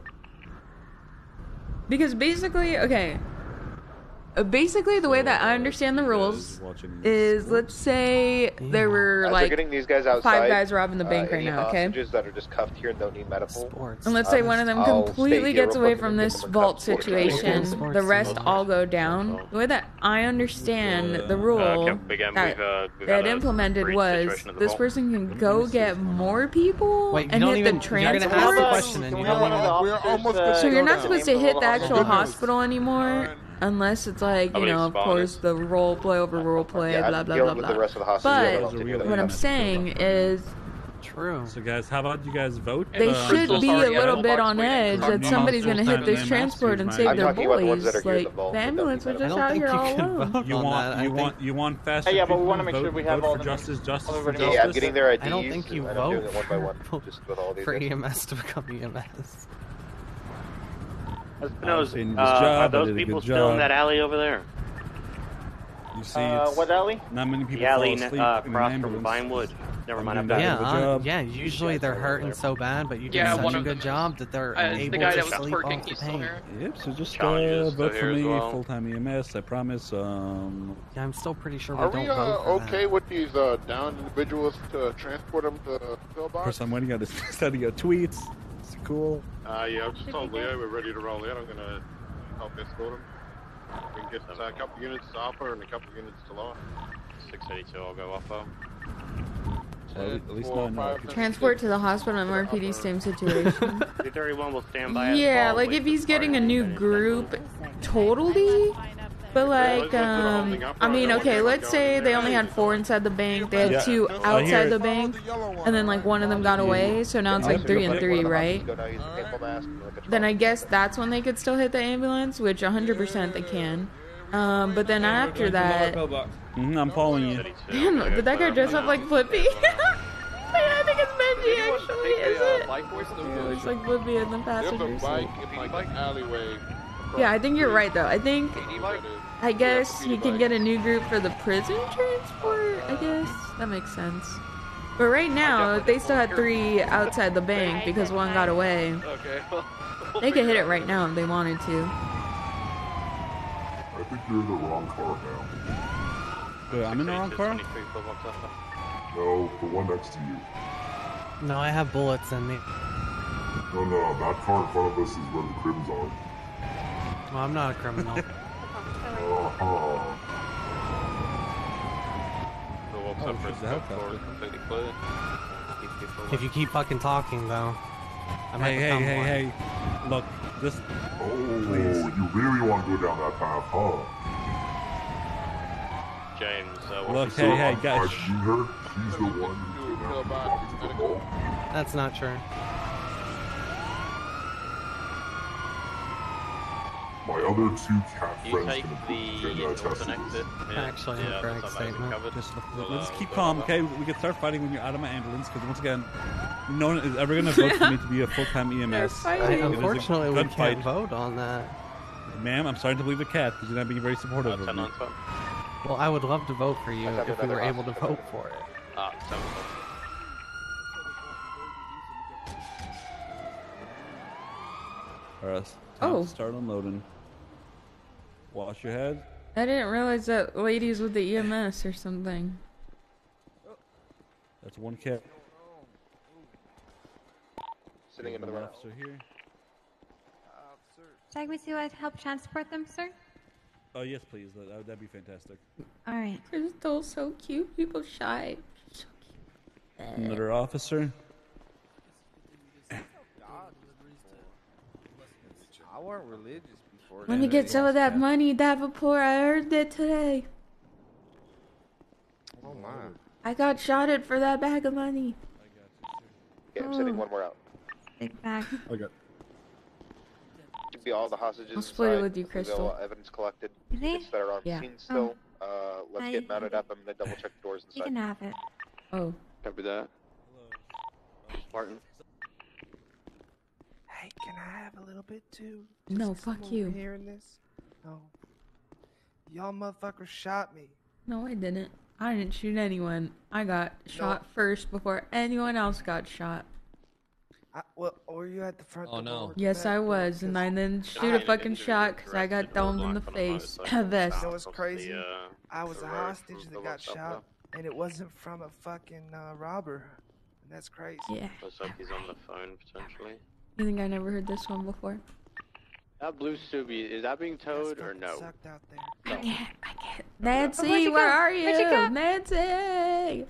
Because basically, okay. Uh, Basically, the way that I understand the rules is, let's say there were like these guys outside, five guys robbing the bank uh, right now. Okay. hostages that are just cuffed here and don't need medical. Sports. And let's say um, one of them I'll completely gets away from this vault cuff situation. transport. The rest all go down. The way that I understand the rule Cap- again, that we've, uh, we've they had had implemented was situation at the this vault. person can go get more people Wait, and hit even- the you're gonna ask the transport. question and Can you we have don't one of the even- officers, almost uh, good So you're not supposed to hit the the actual hospital anymore unless it's like, you know, of course, the role play over role play, Yeah, blah, blah, blah, blah. the rest of the hostages. But Yeah, what I'm saying is True. So, guys, how about you guys vote? they Uh, should be a little bit on edge that somebody's gonna hit this transport and save their talking about the ones boys. that are here at Like the the ambulance was just out here you all alone. You want you want you want faster Hey, yeah, but we wanna make sure we have all for the- justice, justice for justice. Yeah, I'm getting their IDs. I don't think you and I'm doing vote one by one, just with all these. for EMS to become EMS. Espinos, saying uh, his job, are those people good still in that alley over there? You see, Uh, what alley? not many people The alley fall uh, asleep in across from ambulance. Vinewood. Never mind, I'm that back. Yeah, good uh, job. yeah. Usually they're hurting so bad, but you do Yeah, such a good job that they're Uh, able the guy to that was sleep twerking, off the he's still pain. here. Yep, so just Challenges uh, still vote for me, well. full-time EMS, I promise. Um, Yeah, I'm still pretty sure we Are don't we uh, vote for okay with these uh, down individuals to transport them to of pillbox? course, I'm waiting on this sending out tweets. It's cool. Uh, yeah, I just told Leo we're ready to roll in. I'm gonna help escort him. We can get uh, a couple units to Alpha and a couple units to Law. 682, I'll go off though. At at least Four, now I Transport to the hospital and MRPD, same situation. 331 will stand by. Yeah, like if he's getting a new group, totally. But like, um, I mean, okay, let's say they only had four inside the bank, they had Yeah. two outside the bank, and then like one of them got away, so now it's like three and three, right? Then I guess that's when they could still hit the ambulance, which 100% they can. Um, but then after that, Mhm, I'm following you. damn, did that guy dress up like Flippy? Man, I think it's Benji actually, is it? Yeah, it's like Flippy in the There's a passenger seat. In like an alleyway. Yeah, I think you're right though. I think I guess he can get a new group for the prison transport. I guess that makes sense. But right now, they still had three outside the bank because one got away. Okay. They could hit it right now if they wanted to. I think you're in the wrong car now. Wait, I'm in the wrong car? No, the one next to you. No, I have bullets in me. No, no, that car in front of us is where the crims are. Well, I'm not a criminal. Walks Oh, up for a a scope helicopter. door, completely clear. if you keep fucking talking, though, I might Hey, hey, become hey, one. hey. Look, this. Oh, Please. you really want to go down that path, huh? James, uh, Look, what's hey, hey, I've guys. her. She's the one who kidnapped me and brought me to the vault. That's not true. My other two cat You friends take can the prove that I northern tested exit. Yeah, Actually, yeah, incorrect that's not bad, statement. covered. Just We'll, let's uh, keep calm, okay? We can start fighting when you're out of my ambulance, because once again, no one is ever gonna vote for me to be a full-time EMS. fighting. It is a Unfortunately, we can't fight. vote on that. Ma'am, I'm starting to believe the cat because you're not being very supportive Uh, of me. Well, I would love to vote for you if we were able to vote for it. Ah, 7 Alright, time Oh. to start unloading. Wash your head. I didn't realize that ladies with the EMS or something. That's one cat. Sitting in the room. officer here. Should we see what help transport them, sir? Oh yes, please. That, that- that'd be fantastic. All right. Crystal's so cute. People shy. So cute. Another officer. I weren't religious before. Let me get some of that money, Davenport. I earned it today. Oh my. I got shotted for that bag of money. Okay, I'm sending Oh. one more out. Big bag. Okay. Should be all the hostages I'll split it with you, Crystal. go, uh, evidence collected. Really? That are on Yeah. scene still. Uh, let's I- get mounted up. I'm gonna double check the doors inside. You can have it. Oh. Copy that. Spartan. Hey, can I have a little bit too? No, 'cause I'm fuck you. Hearing this? No. Y'all motherfuckers shot me. No, I didn't. I didn't shoot anyone. I got shot first before anyone else got shot. I, well, were you at the front Oh door? or Yes, I was, and I didn't shoot a I- fucking shot because I got domed in the face. A vest. You know what's crazy? uh, I was a hostage that got left up shot, and it wasn't from a fucking uh, robber. And that's crazy. Yeah. Looks like he's on the phone potentially. You think I never heard this one before? That blue Subi, is that being towed or no? Sucked out there. I can't. I can't. Oh, where'd Nancy, you where go? are Where'd you you? go? Nancy.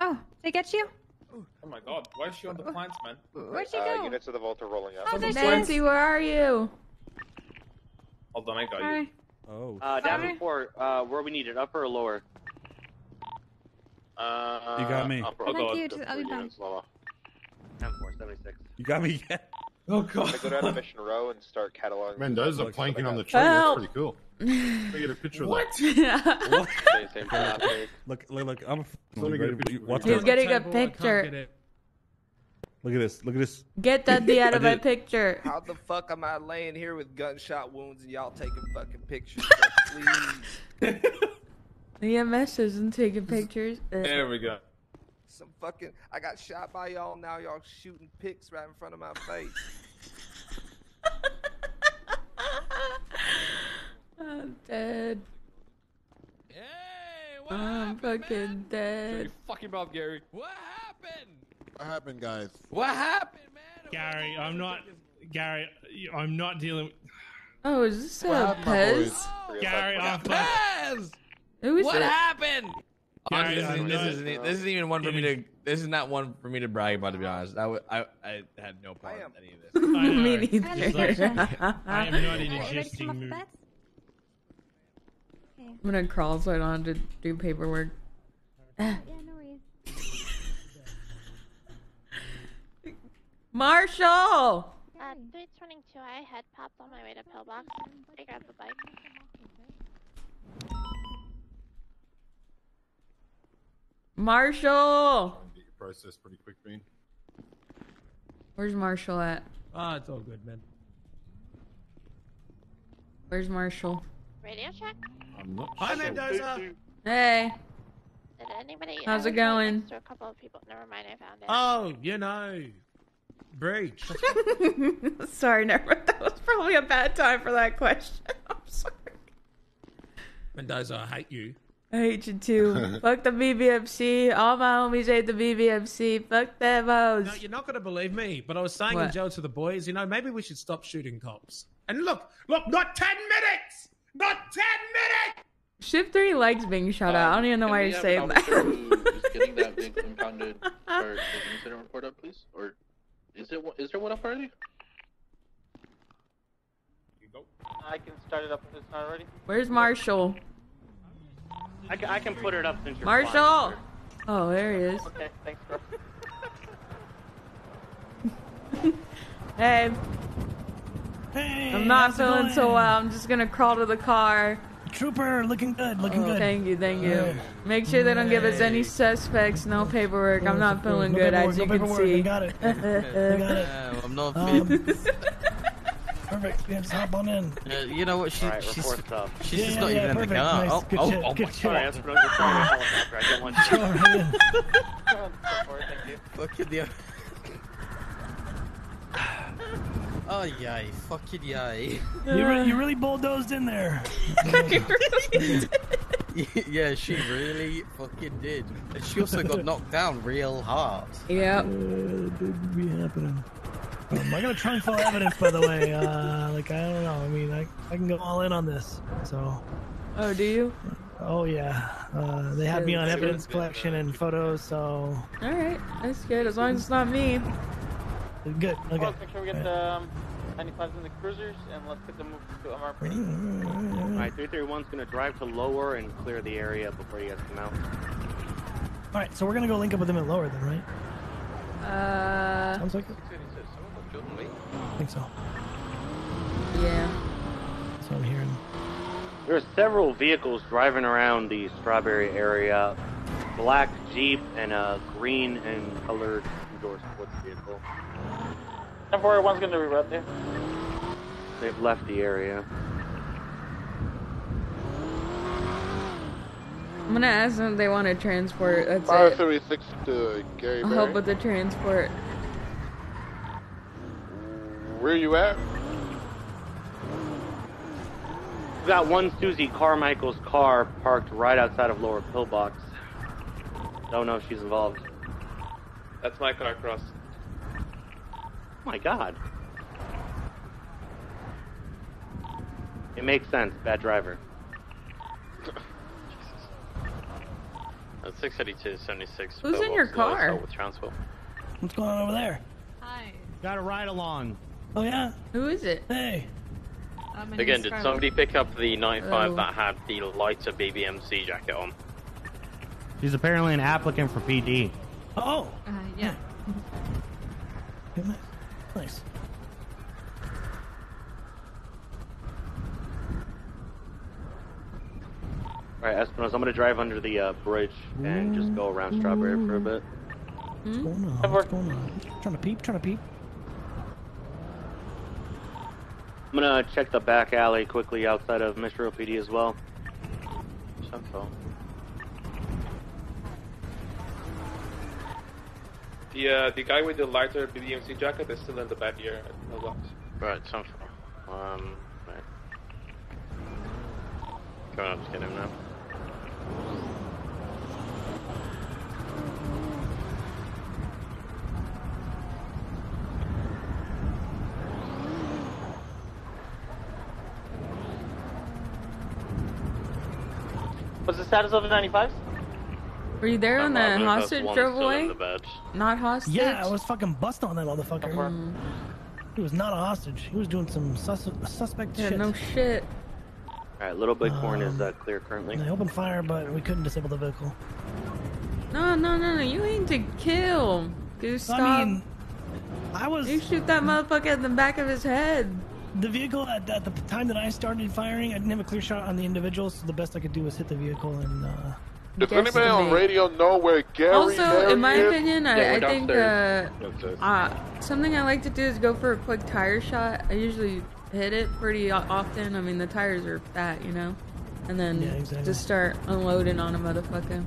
Oh, they get you? Oh my god, why is she on the plants, man? Where'd you Uh, go? units of the vault are rolling out. Oh, Nancy, where are you? Hold on, I got Sorry. you. Oh. Uh, Davenport, uh, where we need it, upper or lower? Uh, You got me. Upper, Thank I'll go you, up to just- I'll be back. units lower. 10-4, You got me again. Oh god! I'm gonna go down to Mission Row and start cataloging. Mendoza Look, planking on the look, tree. Help. That's pretty cool. Let me get a picture of What? that. What? Same, same traffic. Look, look, look. I'm. Let me get a picture. Watch He's getting a picture. Look at this. Look at this. Get that D out of my picture. How the fuck am I laying here with gunshot wounds and y'all taking fucking pictures? Please. The EMS isn't taking pictures. There we go. Some fucking. I got shot by y'all. Now y'all shooting pics right in front of my face. I'm dead. I'm fucking dead. Shut your Fucking mouth, Gary. What happened? What happened, guys? What happened, man? Gary, I'm not. Gary, I'm not dealing. Oh, is this What a Pez? boys? Oh. Gary, I'm Pez! Who is What it? happened? Gary, Honestly, this, I'm isn't, this, not- isn't, this isn't even one for me to. This is not one for me to brag about. To be honest, I, w- I, I had no part in any of this. I know. Me It's like- neither. I am not in a Alright, to jesting come mood. with that? Okay. I'm gonna crawl so I don't have to do paperwork. Yeah, no worries. Marshall! Uh, 322, I had popped on my way to Pillbox. I grabbed the bike. Marshall! Get your process pretty quick, Bean. Where's Marshall at? Ah, it's all good, man. Where's Marshall? Radio check? I'm not Hi, sure. Mendoza. Hey. Did anybody? How's it going? next To a couple of people. Never mind, I found it. Oh, you know, breach. sorry, never. That was probably a bad time for that question. I'm sorry. Mendoza, I hate you. I hate you too. Fuck the BBMC. All my homies hate the BBMC. Fuck them hoes. No, you're not going to believe me, but I was saying in What? jail to the boys, you know, maybe we should stop shooting cops. And look, look, not 10 minutes! Not 10 minutes! Shift 3 likes being shut out. I don't even know why we you're saying an that. officer getting that being impounded or an incident report up, please? Or is it one- is there one up already? I can start it up if it's not ready. Where's Marshall? I can, I can put it up since you're Marshall! flying, Oh, there he is. Okay, thanks, bro. Hey, Hey, I'm not feeling so well. I'm just gonna crawl to the car. Trooper, looking good, looking Oh, good. Thank you, thank you. Make sure they don't give us any suspects, no paperwork. I'm not feeling No good, paperwork, as no you can see. I got it. I got it. Yeah, I'm not Um, fit. Perfect. Yeah, just hop on in. Uh, you know what? She, Alright, she's she's Yeah, just yeah, not yeah, even in the perfect. car. Nice. Oh, Good oh, shit, oh good my shit. Sorry, that's what I'm just trying to helicopter. I don't want Go right in. You. Fucking the. Oh yay! Fucking yay! You, re- you really bulldozed in there. yeah, she really fucking did. And she also got knocked down real hard. Yeah. Uh, did be happening. Um, I got a trunk full of evidence, by the way. Uh, like I don't know. I mean, I, I can go all in on this. So, Oh, do you? oh yeah, uh, they had me on evidence collection and photos. So Alright, that's good. As long as it's not me. good. Okay. Well, make sure we get the um, 95s in the cruisers, and let's get them moved to MR. Alright, 331's gonna drive to lower and clear the area before you guys come out. All right, so we're gonna go link up with them at lower then, right? Uh, Sounds like it. I think so. yeah. That's what I'm hearing. There are several vehicles driving around the Strawberry area. Black Jeep and a green and colored endorsed sports vehicle. 1041's gonna reroute there. They've left the area. I'm gonna ask them if they want to transport. That's Fire it. 36 to Gary I'll help with the transport. Where are you at? We've got one Susie Carmichael's car parked right outside of Lower Pillbox. Don't know if she's involved. That's my car cross. Oh my god. It makes sense. Bad driver. That's 682 76. Who's in your car? With transport. What's going on over there? Hi. Got a ride along. Oh yeah. Who is it? Hey. Again, did somebody pick up the 95 Oh. that had the lighter BBMC jacket on? She's apparently an applicant for PD. Oh. Uh, yeah. Nice. Alright, Espinosa, I'm gonna drive under the uh, bridge and just go around Strawberry for a bit. What's going on? What's going on? Trying to peep. Trying to peep. I'm gonna check the back alley quickly outside of Metro PD as well. Central. The uh, the guy with the lighter BBMC jacket is still in the back here at Pillbox. Right, Central. Um, right. Going up to get him now. What's the status of the 95s? Were you there when the hostage drove away? the bed. Not hostage. Yeah, I was fucking bust on that motherfucker. Mm. He was not a hostage. He was doing some sus- suspect Yeah, shit. no shit. Alright, Little Bighorn is uh, clear currently. They opened fire, but we couldn't disable the vehicle. No, no, no, no. You aim to kill. Gustav. I mean, I was. You shoot that motherfucker in the back of his head. The vehicle at, at the time that I started firing, I didn't have a clear shot on the individual, so the best I could do was hit the vehicle and. Uh, Does anybody on radio know where Gary Also, Berry in my is? opinion, I, Yeah, I think uh, uh, something I like to do is go for a quick tire shot. I usually hit it pretty often. I mean, the tires are fat, you know, and then Yeah, exactly. just start unloading on a motherfucker.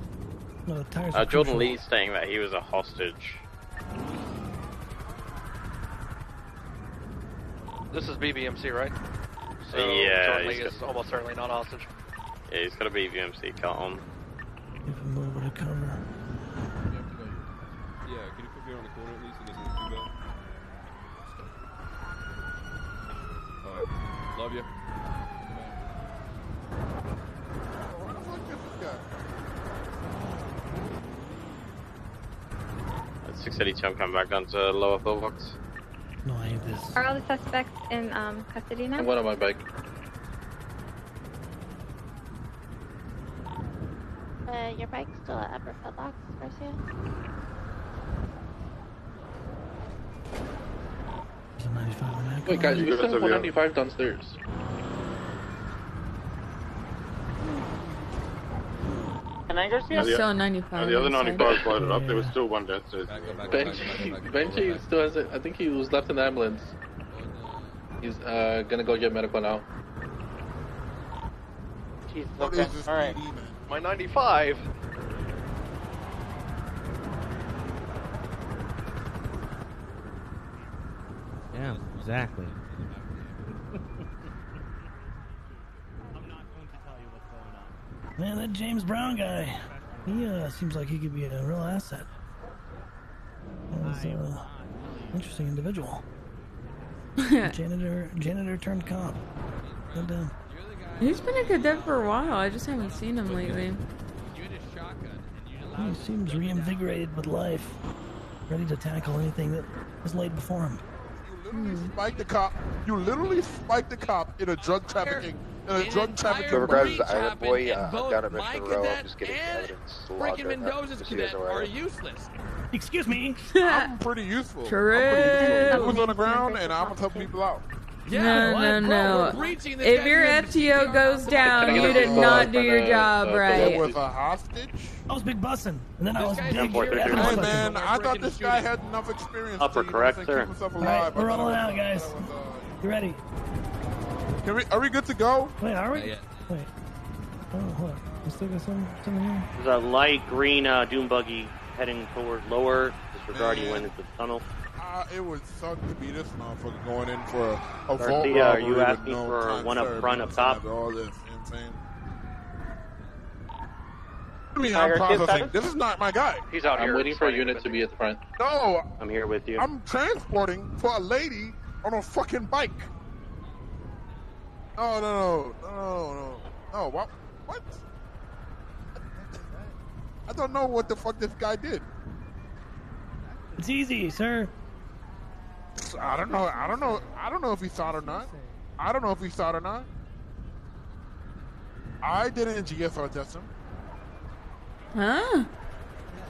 no, the tires. Uh, are Jordan crucial. Lee's saying that he was a hostage. This is BBMC, right? So Yeah, Jordan Lee he's is almost certainly not hostage. Yeah, he's got a BBMC cut on. Give him over to cover. Yeah, can you put me on the corner at least? It doesn't look too bad. Alright, love you. At 682, I'm coming back down to lower pillbox. No, I hate this. Are all the suspects in um, custody now? And one on my bike. Uh, your bike's still at Upper Footbox, Garcia? There's a 95 Wait, guys, we still have 195 downstairs. And then Garcia? Yeah, the- Still 95. Uh, the other inside. 95 is loaded up. There was still one downstairs. Benji, Benji still has it. I think he was left in the ambulance. He's uh, gonna go get medical now. Jesus, okay. Alright. My 95. Yeah, exactly. Man, that James Brown guy, he uh, seems like he could be a real asset. He's uh, interesting individual. janitor, janitor turned cop. Good damn. He's been a cadet for a while. I just haven't seen him lately. He seems reinvigorated with life, ready to tackle anything that is laid before him. You literally spiked the cop. You literally spiked the cop in a drug trafficking in a drug trafficking. Whoever drives the boy, uh, I'm both down at my Mission Row. I'm just getting evidence logged Freaking right. Mendoza's Just so you guys cadet know where I are useless. Excuse me. I'm pretty useful. I'm True. pretty useful. Boots on the ground, and I'm helping people out. Yeah, no, no, no. breaching this If your FTO goes down, you did not do your job right. With a hostage? I was big bussing, and then I was big. Hey man, I thought this guy had enough experience Upper, to correct, sir? alive. right, we're I thought rolling it out, was- guys. You ready? Can we, are we good to go? Wait, are we? Wait. Oh, hold on. We still got some, something here. There's a light green uh, dune buggy heading toward lower. Disregard you went into the tunnel. Uh, it would suck to be this motherfucker going in for a, a vault Garcia, are you asking no for one up front, up top? after all this, you know what I'm? I mean, I'm Garcia, processing. This is not my guy. He's out I'm here. waiting for a unit to be at the front. No, I'm here with you. I'm transporting for a lady on a fucking bike. No, no, no, no, no, no. No, what? What? I don't know what the fuck this guy did. It's easy, sir. I don't know. I don't know. I don't know if he saw it or not. I don't know if he saw it or not. I didn't GSR test him. Huh?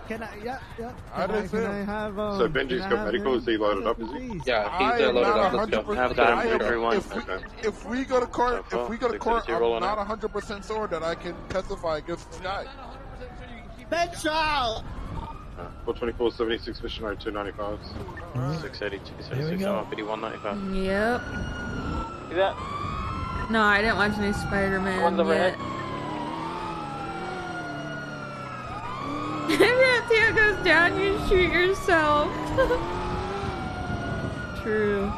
Can I? Yeah, yeah. I can didn't can I have? Um, So Benji's got have medical. Is he loaded up? Is he? Please. Yeah, he's uh, loaded up. Let's go. 100%. I've got him for everyone. If we, Okay. if we go to court, if we go to court, to two, rolling I'm not 100% sure that I can testify against this guy. Benchal. Uh, 424, 76, mission R 295. 682, Here we 76, go. 5195. Yep. See that? No, I didn't watch any Spider-Man One's overhead. yet. if your FTO goes down, you shoot yourself. True.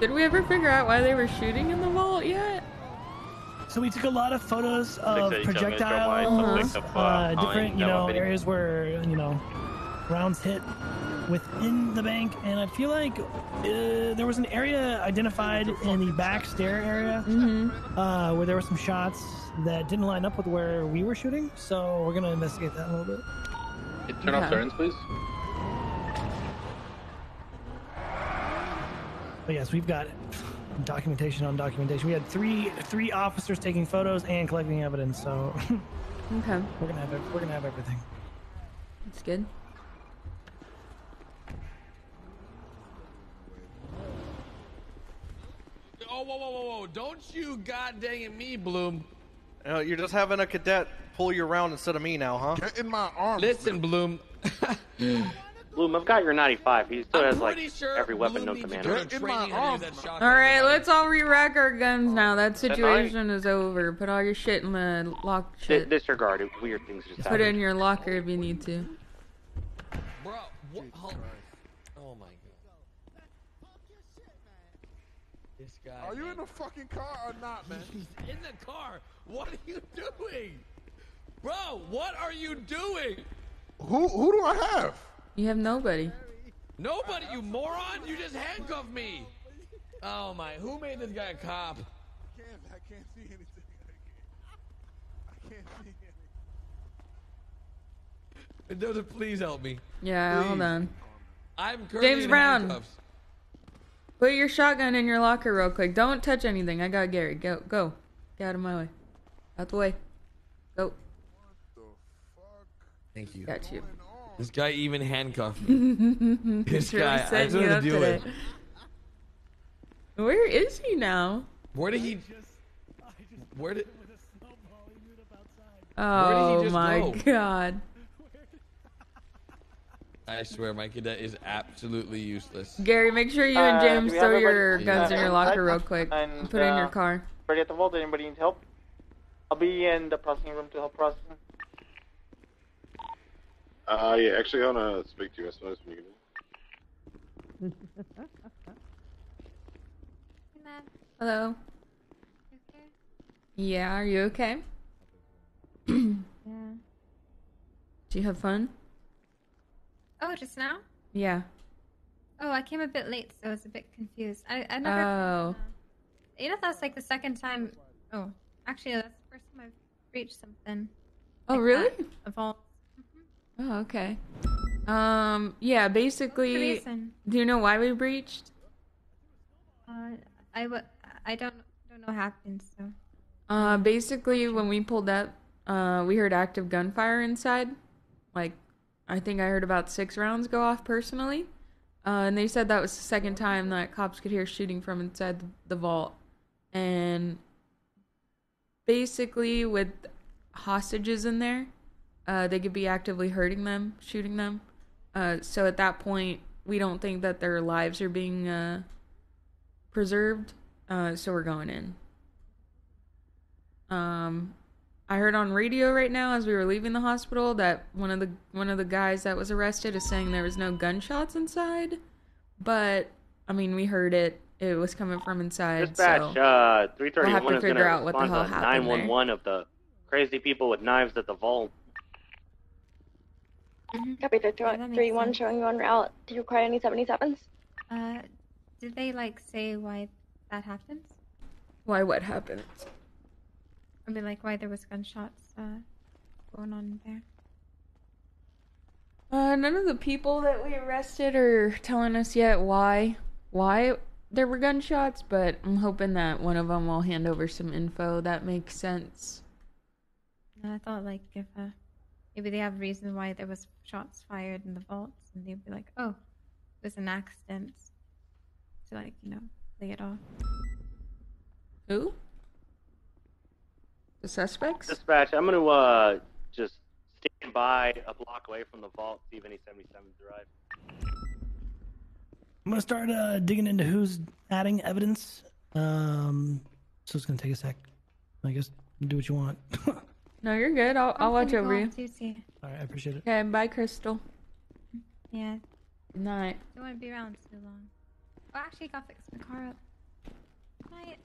Did we ever figure out why they were shooting in the vault yet? So we took a lot of photos of projectiles, Wide, subject of, uh, uh, different, you know, Video. areas where you know rounds hit within the bank, and I feel like uh, there was an area identified in the back stair area uh, where there were some shots that didn't line up with where we were shooting. So we're gonna investigate that a little bit. Hey, Turn off Okay. sirens, please. But yes, we've got documentation on documentation. We had three three officers taking photos and collecting evidence, so Okay, we're gonna have we're gonna have everything. that's good. Oh, whoa, whoa, whoa, whoa. Don't you god dang it me, Bloom. Uh, you're just having a cadet pull you around instead of me now, huh? Get in my arms. Listen, Bloom. Bloom, I've got your 95. He still I'm has like sure every weapon Bloom known to to man. go to training how to use that shotgun. All right, let's all re-rack our guns now. That night. situation is over. Put all your shit in the lock Di- shit. disregard it. Weird things just Put it in your locker if you need to. Bro, what? Oh my god. This guy. Are you in the fucking car or not, man? He's in the car. What are you doing? Bro, what are you doing? Who who do I have? You have nobody. Nobody, you moron! You just handcuffed me! Oh my, who made this guy a cop? I can't, I can't see anything. I can't see anything. Mendoza, please help me. Yeah, hold on. I'm currently James in Brown. handcuffs. Put your shotgun in your locker real quick. Don't touch anything. I got Gary. Go, go. Get out of my way. Out the way. Go. Thank you. Got you. This guy even handcuffed me. This This guy, I setting just you wanted to up do it. Where is he now? Where did he? Just Where did? Oh just my go? god. I swear, my cadet is absolutely useless. Gary, make sure you Uh, and do James we have throw your guns in uh, your locker real quick. And, Put it in uh, your car. Ready at the vault? Anybody need help? I'll be in the processing room to help process. Uh, yeah, actually, I want to speak to you, I suppose, when you get in. Hello. Yeah, are you okay? Yeah. Do you have fun? Oh, just now? Yeah. Oh, I came a bit late, so I was a bit confused. I, I never. Oh. You know, that's like the second time. Oh, actually, that's the first time I've reached something. Oh, like really? that. A vault. Oh, okay. Um, yeah, basically, do you know why we breached? Uh, I w- I don't don't know what happened. So Uh, basically, when we pulled up, uh, we heard active gunfire inside. Like, I think I heard about six rounds go off personally. Uh, and they said that was the second time that cops could hear shooting from inside the, the vault. And basically, with hostages in there, uh, they could be actively hurting them, shooting them. Uh, so at that point, we don't think that their lives are being uh, preserved. Uh, so we're going in. Um, I heard on radio right now as we were leaving the hospital that one of the one of the guys that was arrested is saying there was no gunshots inside, but I mean we heard it. It was coming from inside. Dispatch, so uh, we'll 331 have to is going to out what the respond hell to happened 911 of the crazy people with knives at the vault. Copy to three one showing you on route. Do you require any seventy sevens? uh, did they like say why that happened? Why? What happened? I mean, like why there was gunshots uh, going on there. Uh, none of the people that we arrested are telling us yet why why there were gunshots, but I'm hoping that one of them will hand over some info that makes sense. I thought like if uh, maybe they have a reason why there was shots fired in the vaults, and they'd be like, oh, it was an accident. To like you know lay it off. Who? The suspects? Dispatch, I'm going to uh, just stand by a block away from the vault, see if any 77s arrive. I'm gonna start uh, digging into who's adding evidence. Um, so it's gonna take a sec. I guess do what you want. No, you're good. I'll I'll watch over you. All right, I appreciate it. Okay, bye, Crystal. Yeah. Good night. Don't want to be around too long. Oh, actually, I gotta fix my car up. Night.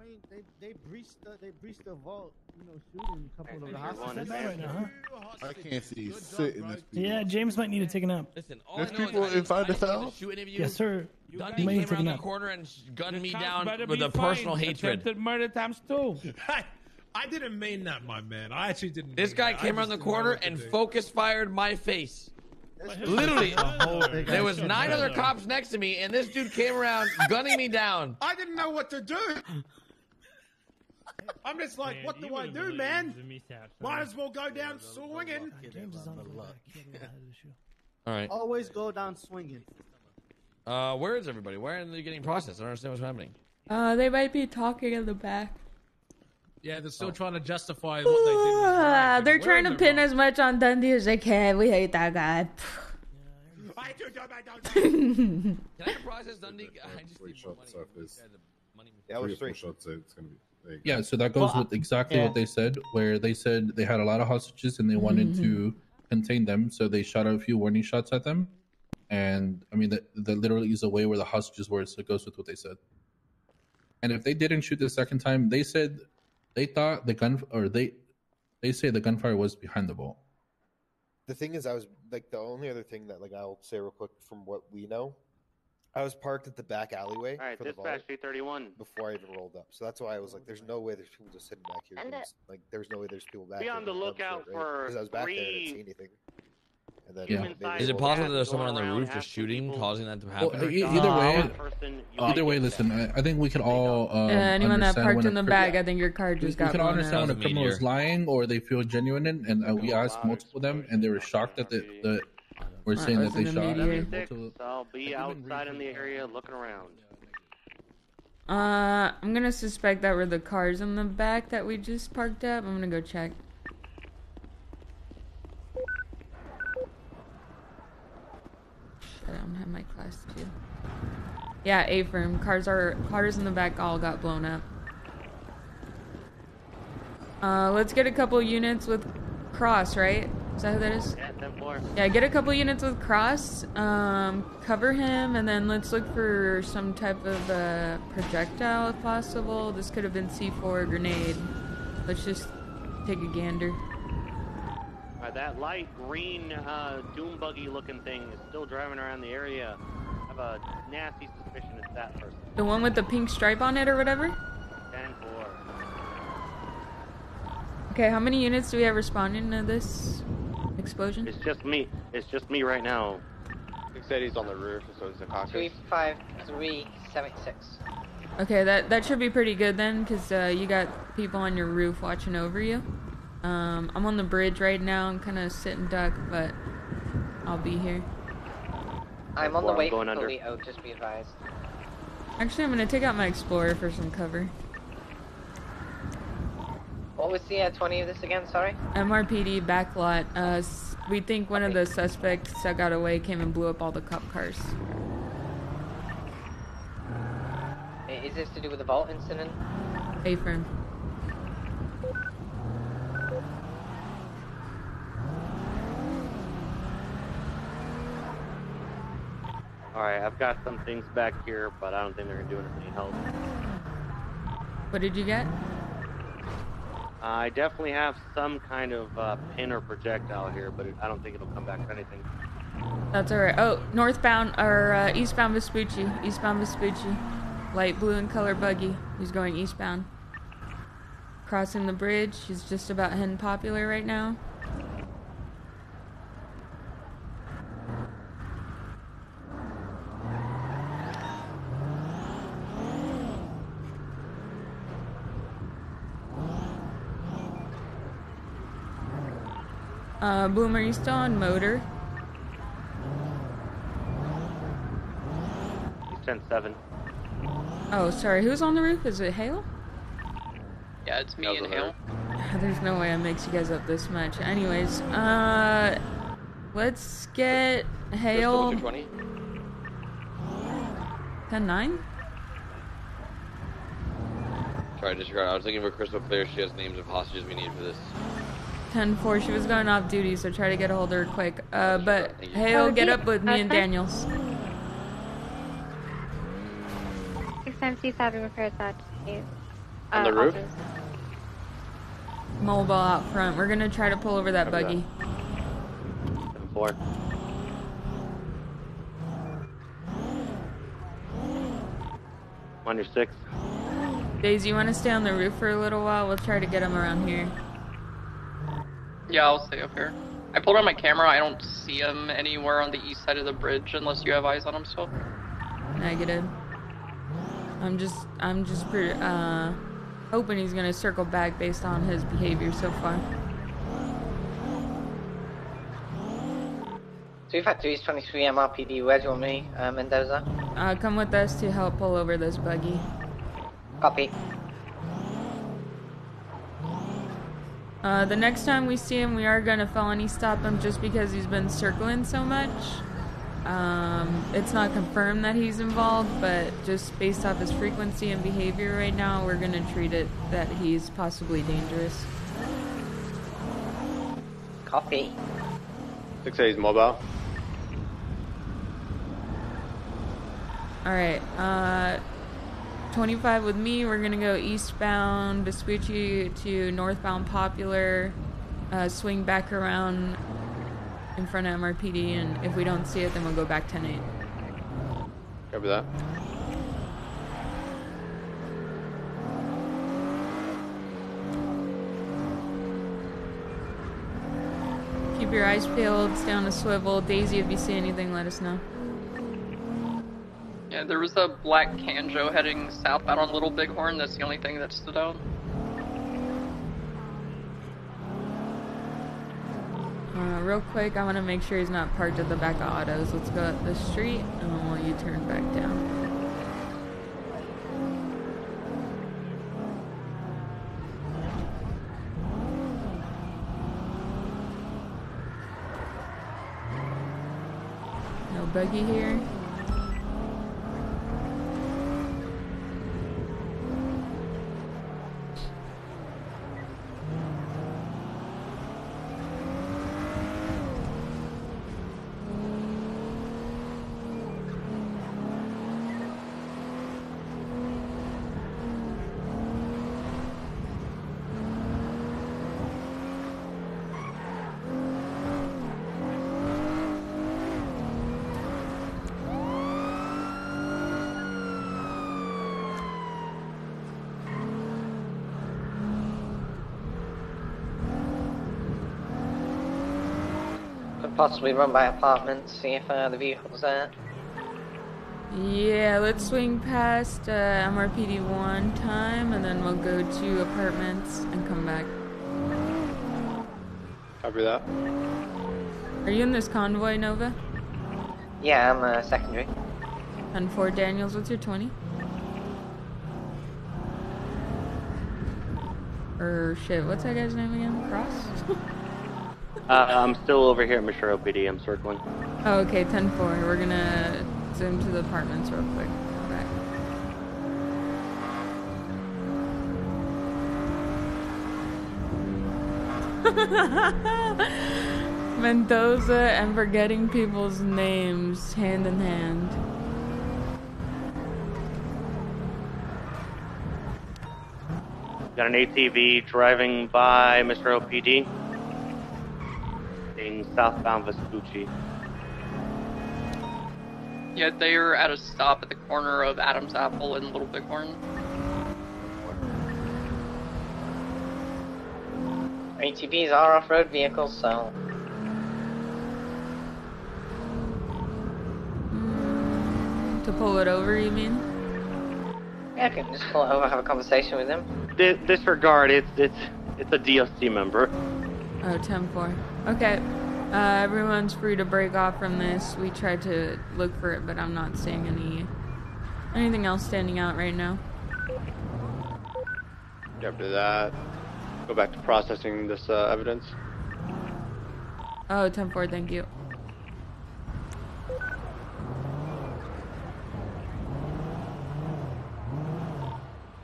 I mean, they they breached the they breached the vault, you know, shooting a couple of the hostages. right now, huh? I can't see sit in this. Yeah, James might need to take a nap. Listen, all There's I know people is I- inside the I didn't cell? Shoot of you. Yes, sir. Dundee You may came to take a around the corner and gunned me down with a personal hatred. Attempted murder times two. I didn't mean that, my man. I actually didn't. This mean guy that. came I around the corner and do. focus fired my face. Literally, a whole big there was nine other cops next to me, and this dude came around gunning me down. I didn't know what to do. I'm just like, what do I do, man? Might as well go down swinging. All right. Always go down swinging. Uh, where is everybody? Where are they getting processed? I don't understand what's happening. Uh, they might be talking in the back. Yeah, they're still trying to justify what they did. was right. they're We're trying to the pin as much on Dundee as they can. We hate that guy. Can I process Dundee? I just Three need more shots money. off. Yeah, it was Three three. shots, so it's gonna be. There you go. Yeah, so that goes Well, with exactly yeah. what they said, where they said they had a lot of hostages and they wanted mm-hmm. to contain them, so they shot a few warning shots at them. And I mean, that that literally is a way where the hostages were, so it goes with what they said. And if they didn't shoot the second time, they said they thought the gun or they they say the gunfire was behind the vault. The thing is, I was like the only other thing that like I'll say real quick from what we know. I was parked at the back alleyway All right, for dispatch vault 331. before I even rolled up. So that's why I was like, "There's no way there's people just sitting back here." And doing it- like, there's no way there's people back. Be here on the doing dumb lookout shit, right? for 'Cause I was back there, I didn't see three anything. And then Yeah. maybe Human-sized Is it possible that there's someone on the roof just shooting, people- causing that to happen? Uh, either way, one person, you either way, listen, I, I think we could all um, Uh, anyone that parked in the cri- back, I think your car just we got can blown understand when out. a criminal is lying or they feel genuine, and, and uh, we asked multiple of them, and they were shocked that the, the we're saying that they shot. media. and Six, I'll be outside in the area looking around. Uh, I'm gonna suspect that were the cars in the back that we just parked up. I'm gonna go check. I don't have my class two. Yeah, A firm. Cars are cars in the back all got blown up. Uh, let's get a couple units with cross, right? Is that who that is? Yeah, 10 4. Yeah, get a couple units with Cross, um, cover him, and then let's look for some type of uh, projectile if possible. This could have been C4 or grenade. Let's just take a gander. Alright, that light green uh, doom buggy looking thing is still driving around the area. I have a nasty suspicion it's that person. The one with the pink stripe on it or whatever? 10 4. Okay, how many units do we have responding to this explosion? It's just me. It's just me right now. 680's on the roof, so is the caucus. Three five three seven six. Okay, that that should be pretty good then, because uh, you got people on your roof watching over you. Um, I'm on the bridge right now. I'm kind of sitting duck, but I'll be here. I'm on the Well, I'm way going under. Toledo, just be advised. Actually, I'm gonna take out my explorer for some cover. What was the uh, 20 of this again? Sorry. MRPD backlot. Uh, we think one of the suspects that got away came and blew up all the cop cars. Is this to do with the vault incident? A-frame. Alright, I've got some things back here, but I don't think they're gonna do us any help. What did you get? I definitely have some kind of uh, pin or projectile here, but it, I don't think it'll come back to anything. That's alright. Oh, northbound or uh, eastbound Vespucci. Eastbound Vespucci. Light blue in color buggy. He's going eastbound. Crossing the bridge. He's just about heading popular right now. Uh, Boom, are you still on motor? He's 10 7. Oh, sorry. Who's on the roof? Is it Hale? Yeah, it's me and Hale. There's no way I mix you guys up this much. Anyways, uh, let's get Hale. 220. 10 9? Sorry, disregard. I was looking for crystal clear. She has names of hostages we need for this. 10 4. She was going off duty, so try to get a hold of her quick. Uh, but Hale, Oh, get up with me and. Daniels. Six times he's having repairs that is. On the roof? Mobile out front. We're gonna try to pull over that buggy. 10 4. On your 6. Daisy, you want to stay on the roof for a little while? We'll try to get him around here. Yeah, I'll stay up here. I pulled on my camera. I don't see him anywhere on the east side of the bridge unless you have eyes on him still. Negative. I'm just, I'm just pretty, uh, hoping he's gonna circle back based on his behavior so far. 353 is 23 MRPD. Where do you want me, uh, Mendoza? Uh, come with us to help pull over this buggy. Copy. Uh, the next time we see him, we are gonna felony stop him just because he's been circling so much. Um, it's not confirmed that he's involved, but just based off his frequency and behavior right now, we're gonna treat it that he's possibly dangerous. Copy. 680's mobile. Alright, uh, 25 with me. We're gonna go eastbound Vespucci to northbound Popular, uh, swing back around in front of MRPD, and if we don't see it, then we'll go back 10 8. Copy that. Keep your eyes peeled, stay on a swivel. Daisy, if you see anything, let us know. Yeah, there was a black Kanjo heading southbound on Little Bighorn. That's the only thing that stood out. Uh, real quick, I want to make sure he's not parked at the back of autos. Let's go up the street, and then we'll U-turn back down. No buggy here. Possibly run by apartments, see if uh, the vehicle's there. Yeah, let's swing past uh, MRPD one time, and then we'll go to apartments and come back. Copy that. Are you in this convoy, Nova? Yeah, I'm uh, secondary. And four Daniels, what's your twenty? Or shit, what's that guy's name again? Cross? Uh, I'm still over here at Mission OPD. I'm circling. oh, okay, 10 4. We're gonna zoom to the apartments real quick. Back. Mendoza and forgetting people's names hand in hand. Got an ATV driving by Mr. OPD. In southbound Vespucci. Yeah, they're at a stop at the corner of Adam's Apple and Little Bighorn. ATVs are off-road vehicles, so To pull it over, you mean? yeah, I can just pull it over, have a conversation with them. Di- disregard. It's it's it's a DOC member. Oh, 10 4. Okay. Uh, everyone's free to break off from this. We tried to look for it, but I'm not seeing any anything else standing out right now. After that, go back to processing this uh, evidence. Oh, 10 4, thank you.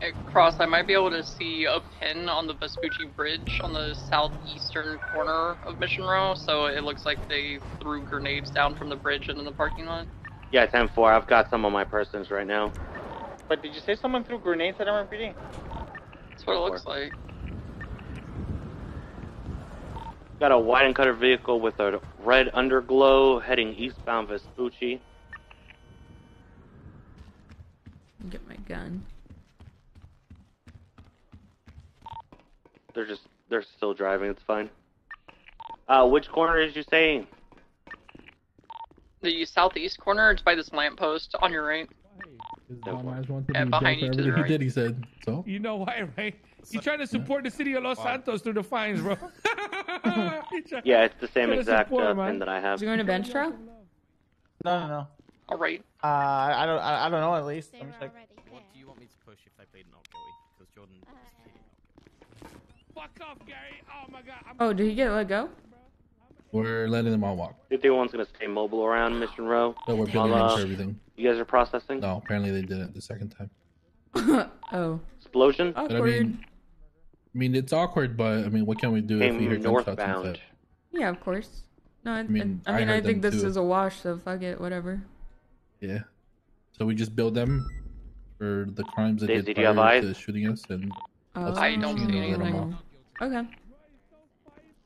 At Cross, I might be able to see a pin on the Vespucci Bridge on the southeastern corner of Mission Row, so it looks like they threw grenades down from the bridge into the parking lot. Yeah, 10-4. I've got some on my persons right now. But did you say someone threw grenades at MRPD? That's what it looks like. Got a white and cutter vehicle with a red underglow heading eastbound Vespucci. Get my gun. They're just they're still driving. It's fine. Uh, which corner did you say? The southeast corner, it's by this lamppost on your right. Yeah, behind you to the right. He did. He said so. You know why, right? He's trying to support the city of Los Santos through the fines, bro. Yeah, it's the same exact support, uh, man. pin that I have. Is he going to bench trial? No, no, no. All right. Uh, I I don't, I, I don't know. At least. Let me check. What do you want me to push if they plead not guilty? Because Jordan is pleading not Fuck off, Gary. Oh my god. I'm Oh, did he get let go? We're letting them all walk. Fifty one's gonna stay mobile around Mission Row. So we're building While, uh, for everything. You guys are processing. No, apparently they did it the second time. oh. Explosion. But I mean, I mean it's awkward, but I mean, what can we do if we hear gunshots northbound. instead? Yeah, of course. No, I, I mean, mean, I I, mean, I think this too. is a wash, so fuck it, whatever. Yeah. So we just build them for the crimes they Daisy, did do you have prior eyes? to shooting us, and that's I don't see know, let 'em anything. Off. Okay.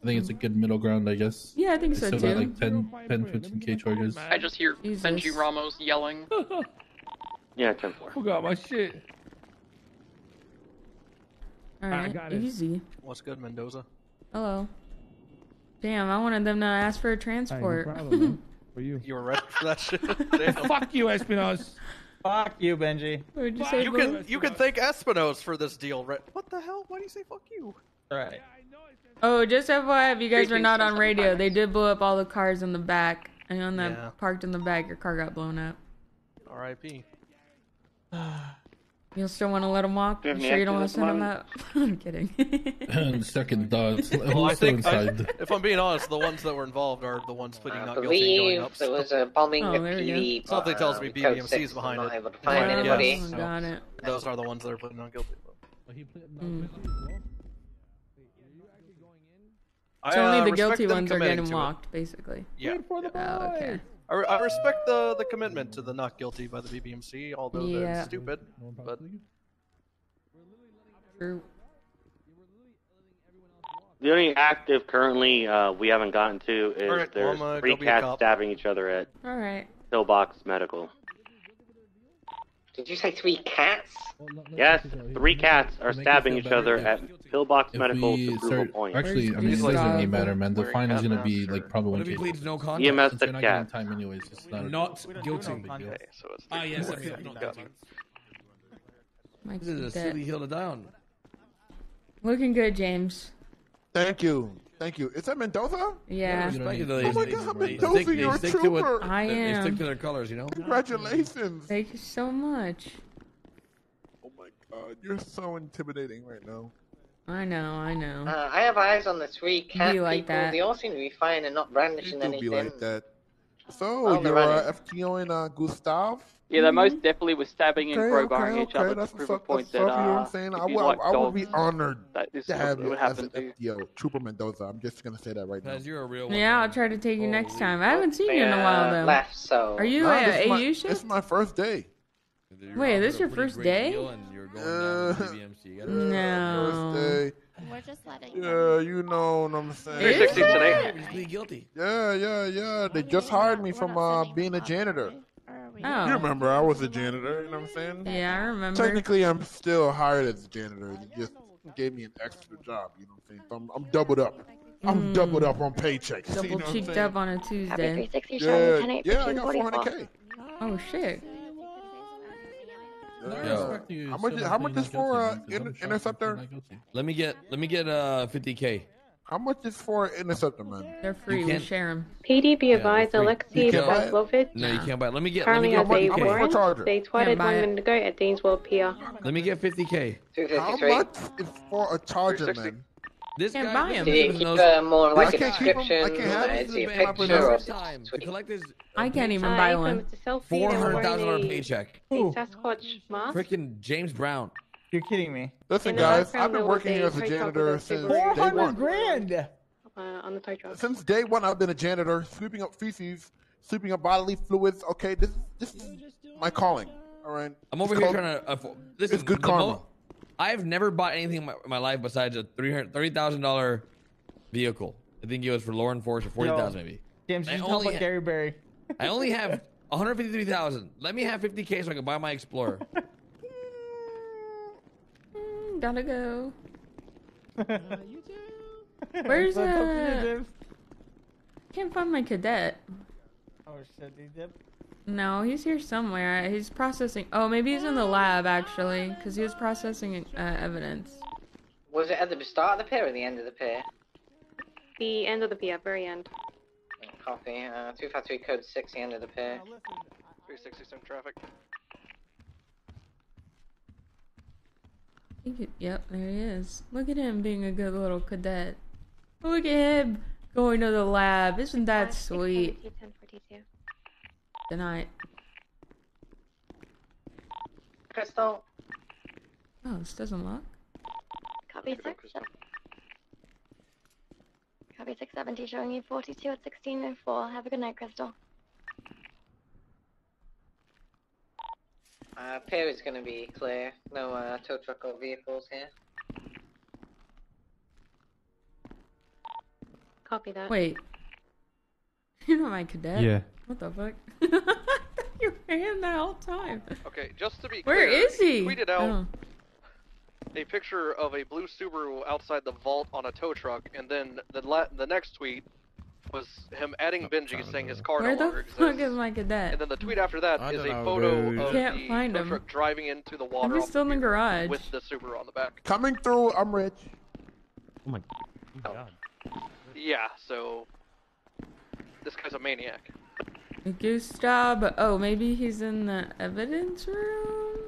I think it's a good middle ground, I guess. Yeah, I think They so still too. got like 10, 10 15k charges. I just hear Benji Ramos yelling. Yeah, 10-4. Forgot my shit. Alright, I right, got it. easy. What's good, Mendoza? Hello. Damn, I wanted them to ask for a transport. For you. You were ready for that shit? Damn. Fuck you, Espinosa. Fuck you, Benji. What'd you say, You can you can thank Espino's for this deal, right? What the hell? Why do you say fuck you? All right. Oh, just FYI, if you guys were not on radio, they did blow up all the cars in the back. And on that Yeah. parked in the back, your car got blown up. R.I.P. You'll still want to let them walk? Do you You sure you don't want to send the them out? I'm kidding. Second thoughts. Well, I think, I, if I'm being honest, the ones that were involved are the ones pleading I not guilty and going believe up. there so- was a bombing Oh, at there we go. Something tells uh, me Code BBMC 6 is behind not it. able to find Yeah, anybody. so Got it. Those are the ones that are pleading not guilty. Mm. I, So only uh, the guilty ones are committing getting to it. walked, basically. Yeah. Oh, okay. I, re- I respect the the commitment to the not guilty by the BBMC, although Yeah. they're stupid. But True. The only active currently uh, we haven't gotten to is Alright, well, there's I'm three go be a cats stabbing each other at All right. Pillbox Medical. Did you say three cats? Yes, three cats are To make it stabbing each other at Pillbox If Medical we approval start, point. actually, I mean, it doesn't really matter, man. The fine is gonna be like probably one if he no EMS contest? the Since not cat. time anyways, it's not. Not guilty. no. Okay, so it's Ah, yes, three that's not guilty. This is a silly hill to die on. Looking good, James. Thank you. Thank you. Is that Mendoza? Yeah. You know what I? Oh my God, Mendoza, stick- they you're a stick to what- trooper. I they- They stick to their colors, you know. Congratulations. Thank you so much. Oh my God, you're so intimidating right now. I know, I know. Uh, I have eyes on the three cat You like people. that. They all seem to be fine and not brandishing Don't be anything. like that. So Well, they're you're uh, running. FTO in uh, Gustav? Yeah, they most definitely were stabbing and Okay, crowbarring okay, each other okay. to prove what's a point That's that what's up. You know what uh, I'm saying? I would, like I would be honored that this to is have you would as happen an to. FTO, Trooper Mendoza. I'm just gonna say that right now. Because you're a real one. Yeah, I'll try to take you next time. I haven't seen you in a while though. left, so. Are you Nah, a this is my- AU shift? This is my first day. Wait, this your first day? Uh, No. First day. We're just letting Yeah, you know what I'm saying. 360 today. He's guilty. Yeah, yeah, yeah. They just hired me from uh, being a janitor. Oh. You remember I was a janitor, you know what I'm saying? Yeah, I remember. Technically, I'm still hired as a janitor. They just gave me an extra job, you know what I'm saying? So I'm, I'm doubled up. I'm Mm. doubled up on paychecks. you Double know cheeked up on a Tuesday. Yeah, yeah, I got 400k. Oh shit. Yeah. How much? How much is for uh, in, interceptor? Let me get let me get uh 50k. How much is for an interceptor, man? They're free. We can't- share them. PD be advised, You Alexei can't buy it? Pavlovich No, you can't buy it. Let me get currently let has me a get 50K. warrant. charger? They twatted Can't buy one it. minute ago at Dainesville PR. Let me get 50k. How much is for a charger, 360. man? This Can't guy buy this him. Do is you one of keep those- uh, more like I a can't keep 'em- I description? can't have Uh, them. is he a This is my picture or first is it time. just The tweet? collector's I can't even buy Ethan, one. it's a selfie. four They're hundred thousand dollar wearing a- paycheck. A Sasquatch mask. Freaking James Brown. You're kidding me. Listen, In guys, I've been working here as a janitor since cigarette day Four hundred one. grand. Uh, on the tow truck. Since day one, I've been a janitor, sweeping up feces, sweeping up bodily fluids. Okay, this this is my calling. All right. I'm over It's here called- trying to. afford listen, it's good the karma. mo- I've never bought anything in my, in my life besides a three hundred thirty thousand dollar vehicle. I think it was for Lauren Law Enforcement, forty thousand maybe. James, I you should only help ha- Gary Berry. I only have one hundred fifty three thousand. Let me have fifty k so I can buy my Explorer. Gotta go. Where's What's up, uh? James? Can't find my cadet. Oh shit, he did. No, he's here somewhere. He's processing. Oh, maybe he's in the lab actually, because he was processing uh, evidence. Was it at the start of the pier or the end of the pier? The end of the PR, very end. Copy. Uh, 253 code 6, the end of the pier. 360 some traffic. He could- Yep, there he is. Look at him being a good little cadet. Look at him going to the lab. Isn't that sweet? 1042. Good night. Crystal. Oh, this doesn't lock. Copy six. Copy six seventy, showing you forty-two at sixteen oh four. Have a good night, Crystal. Uh, pier is going to be clear. No uh, tow truck or vehicles here. Copy that. Wait. You're not my cadet. Yeah. What the fuck? you were him that whole time. Okay, just to be clear, Where is he? tweeted out Oh. a picture of a blue Subaru outside the vault on a tow truck, and then the la- the next tweet was him adding oh, Benji saying his car Where no longer the exists. fuck is my cadet? And then the tweet after that I is a know, photo dude. of Can't the find him. truck driving into the water Maybe off still in the garage. with the Subaru on the back. Coming through, I'm rich. Oh my oh. god. Yeah, so this guy's a maniac. Gustav. Oh, maybe he's in the evidence room.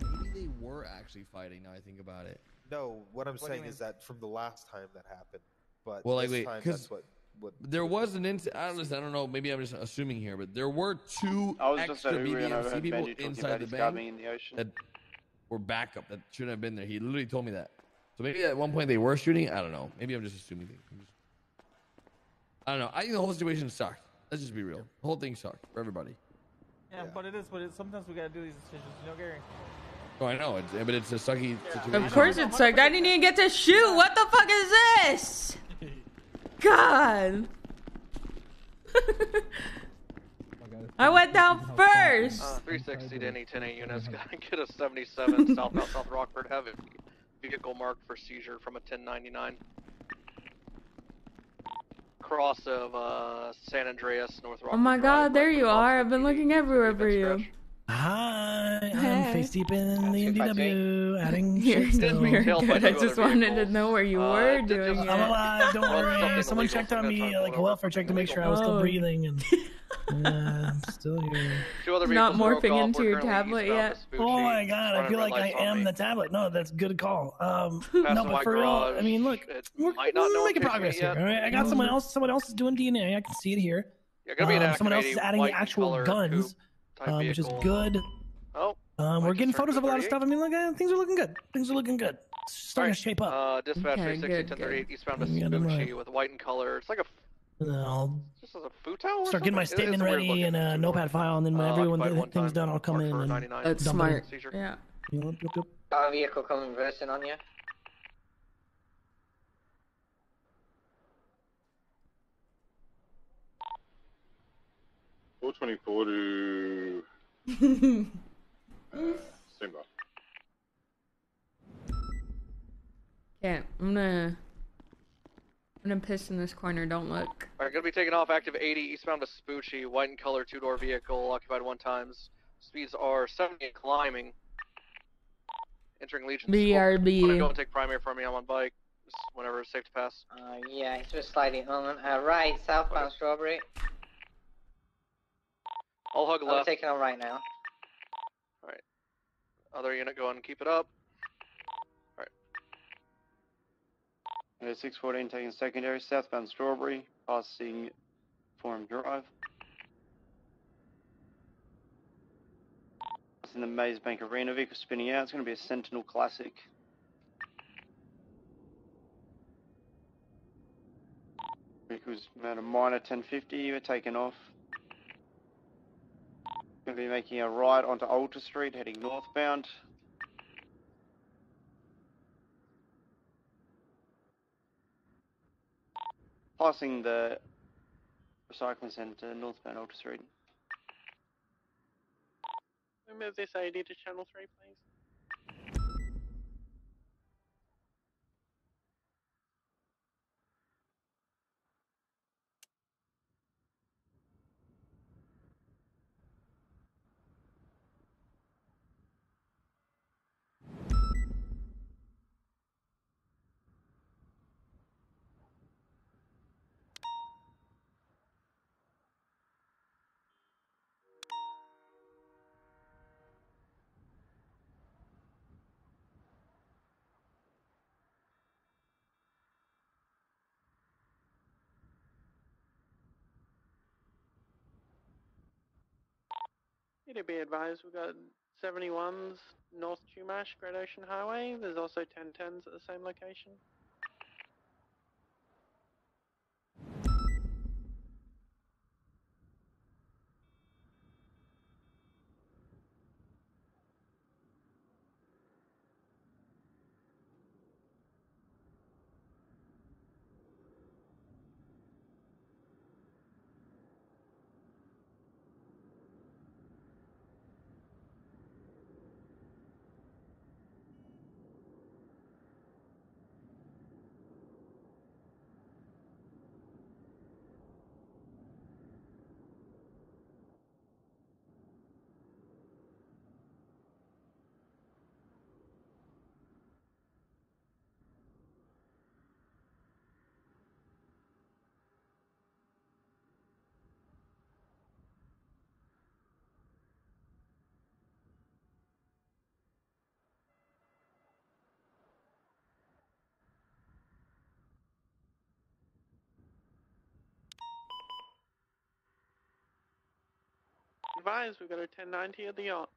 Maybe they were actually fighting. Now I think about it. No, what I'm What saying is that from the last time that happened, but Well, like, wait, time 'cause that's what. What There was an incident. I don't, I don't know. Maybe I'm just assuming here, but there were two I was extra at Uber and I BBMC people inside the his stabbing bank in the ocean. that were backup that shouldn't have been there. He literally told me that. So maybe at one point they were shooting. I don't know. Maybe I'm just assuming. things. I'm just- I don't know. I think the whole situation sucked. Let's just be real. The whole thing sucked for everybody. Yeah, but it is. But it, sometimes we gotta do these decisions. You know, Gary. Oh, I know. It's, but it's a sucky situation. Of course it sucked. I didn't even get to shoot. What the fuck is this? God. I went down first. Uh, 360 to any 10 units. Gotta get a 77 southbound South Rockford. Have a vehicle marked for seizure from a 1099. Cross of uh, San Andreas, North Rockford. Oh my Drive, god, there you are. I've been looking everywhere for you. Hi, I'm Hey. face deep in the MDW, adding You're, shit still. you're good. I just other wanted to know where you Uh, were did doing just- it. I'm alive, don't worry. Someone checked on me, like a welfare check to make sure I was still Oh. breathing, and yeah, I'm still here. Two other Not morphing into your tablet yet? Oh my god, I feel like I am me. the tablet. No, that's a good call. Um, no, but white for real, I mean, look, it we're, might not we're know making progress here. yet. All right, I got someone else. Someone else is doing DNA. I can see it here. Yeah, gonna be an Um, someone else is adding the actual guns, coupe type um, which is good. Oh, Um, we're getting photos of a lot of stuff. I mean, look, uh, things are looking good. Things are looking good. It's starting to shape up. Uh, dispatch Okay, 360, good, 1038, eastbound to Yeah, never Vespucci with white in color. It's like a, And then I'll this is a futon or start getting my something? It- it's statement ready looking. in a notepad file, and then when Uh, everyone occupied the thing's done, I'll come in and That's dump smart. Yeah. Yep, yep, yep. Got a vehicle coming versing on you. Four twenty four to uh, Simba. Okay, I'm gonna. I'm gonna piss in this corner. Don't look. Alright, gonna be taking off active 80, eastbound to Vespucci, white in color, two door vehicle, occupied one times. Speeds are 70 and climbing. Entering Legion Square. BRB. Wanna Go and take primary from me. I'm on bike. Just whenever it's safe to pass. Uh, yeah, it's just sliding on. Uh, right, southbound Strawberry. I'll hug I'm left. taking on right now. Alright. Other unit, go and keep it up. Uh, 614 taking secondary, southbound Strawberry, passing Forum Drive. It's in the Maze Bank Arena, vehicle spinning out. It's going to be a Sentinel Classic. Vehicle's at a minor 1050, we're taking off. Going to be making a right onto Alta Street, heading northbound. Passing the recycling centre, northbound Alta Street. Move this AD to channel 3, please. It'd be advised we've got 71s North Chumash, Great Ocean Highway. There's also 1010s at the same location. We've got a 1090 at the yacht.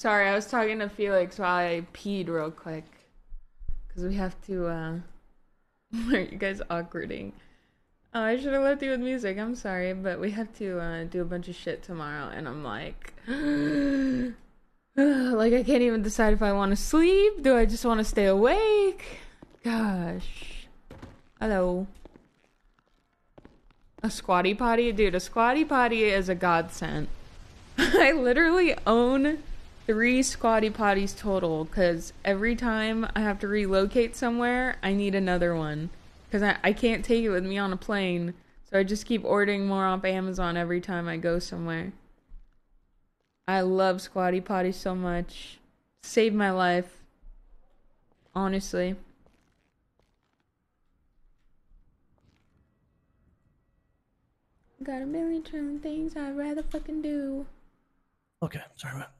Sorry, I was talking to Felix while I peed real quick. Because we have to, uh. Are you guys awkwarding? Oh, I should have left you with music. I'm sorry, but we have to uh, do a bunch of shit tomorrow, and I'm like, like I can't even decide if I want to sleep. Do I just want to stay awake? Gosh. Hello. A squatty potty, dude. A squatty potty is a godsend. I literally own three squatty potties total because every time I have to relocate somewhere, I need another one because I, I can't take it with me on a plane. So I just keep ordering more off Amazon every time I go somewhere. I love squatty potty so much. Saved my life. Honestly. Got a million trillion things I'd rather fucking do. Okay, sorry about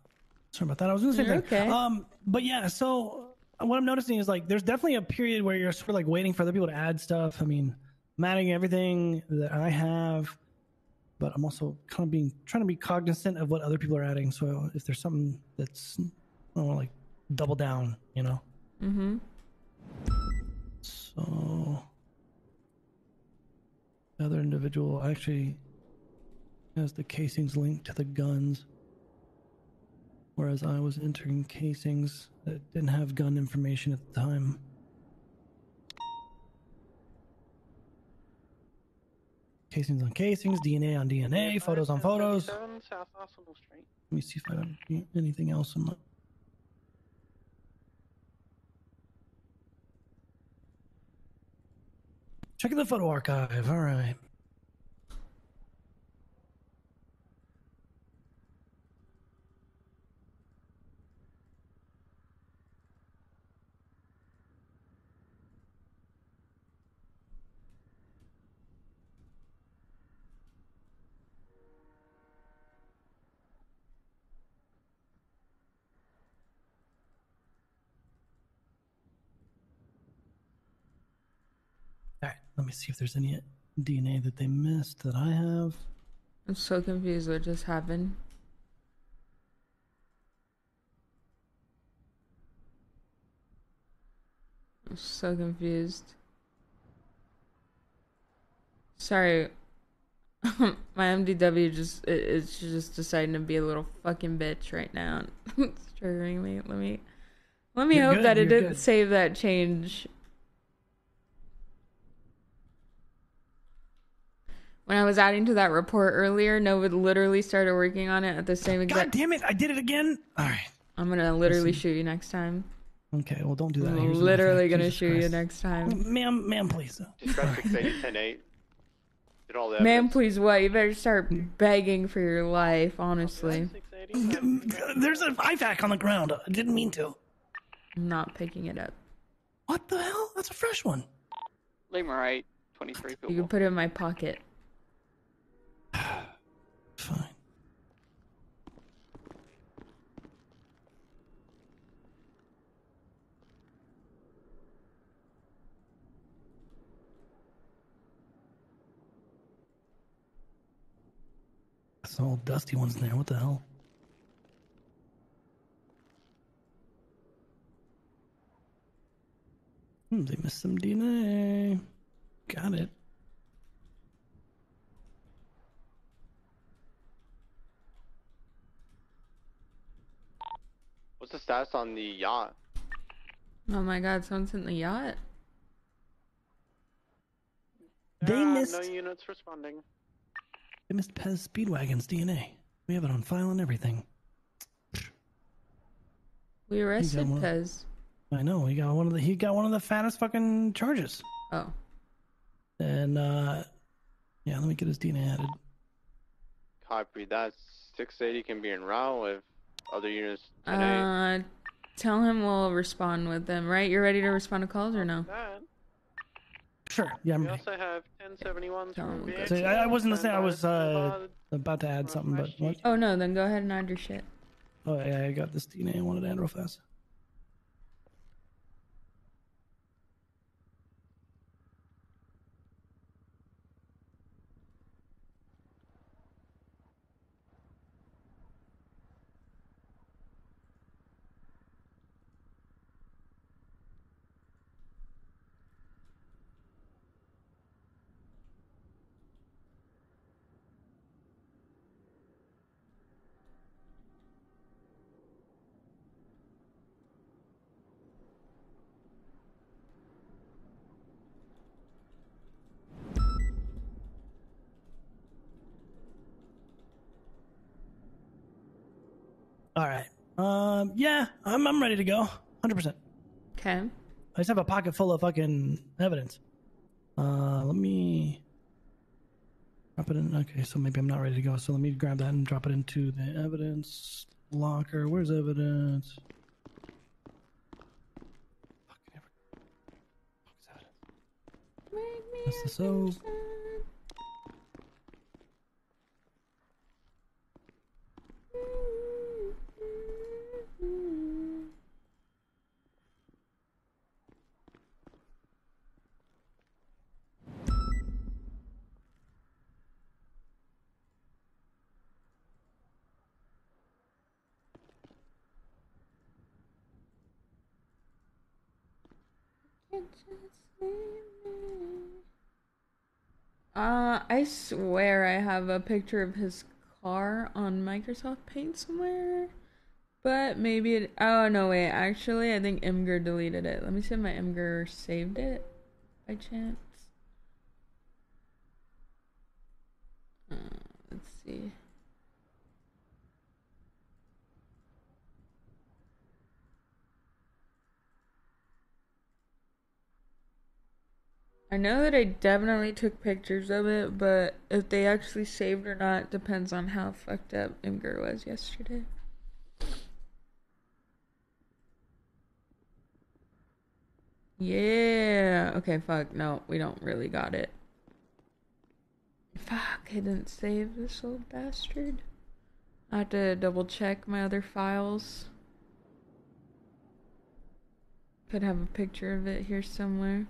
sorry about that. I was gonna say You're that. okay. Um, but yeah, so what I'm noticing is like there's definitely a period where you're sort of like waiting for other people to add stuff. I mean, I'm adding everything that I have, but I'm also kind of being trying to be cognizant of what other people are adding. So if there's something that's I don't know, like double down, you know. Mm-hmm. So the other individual actually has the casings linked to the guns, whereas I was entering casings that didn't have gun information at the time. Casings on casings, DNA on DNA, photos on photos. South Arsenal Street. Let me see if I don't anything else on my. Checking the photo archive. All right. Me see if there's any DNA that they missed that I have. I'm so confused what just happened. I'm so confused. Sorry. My MDW just it, it's just deciding to be a little fucking bitch right now. it's triggering me. Let me let me You're hope good, that it didn't good. save that change. When I was adding to that report earlier, Nova literally started working on it at the same exact. God damn it! I did it again. All right. I'm gonna literally Listen. shoot you next time. Okay. Well, don't do that. I'm Here's literally gonna Jesus shoot you next time. Ma'am, ma'am, please. Describe 680 10 Did all that. Man, please what? You better start begging for your life, honestly. There's an IFAK on the ground. I didn't mean to. I'm not picking it up. What the hell? That's a fresh one. Lima 8, 23 You can put it in my pocket. Some old dusty ones there. What the hell? Hmm, they missed some DNA. Got it. What's the status on the yacht? Oh my god, someone's in the yacht. They There missed. no units responding. They missed Pez Speedwagon's DNA. We have it on file and everything. We arrested one. Pez. I know he got one of the he got one of the fattest fucking charges. Oh. And uh yeah, let me get his DNA added. Copy that. 680 can be in route with other units. 10 Uh, tell him we'll respond with them, right? You're ready to respond to calls or no? Sure. Yeah, I'm We ready. also have 1071s from So I, I wasn't listening. I was uh about to add something, but what? Oh no, then go ahead and add your shit. Oh yeah, I got this DNA. I wanted to add real fast. All right. Um. Yeah, I'm ready to go. Hundred percent. Okay. I just have a pocket full of fucking evidence. Uh, let me drop it in. Okay, so maybe I'm not ready to go. So let me grab that and drop it into the evidence locker. Where's evidence? That's the soap. Uh, I swear I have a picture of his car on Microsoft Paint somewhere. But maybe it. Oh, no, wait. Actually, I think Imgur deleted it. Let me see if my Imgur saved it by chance. Uh, let's see. I know that I definitely took pictures of it, but if they actually saved or not depends on how fucked up Imgur was yesterday. Yeah. Okay, fuck. No, we don't really got it. Fuck, I didn't save this old bastard. I have to double check my other files. Could have a picture of it here somewhere.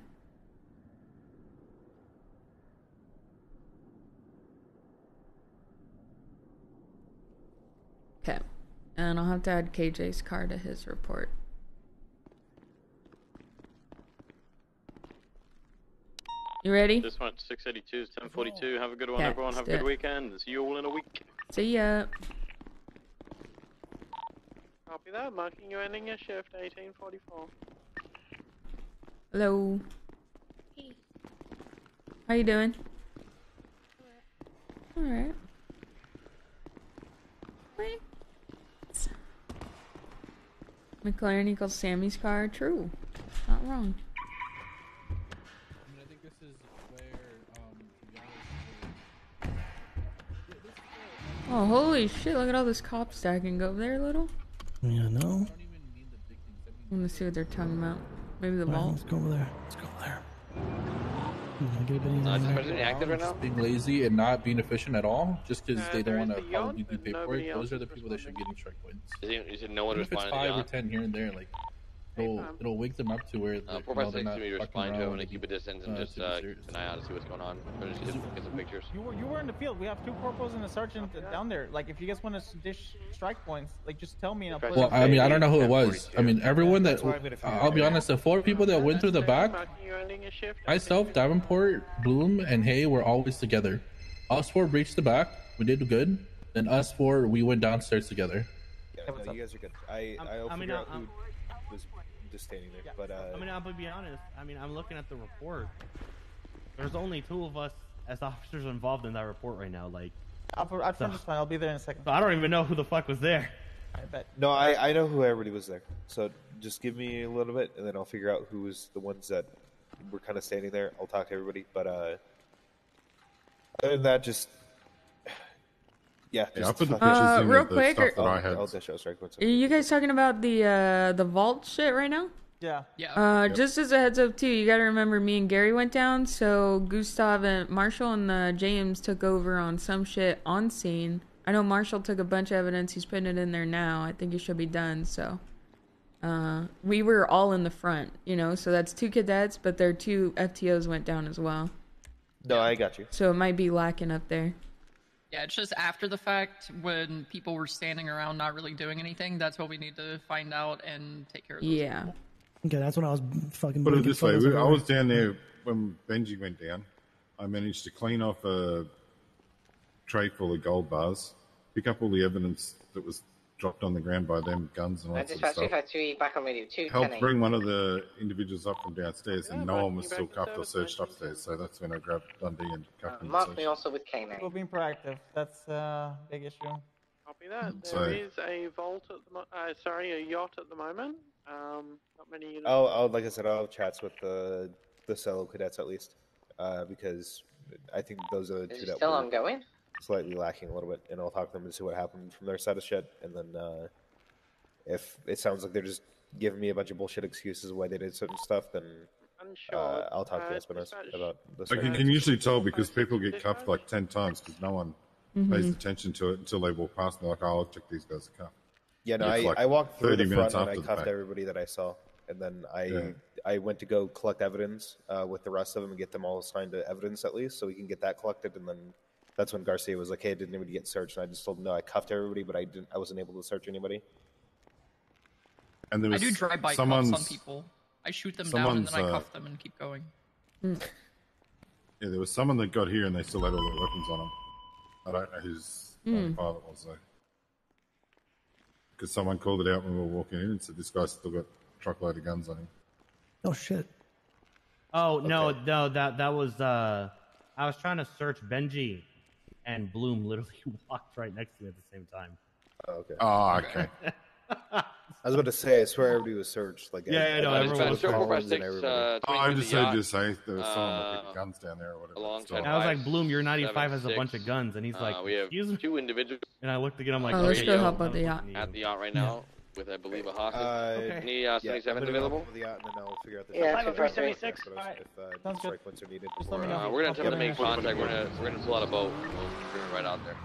Okay. And I'll have to add KJ's car to his report. You ready? This one, 682 is 1042. Have a good one, Yeah, everyone. Have a good it. weekend. See you all in a week. See ya. Copy that. Marking you ending your shift, 1844. Hello. Hey. How you doing? Alright. What? McLaren equals Sammy's car. True. Not wrong. I mean, I think this is where um, Oh, holy shit. Look at all this cop stacking. Go over there a little. Yeah, no. I want to see what they're talking about. Maybe the All right, vault. let's go over there. Let's go over there. Hmm, get a bit easier Uh, there. President active right now? Being lazy and not being efficient at all, just because Uh, they don't want to the yacht, probably do but paperwork. Those are the people that should be getting strike points. Is, it, is it no one Even if it's five or ten here and there, like it'll it'll wake them up to where Uh, like, four you by know, they're six not to me fucking respond to around him and with keep a distance and uh, just uh, keep an eye out to see what's going on. Or just get, get some pictures. You were you were in the field. We have two corporals and a sergeant down there. Like, if you guys want to dish strike points, like just tell me and I'll put. Well, I mean, I don't know who it was. I mean, everyone that That's why I'll be honest, the four people that went through the back, Marking you ending your shift. myself, Davenport, Bloom, and Hay were always together. Us four breached the back. We did good. Then us four, we went downstairs together. Yeah, no, you guys are good. I I'm- I'll mean, figure out I'm- who was just standing there. But uh, I mean, I'm gonna be honest. I mean, I'm looking at the report. There's only two of us as officers involved in that report right now. Like, I'll, I'll So- just fine. I'll be there in a second. so I don't even know who the fuck was there. I bet. no, I I know who everybody was there. So just give me a little bit, and then I'll figure out who was the ones that were kind of standing there. I'll talk to everybody. But uh, other than that, just yeah. Yeah, just I put the pictures Uh, in real the quick, stuff that or- I had. I'll dish out. Are you guys talking about the uh the vault shit right now? Yeah. Yeah. Uh, Yep. just as a heads up too, you gotta remember me and Gary went down, so Gustav and Marshall and uh, James took over on some shit on scene. I know Marshall took a bunch of evidence. He's putting it in there now. I think it should be done. So, uh, we were all in the front, you know. So that's two cadets, but their two FTOs went down as well. No, I got you. So it might be lacking up there. Yeah, it's just after the fact when people were standing around not really doing anything. That's what we need to find out and take care of. Those Yeah. people. Okay, that's when I was fucking. Put it this way: we- I was down there when Benji went down. I managed to clean off a tray full of gold bars, pick up all the evidence that was dropped on the ground by them, guns and all Uh, that sort of dispatch stuff. 253 back on radio 2 Helped 10 bring one of the individuals up from downstairs, and no one was you still back cuffed or searched upstairs. So that's when I grabbed Dundee and cuffed him. and Mark me also with K9. People being proactive. That's a big issue. Copy that. So- There is a vault at the mo- uh, sorry, a yacht at the moment. Um, not many units. I'll, I'll like I said, I'll have chats with the the fellow cadets at least, uh, because I think those are the Is two it that still were ongoing? Slightly lacking a little bit, and I'll talk to them and see what happened from their side of shit, and then uh, if it sounds like they're just giving me a bunch of bullshit excuses why they did certain stuff, then Unsure. uh, I'll talk to Uh, Espinos dispatch- about the Like you certain can usually tell because people get cuffed like ten times because no one pays Mhm. attention to it until they walk past and they're like, "Oh, I'll check these guys are cuffed." Yeah, no, I, like I walked through 30 the minutes front and I after the cuffed everybody that I saw, and then I Yeah. I went to go collect evidence uh, with the rest of them and get them all assigned to evidence at least, so we can get that collected. And then that's when Garcia was like, "Hey, I did anybody get searched?" And I just told him, "No, I cuffed everybody, but I didn't. I wasn't able to search anybody." And there I was do drive by cuffs someone's on people. I shoot them down and then I someone's, uh, cuff them and keep going. Yeah, there was someone that got here and they still had all their weapons on them. I don't know whose Hmm. pilot was though. Because someone called it out when we were walking in and said this guy's still got a truckload of guns on him. Oh shit. Oh no, no, that that was uh I was trying to search Benji and Bloom literally walked right next to me at the same time. Oh, okay. Oh, okay. I was about to say, I swear everybody was searched. Like, Yeah, I, yeah, no, I everyone was calls four by and six, everybody. uh, Oh, I with just the heard yacht. you say there was someone Uh, with guns down there or whatever. And I was like, Bloom, you're 95 has a bunch of guns, and he's Uh, like, we have excuse me. two individuals And I looked again, I'm like, Oh, let's go help out the yacht. at the yacht right now with, I believe, a hostage. Uh, Any uh, yeah, 77s I'm gonna go available? over the yacht and then I'll figure out the Yeah, details. 50376. If, Alright. If uh, Sounds strike points are needed. Just let me know. Uh, we're gonna attempt to Okay. make contact. We're gonna we're gonna pull out a boat. We'll bring it right out there.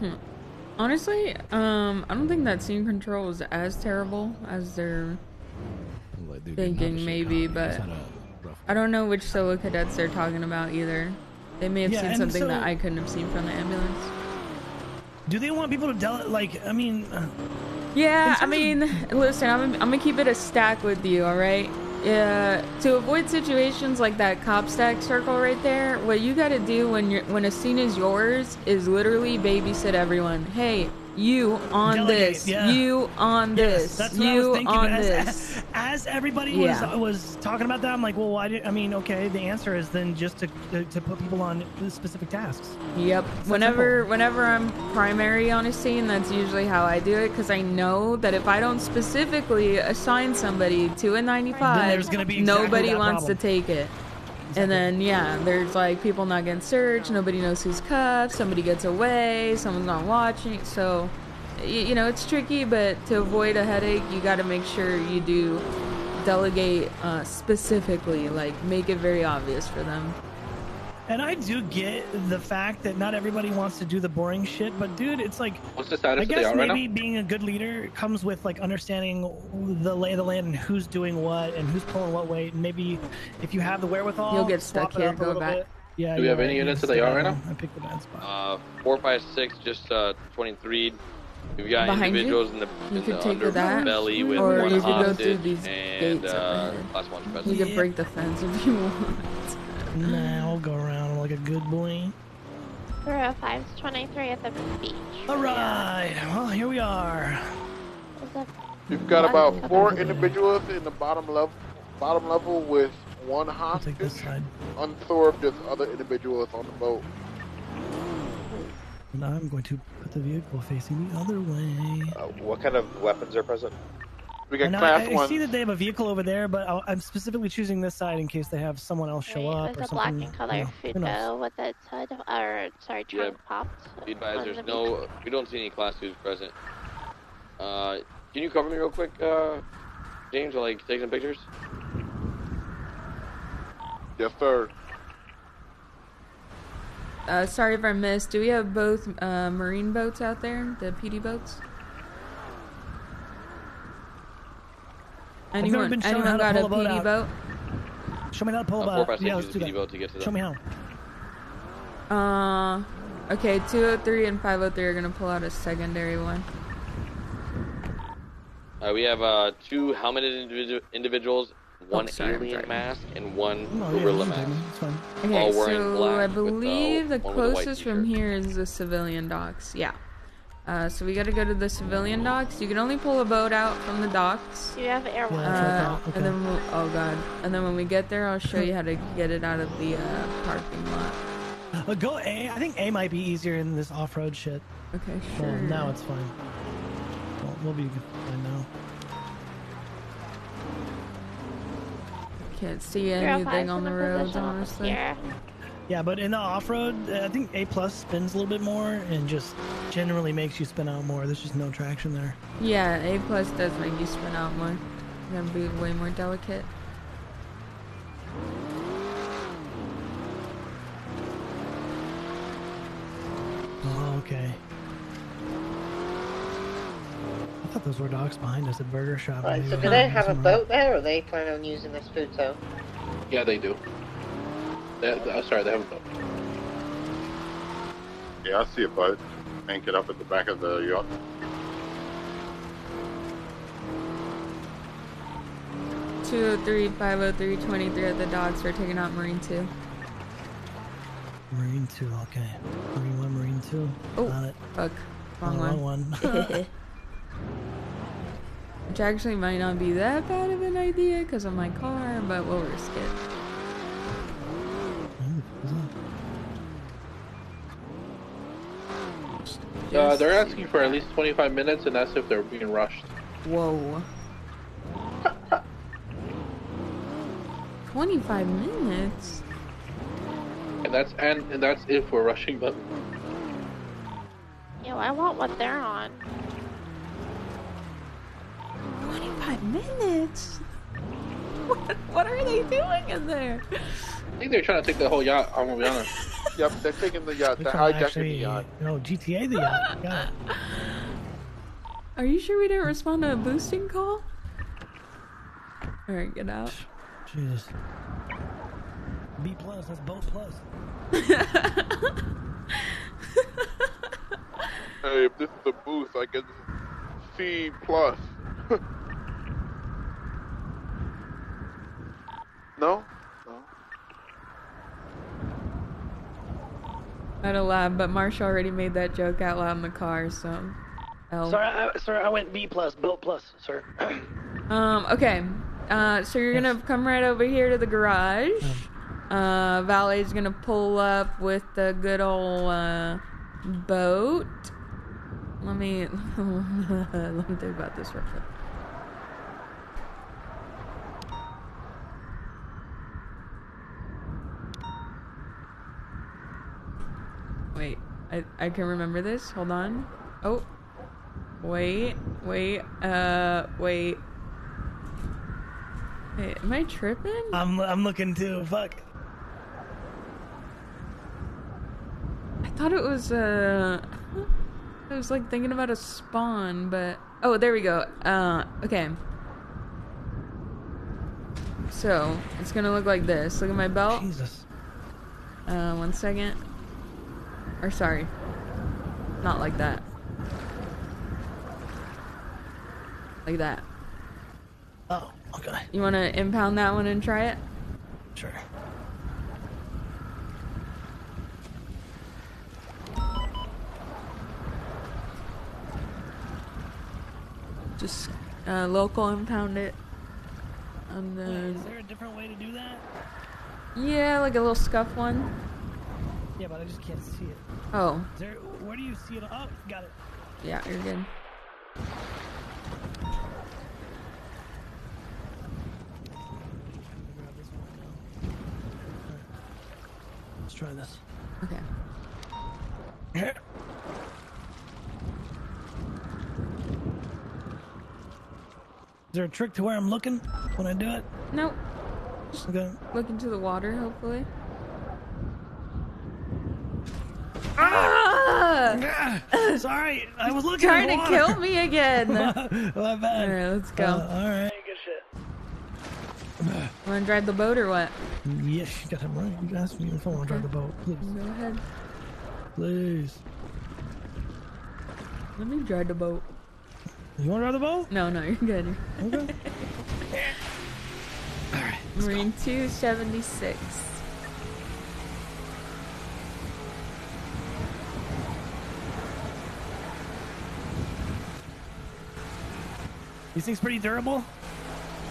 Hmm. Honestly, um, I don't think that scene control is as terrible as they're thinking, maybe, but I don't know which solo cadets they're talking about either. They may have Yeah, seen something so- that I couldn't have seen from the ambulance. Do they want people to del- like? I mean, uh, Yeah, I mean, listen, I'm, I'm gonna keep it a stack with you, all right? Yeah, to avoid situations like that cop stack circle right there, what you gotta do when you're when a scene is yours is literally babysit everyone. Hey, you on Delegate, this, yeah. you on this, that's what you I was thinking. on as, this. as everybody Yeah. was was talking about that, I'm like, well, why did I mean? Okay, the answer is then just to to, to put people on specific tasks. Yep. It's that Whenever whenever I'm primary on a scene, that's usually how I do it because I know that if I don't specifically assign somebody to a 95, Then there's gonna be exactly nobody wants problem. to take it. And then yeah, there's like people not getting searched, nobody knows who's cuffed, somebody gets away, someone's not watching. So you know, it's tricky, but to avoid a headache, you got to make sure you do delegate uh, specifically, like make it very obvious for them. And I do get the fact that not everybody wants to do the boring shit, but dude, it's like What's the status I of the guess yacht right maybe being a good leader comes with like understanding the lay of the land and who's doing what and who's pulling what weight. And maybe if you have the wherewithal, You'll get swap stuck it here, up a go little back. bit. Yeah. Do we you're have any units you at the yacht right now? I picked the bad spot. Uh, four five six, just uh, twenty three. We've got Behind you? individuals in the, You in could the take with that, underbelly with or one you could go through these and gates up uh, ahead. class one You present. can break the fence if you want. Nah, I'll go around like a good boy. 305's 23 at the beach. All right. Well, here we are. We've got about four individuals in the bottom level, bottom level with one hostage. Unthorped, there's other individuals on the boat. And I'm going to put the vehicle facing the other way. Uh, what kind of weapons are present? We got And class I, I one. see that they have a vehicle over there, but I'll, I'm specifically choosing this side in case they have someone else show up or something. There's a black and color you know, who knows? Futo with its hood, or sorry, Yeah. trunk popped. Be advised, there's the no, we don't see any class twos present. Uh, can you cover me real quick, uh, James, while I take some pictures? Yes, sir. Uh, sorry if I missed. Do we have both uh, marine boats out there? The PD boats? I've never Anyone, been shown anyone how to got a pull a boat PD out. boat? Show me how to pull Uh, a four boat. Yeah, let's use do the PD that. boat to get to Show me how. Uh, okay, 203 and 503 are gonna pull out a secondary one. Uh, we have uh, two helmeted individu- individuals, one Oh, sorry, alien mask, and one No, yeah, gorilla this is mask. fine, it's fine. Okay, All wearing so black I with, uh, believe the one with closest from here is the civilian docks. Yeah. Uh, so we got to go to the civilian docks. You can only pull a boat out from the docks. You have air Yeah, one. that's Uh. Okay. And then we'll, oh god. And then when we get there, I'll show you how to get it out of the uh, parking lot. Uh, go A. I think A might be easier in this off-road shit. Okay, sure. Well, now it's fine. Well, we'll be fine now. Can't see anything on the a roads, honestly. here. Yeah, but in the off-road, uh, I think A plus spins a little bit more and just generally makes you spin out more. There's just no traction there. Yeah, A plus does make you spin out more. You're gonna be way more delicate. Oh, okay. I thought those were docks behind us at Burger Shot. Right, so do they going have a boat there, or they plan on using this food zone? Yeah, they do. They, uh, sorry, they have a boat. Yeah, I see a boat anchored up at the back of the yacht. Two oh three five oh three twenty three at the docks. We're taking out Marine two. Marine 2, okay. Marine 1, Marine 2. Oh, Got it. fuck. Wrong Oh, one. wrong one. Which actually might not be that bad of an idea because of my car, but we'll risk it. Uh, they're asking for at least 25 minutes, and that's if they're being rushed. Whoa. 25 minutes? And that's and, and that's if we're rushing them. Yo, I want what they're on. 25 minutes? What, what are they doing in there? I think they're trying to take the whole yacht. I'm gonna be honest. Yep, they're taking the yacht. We're They're trying to hijacking the yacht. no, GTA the yacht. Got it. Are you sure we didn't respond to a boosting call? Alright, get out. Jesus. B plus, that's both plus. Hey, if this is a boost, I get C plus. No? At a lab, but Marsha already made that joke out loud in the car, so. L. Sorry, I, sir, I went B plus, boat plus, sir. Um, okay. Uh, so you're gonna come right over here to the garage. Uh, Valet's gonna pull up with the good old, uh, boat. Let me, let me think about this real quick. Wait, I, I can remember this. Hold on. Oh. Wait, wait, uh, wait. Wait, am I tripping? I'm, I'm looking too. Fuck. I thought it was, uh, I was like thinking about a spawn, but, oh, there we go. Uh, okay. So, it's gonna look like this. Look at my belt. Jesus. Uh, one second. Or sorry. Not like that. Like that. Oh, okay. You wanna impound that one and try it? Sure. Just, uh, local impound it. And Wait, then, is there a different way to do that? yeah, like a little scuff one. Yeah, but I just can't see it. Oh, there, where do you see it? Oh, got it. yeah, you're good. Let's try this. Okay. Is there a trick to where I'm looking when I do it? Nope. Just Okay. look into the water, hopefully. Ah! Sorry, I was looking Trying to kill me again. My bad. All right, let's go. Uh, all right. Good shit. Want to drive the boat or what? Yes, you got him right. You asked me if I want to drive the boat. Please. Go ahead. Please. Let me drive the boat. You want to drive the boat? No, no, you're good. Okay. all right. Marine 276. These things pretty durable.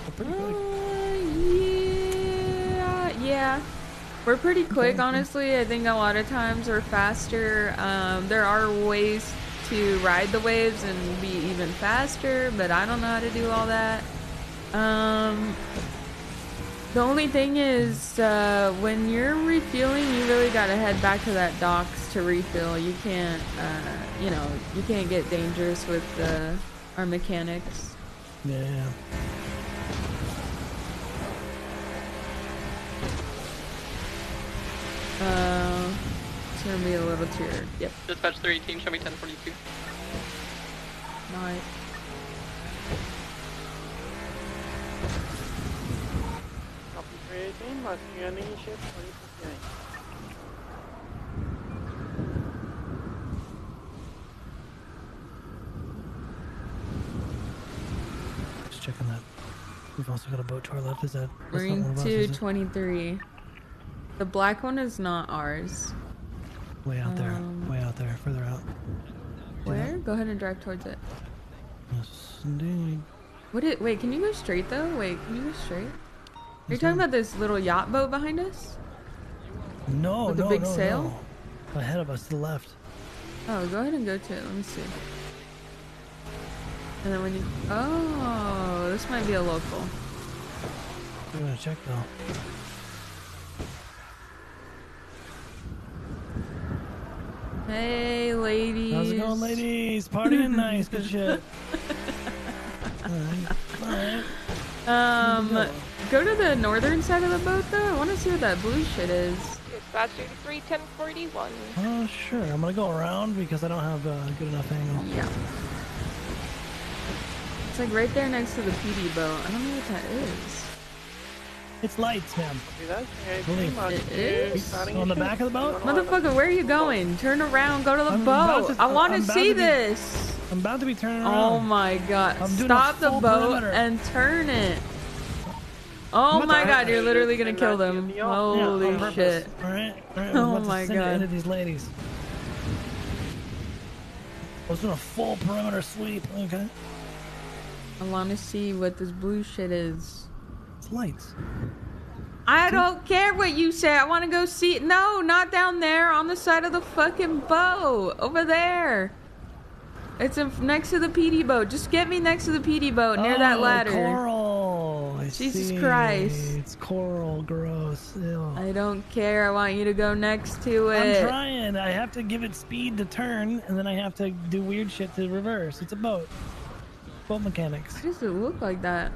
They're pretty quick. Yeah, yeah. We're pretty quick, honestly. I think a lot of times we're faster. Um, there are ways to ride the waves and be even faster, but I don't know how to do all that. Um, the only thing is, uh, when you're refueling, you really gotta head back to that docks to refill. You can't, uh, you know, you can't get dangerous with uh, our mechanics. Yeah. Uh, it's gonna be a little too. Yep. Dispatch 318, show me 1042. Nice. Copy 318, marking any ship 2058. Just checking that. We've also got a boat to our left. Is that? Marine one of us, is it? 223. The black one is not ours. Way out there. Um, Way out there. Further out. Where? Go ahead and drive towards it. Yes, indeed. What it? Wait, can you go straight though? Wait, can you go straight? Are you talking about this little yacht boat behind us? No, With the no, big no, sail? no. Ahead of us to the left. Oh, go ahead and go to it. Let me see. And then when you. Oh, this might be a local. We're gonna check though. Hey, ladies. How's it going, ladies? Partying nice. Good shit. Alright. Alright. Um, go to the northern side of the boat though. I want to see what that blue shit is. Dispatch 3 1041. Oh, sure. I'm gonna go around because I don't have a good enough angle. Yeah. It's like right there next to the PD boat. I don't know what that is. It's lights, ma'am. Copy that, 318, Believe. marking It you is? starting On the back of the boat? Motherfucker, where are you going? Turn around, go to the I'm boat. to- I want to see to be- this. I'm about to be turning Oh my god. I'm Stop the boat perimeter. and turn it. Oh I'm my god, you're literally gonna kill them. Yeah, Holy on purpose. shit. Alright, alright. Oh I'm about my to send God. into these ladies. I was doing a full perimeter sweep. Okay. I want to see what this blue shit is. It's lights. I don't care what you say. I want to go see. No, not down there on the side of the fucking boat. Over there. It's in, next to the PD boat. Just get me next to the PD boat near that Oh, ladder. Coral. I Jesus see. Christ. It's coral. Gross. Ew. I don't care. I want you to go next to it. I'm trying. I have to give it speed to turn, and then I have to do weird shit to reverse. It's a boat. Boat mechanics. Why does it look like that?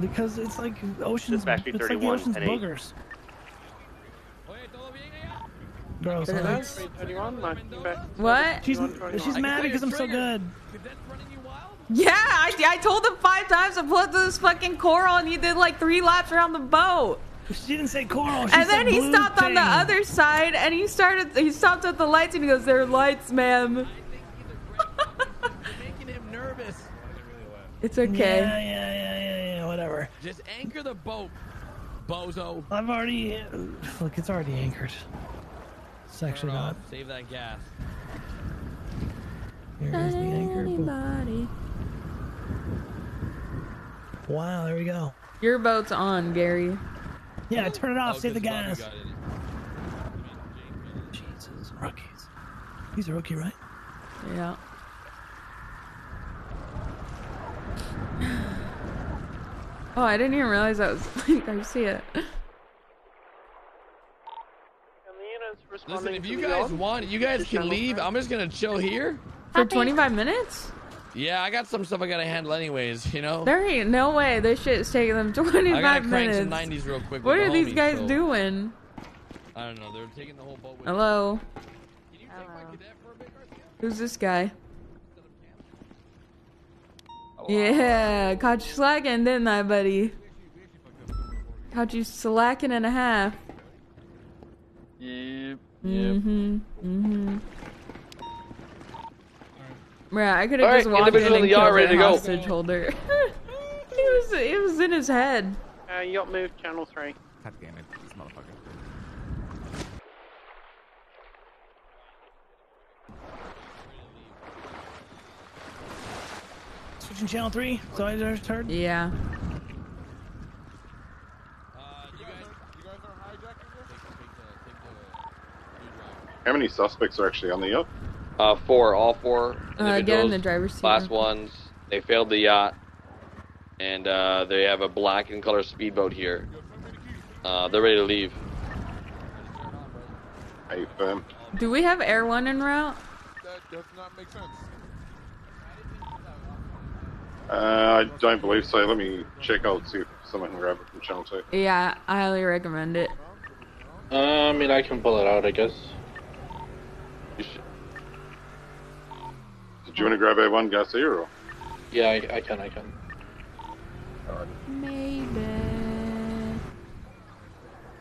Because it's like oceans. Dispatch It's like the ocean's boogers. Gross. Huh? looks- 321, marking you back. What? She's she's mad because I'm so good. Yeah, I, I told him five times to pull up this fucking coral, and he did like three laps around the boat. She didn't say coral. She and said then he blue stopped on the other side, and he started. He stopped at the lights, and he goes, "There are lights, ma'am." Making him nervous. It's okay. Yeah, yeah, yeah, yeah, yeah. Whatever. Just anchor the boat, bozo. I've already look. It's already anchored. It's actually not. Save that gas. Here is the anchor. Anybody. Wow, there we go. Your boat's on, Gary. Yeah, turn it off. Oh, save the gas. Jesus, rookies. He's a rookie, right? Yeah. Oh, I didn't even realize that was like I see it. And the units Listen, if you guys want, you guys can leave. I'm just gonna chill here. For 25 minutes? Yeah, I got some stuff I gotta handle anyways. You know. There ain't no way this shit's taking them 25 I gotta crank minutes. some 90s real quick. What are the these homies, guys so- doing? I don't know. They're taking the whole boat with Hello? Who's this guy? Yeah, caught you slacking, didn't I, buddy? Caught you slacking and a half. Yep. Mm-hmm. Mm-hmm. Bruh, I could have just right, walked in and the yacht, killed ready that to go. hostage holder. it was it was in his head. Uh, yacht move channel 3. God damn it, this motherfucker. Switching channel three. So I just heard. Yeah. How many suspects are actually on the yacht? Uh, four, all four Uh, individuals. get in the driver's seat. Last ones. They failed the yacht, and uh, they have a black and color speedboat here. Uh, they're ready to leave. Hey, firm. Do we have Air One en route? That does not make sense. Uh, I don't believe so. Let me check. I'll see if someone can grab it from channel two. Yeah, I highly recommend it. Uh, I mean, I can pull it out, I guess. Did you want to grab A1 Garcia or? Yeah, I, I can, I can. Maybe.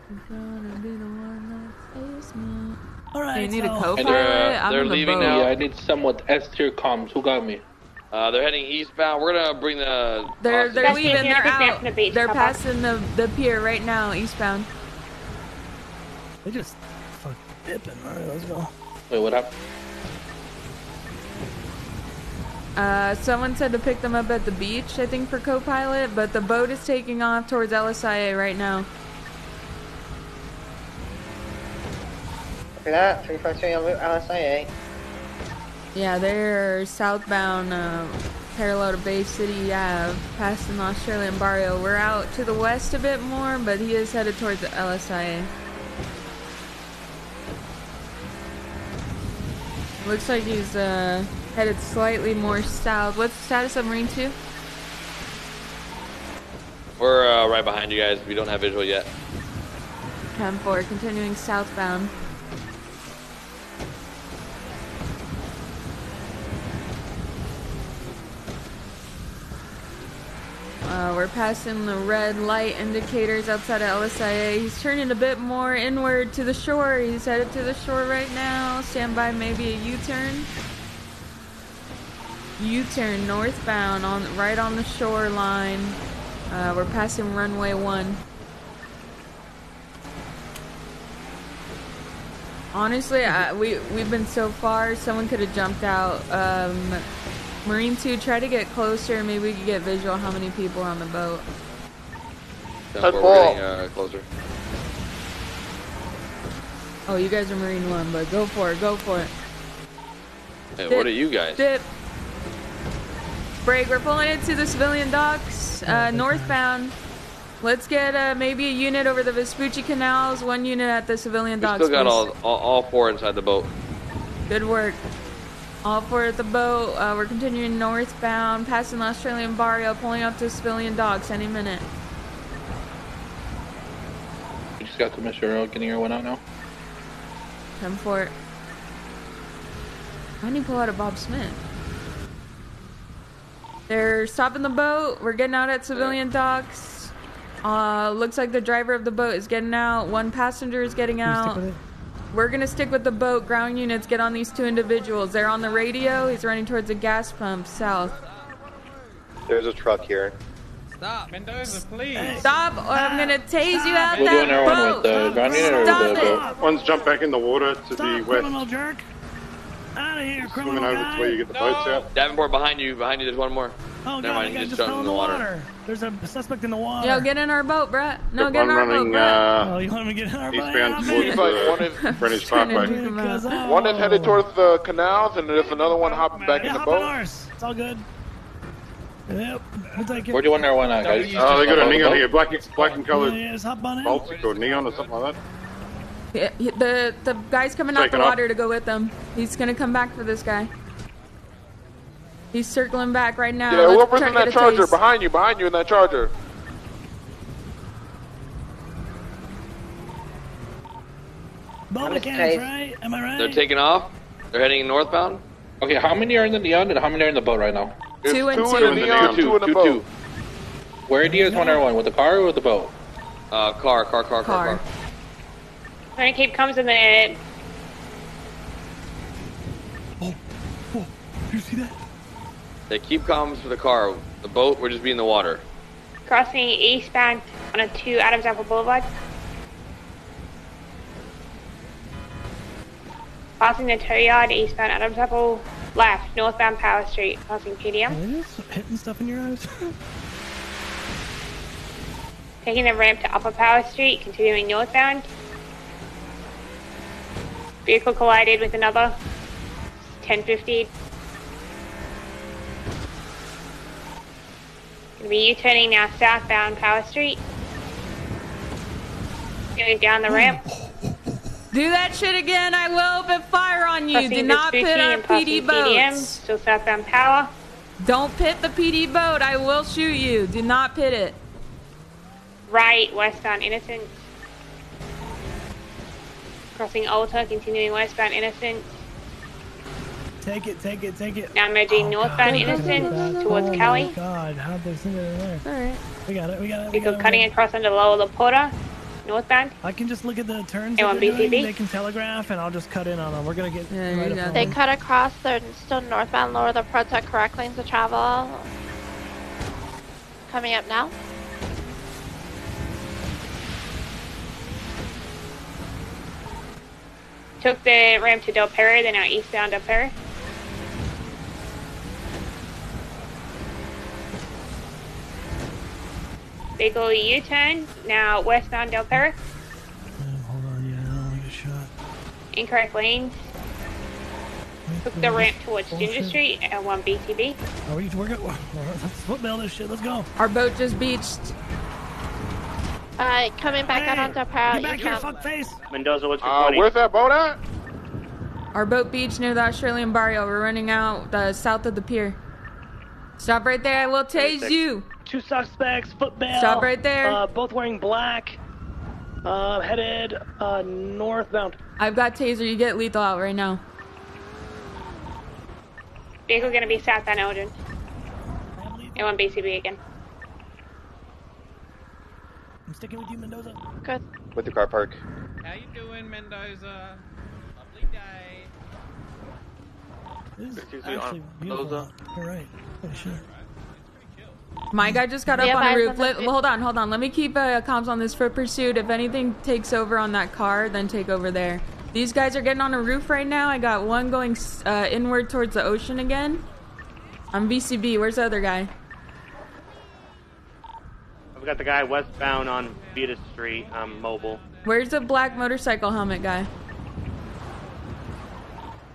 He's gonna be the one that me. All Do you need so- a co-pilot? They're, uh, they're in the leaving boat. now. Yeah, I need someone S tier comms. Who got me? Uh, they're heading eastbound. We're gonna bring the. They're uh, they're leaving. They're to get out. the beach, They're passing the the pier right now, eastbound. They just fucking dipping. All right, let's go. Wait, what happened? Uh, someone said to pick them up at the beach, I think for co-pilot, but the boat is taking off towards LSIA right now. Copy that. 352 on LSIA. Yeah, they're southbound, uh, parallel to Bay City Ave, passing the Australian Barrio. We're out to the west a bit more, but he is headed towards the LSIA. Looks like he's uh, headed slightly more south. What's the status of Marine 2? We're uh, right behind you guys. We don't have visual yet. 10 4, continuing southbound. Uh, we're passing the red light indicators outside of LSIA. He's turning a bit more inward to the shore. He's headed to the shore right now. Stand by maybe a U-turn. U-turn northbound on right on the shoreline. Uh, we're passing runway one. Honestly, I, we we've been so far. Someone could have jumped out. Um, Marine two, try to get closer. Maybe we could get visual how many people are on the boat. Ten Ten four, four. We're getting uh, closer. Oh, you guys are Marine one, but go for it. Go for it. Hey, Dip, what are you guys? Dip. Break. We're pulling into the civilian docks, uh, northbound. Let's get uh, maybe a unit over the Vespucci canals. One unit at the civilian We docks. still got all, all all four inside the boat. Good work. All four at the boat. Uh, we're continuing northbound, passing the Australian Barrio, pulling up to civilian docks any minute. We just got Commissioner Earl getting her one out now. Come for it. Why didn't you pull out a Bob Smith? They're stopping the boat. We're getting out at civilian docks. Uh, looks like the driver of the boat is getting out. One passenger is getting out. We're gonna stick with the boat. Ground units get on these two individuals. They're on the radio. He's running towards a gas pump south. There's a truck here. Stop. Mendoza, please. Stop, or I'm gonna tase you out We're that doing our one with the ground unit or Stop the it. boat? One's jumped back in the water to the Stop, west. criminal jerk. Out of here, Swimming over guy. to where you get the boats out. Davenport behind you. Behind you. There's one more. Oh, Never God, mind. the just just fell in the water. water. There's a suspect in the water. Yo, get in our boat, Brett. No, Got get in one our boat, running, bruh. uh, Oh, you want me to get in our boat? eastbound Yeah, towards man. But one the is Greenwich Trying to Parkway. drink 'em out. Because, one is oh. headed towards the canals, and there's another one hopping back in the hop on boat. It's all good. Yep, we'll take it. Where do you want our one at, guys? Oh, they got a Above neon here, black, black and Yeah, coloured yeah, just hop on in. Baltic or neon or something like that. Yeah, the the guy's coming out Take the it off. water to go with them. He's gonna come back for this guy. He's circling back right now. Yeah, Let's whoever's in that charger, taste. behind you, behind you in that charger. Boat I'm mechanics, safe. right? Am I right? They're taking off. They're heading northbound. Okay, how many are in the neon and how many are in the boat right now? It's Two and two two. in the Two neon, and two in the two, boat. two. Where do you guys want our one? With the car or with the boat? Uh, car, car, car, car, Car. car. Trying to keep comes in the oh, oh, you see that? They keep comms for the car. The boat, we're just be in the water. crossing eastbound on a two Adams Apple Boulevard. Passing the tow yard eastbound Adams Apple. Left, northbound Power Street, passing PDM. Are you just hitting stuff in your eyes? Taking the ramp to Upper Power Street, continuing northbound. Vehicle collided with another. 1050. Gonna be U-turning now southbound Power Street. Going down the ramp. Do that shit again. I will open fire on you. Crossing Do not pit our PD PDM, boats. Still southbound Power. Don't pit the PD boat. I will shoot you. Do not pit it. Right, westbound Innocent. Crossing Alta, continuing westbound Innocent. Take it, take it, take it. Now merging oh, northbound God, look at Innocent towards oh Cali. My God, how'd they send it in there? Alright. We got it, we got it. We Vehicle got it. cutting across under Lower La Porta, northbound. I can just look at the turns Hey, that they're doing. BCB? They can telegraph, and I'll just cut in on them. We're gonna get Yeah, right you up They them. cut across. They're still northbound. Lower the protect correct lanes of travel. Coming up now. Took the ramp to Del Perro, then now eastbound Del Perro. Vehicle U-turn, now westbound Del Perro. Hold on, yeah, I don't want to get shot. Incorrect lanes. Took the ramp towards Ginger Street at 1 BTB. Are oh, we, we're good. Let's football this shit. Let's go. Our boat just beached. Uh, coming back out onto Power. Get back here, eastbound. fuck face. Mendoza, what's your Uh, 20? where's that boat at? Our boat beach near the Australian barrio. We're running out uh, south of the pier. Stop right there. I will tase you. Two suspects, foot bail. Stop right there. Uh, both wearing black. Uh, headed uh, northbound. I've got taser. You get lethal out right now. Vehicle gonna be southbound Elgin. At 1 BTB again. I'm sticking with you, Mendoza. Good. With the car park. How you doing, Mendoza? Lovely day. This is Excuse me, actually beautiful. Mendoza? You're right. Holy shit. My guy just got up have on the roof. Let, fi- hold on, hold on. Let me keep uh, comms on this for pursuit. If anything takes over on that car, then take over there. These guys are getting on a roof right now. I got one going uh, inward towards the ocean again. I'm VCB. Where's the other guy? I've got the guy westbound on Vitus Street. I'm mobile. Where's the black motorcycle helmet guy?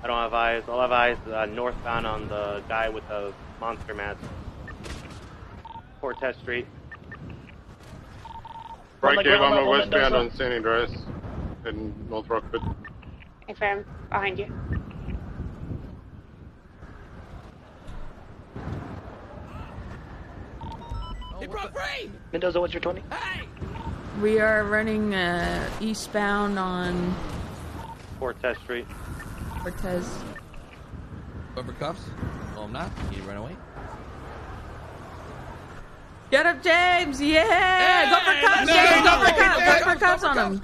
I don't have eyes. I'll have eyes uh, northbound on the guy with the monster mask. Cortez Street. Right, the Gabe, ground I'm a westbound on San Andreas in North Rockford. Confirm. Behind you. Mendoza, what's your 20? We are running uh, eastbound on Cortez Street. Cortez. Over cuffs? No, I'm not. Can you run away? Get up, James! Yeah! go for cups, James! Go for cups! Go for cups on him!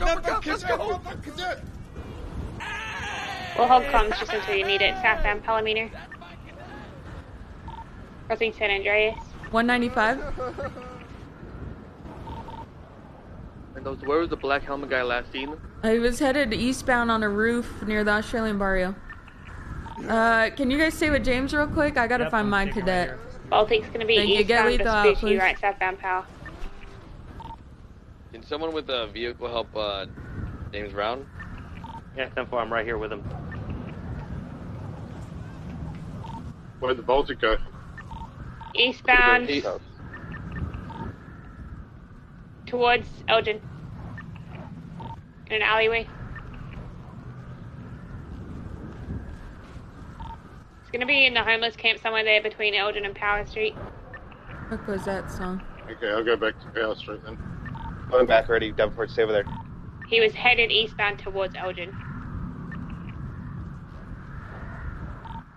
Let's go! We'll hold comms just until you need it. Southbound Palomino. Crossing San Andreas. 195. Mendoza, where was the black helmet guy last seen? I was headed eastbound on a roof near the Australian barrio. Uh, can you guys stay with James real quick? I gotta Yep, find I'm my sticking right cadet. here. Baltic's gonna be Thank you. Get eastbound lethal out, Vespucci, please. right southbound pal. Can someone with a vehicle help uh, James Brown? Yeah, 10 4. I'm right here with him. Where'd the Baltic go? Eastbound towards Elgin. In an alleyway. It's gonna be in the homeless camp somewhere there between Elgin and Power Street. What was that song? Okay, I'll go back to Power Street then. Going back already. Davenport, stay over there. He was headed eastbound towards Elgin.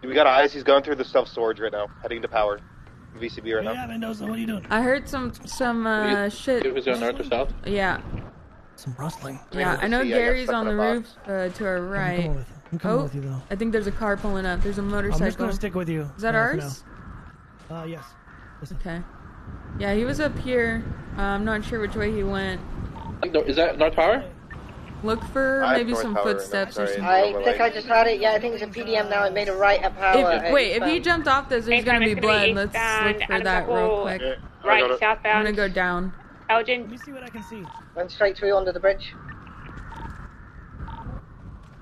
We got eyes. He's going through the self storage right now, heading to power. VCB right now. Yeah, Mendoza, what are you doing? I heard some some uh, shit. Was it north or south? Yeah, Some rustling. yeah. I know see, Gary's stuck on the roof uh, to our I'm right. coming with, I'm coming Oh, with you, though. I think there's a car pulling up. There's a I'm just going to stick with you. Is that uh, ours? now. Uh, yes. Listen. Okay. Yeah, he was up here. Uh, I'm not sure which way he went. Is that North Power? Look for I maybe some Tower right now, footsteps or something. I think I just had it. Yeah, I think it's a PDM now. It made a right at power. If, wait, if he jumped off this, there's gonna be blood. Let's look for that real quick. Right, southbound. I'm gonna go down. Elgin. Let me see what I can see. Went straight through under the bridge.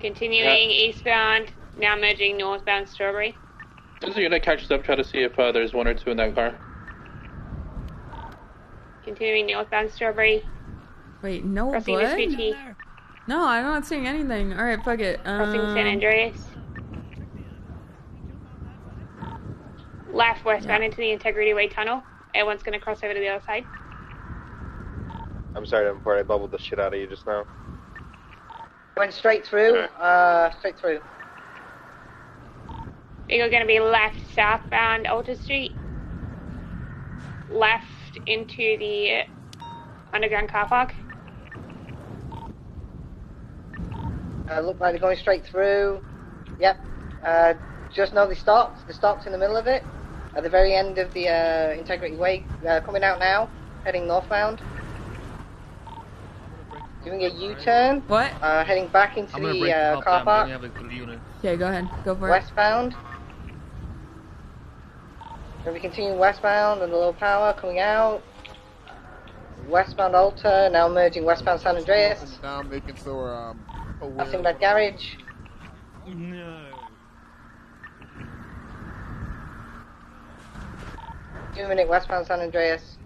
Continuing eastbound, now merging northbound Strawberry. As the unit catches up, try to see if uh, there's one or two in that car. Continuing northbound Strawberry. Wait, no Crossing blood? Vespucci. No, I'm not seeing anything. All right, fuck it. Crossing Um, San Andreas. Left westbound into the Integrity Way tunnel. Everyone's gonna cross over to the other side. I'm sorry, Davenport. I bubbled the shit out of you just now. Went straight through. Uh, straight through. You're gonna be left southbound Alta Street. Left into the underground car park. Uh, look like they're going straight through. Yep. Uh, just know they stopped. They stopped in the middle of it. At the very end of the uh, Integrity Way. Uh, coming out now. Heading northbound. Doing a U-turn. What? Uh, heading back into the uh, car park. only have like three units. Okay, go ahead. Go for it. Westbound. Then we continue westbound and the low power coming out. Westbound Alta, now merging westbound San Andreas. Down, making sure um. Aware Passing that garage. No. Two minute westbound San Andreas.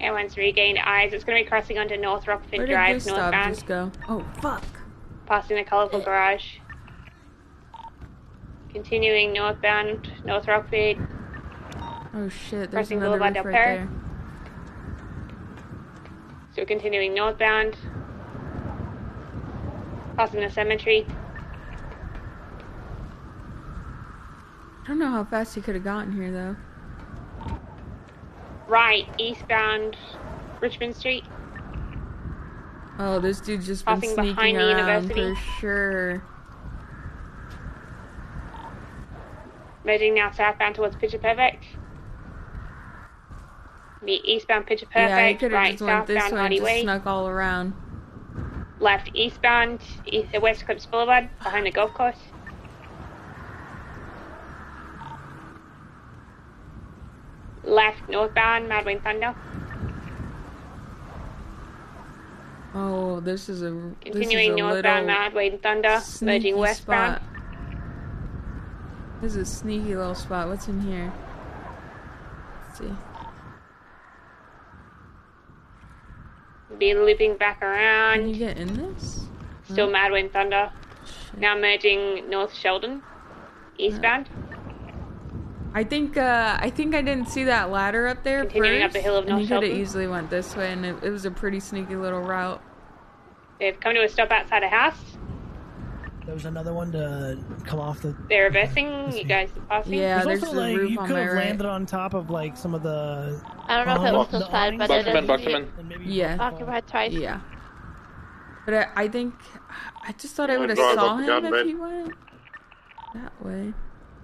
Everyone's regained eyes. It's gonna be crossing onto North Rockford Where Drive Gustav northbound. just go? Oh, fuck. Passing the colourful oh. garage. Continuing northbound North Rockford. Oh shit, there's Crossing another Boulevard roof right there. So continuing northbound. Passing the cemetery. I don't know how fast he could have gotten here though. Right, eastbound Richman Street. Oh, this dude's just been sneaking behind the around university. for sure. Merging now southbound towards Picture Perfect. Be eastbound Picture yeah, Perfect, could have right just went this southbound way Hardy just Way. snuck all around. Left eastbound east, West Eclipse Boulevard behind the golf course. Left northbound Mad Wayne Thunder. Oh, this is a Continuing this is a northbound Mad Wayne Thunder, merging westbound. spot. This is a sneaky little spot. What's in here? Let's see. Be looping back Can around. you get in this? Still Mad Wayne Thunder. Now merging North Sheldon, eastbound. I think uh, I think I didn't see that ladder up there Continuing first. up the hill of and he North could have easily went this way, and it, it was a pretty sneaky little route. They've come to a stop outside a house. There was another one to come off the. They're reversing. You guys are passing. Yeah, there's, there's also the like roof you could my have right. landed on top of like some of the. I don't know if it was the the side, but awnings. it is Boxman, Yeah. occupied twice. Yeah. But I, I think I just thought I would have saw him gun, if man. he went that way.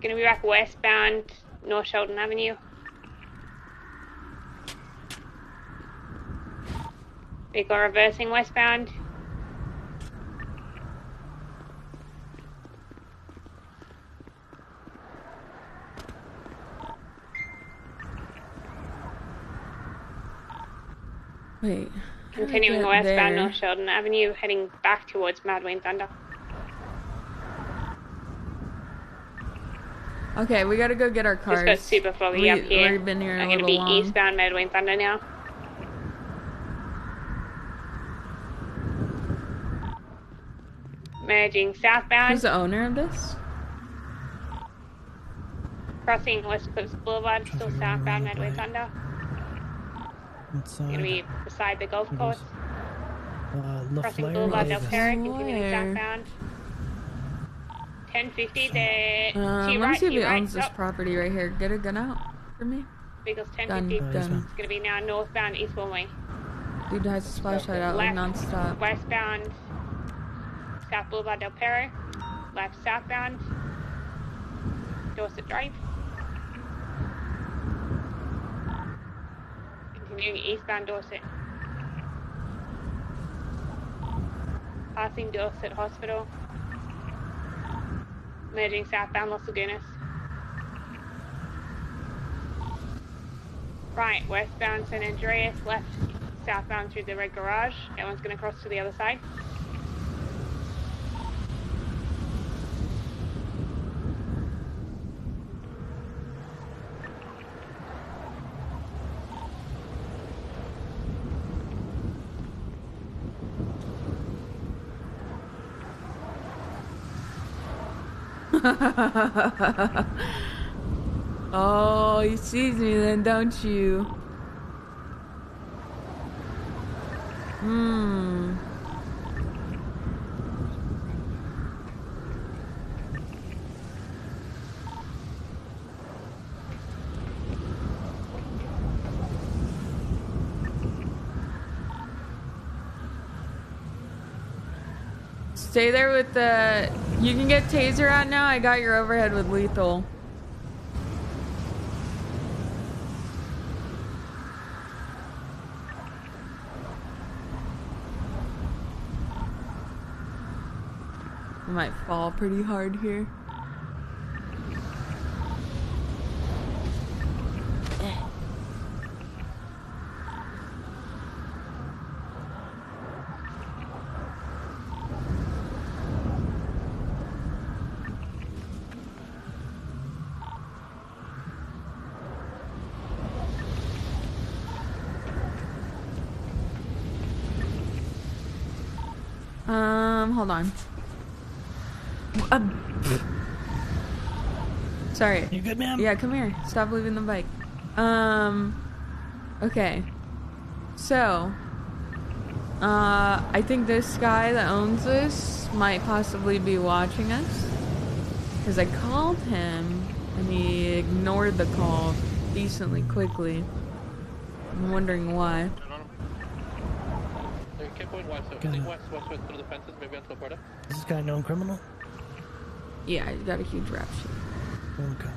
Gonna be back westbound North Sheldon Avenue. Vehicle reversing westbound. Wait. how did I Continuing westbound? North Sheldon Avenue, heading back towards Mad Wayne Thunder. Okay, we gotta go get our cars. Just got super foggy we, up here. We've been here a I'm gonna be long. eastbound Mad Wayne Thunder now. Merging southbound, Who's the owner of this? crossing West Eclipse Boulevard, still southbound Mad Wayne Thunder. Inside. Gonna be beside the golf course. Uh, Crossing LaFleur Boulevard Del Perro, continuing southbound. 1050, there. Um, to let your me right, see to if he your right. owns this Oh, property right here. Get a gun out for me. Vehicles Gun, 1050. gun. It's gonna be now northbound East Walmway. Dude has his flashlight out like Left, nonstop. westbound South Boulevard Del Perro. Left southbound Dorset Drive. View, eastbound Dorset. Passing Dorset Hospital. Merging southbound Las Lagunas. Right, westbound San Andreas, left southbound through the red garage. Everyone's going to cross to the other side. oh, you sees me then, don't you? Hmm. Stay there with the. You can get taser out now. I got your overhead with lethal. I might fall pretty hard here. Um, hold on. Um, sorry. You good, ma'am? Yeah, come here. Stop leaving the bike. Um, okay. So, uh, I think this guy that owns this might possibly be watching us. Because I called him and he ignored the call decently quickly. I'm wondering why. Is this guy a known criminal? Yeah, he's got a huge rap sheet. Okay.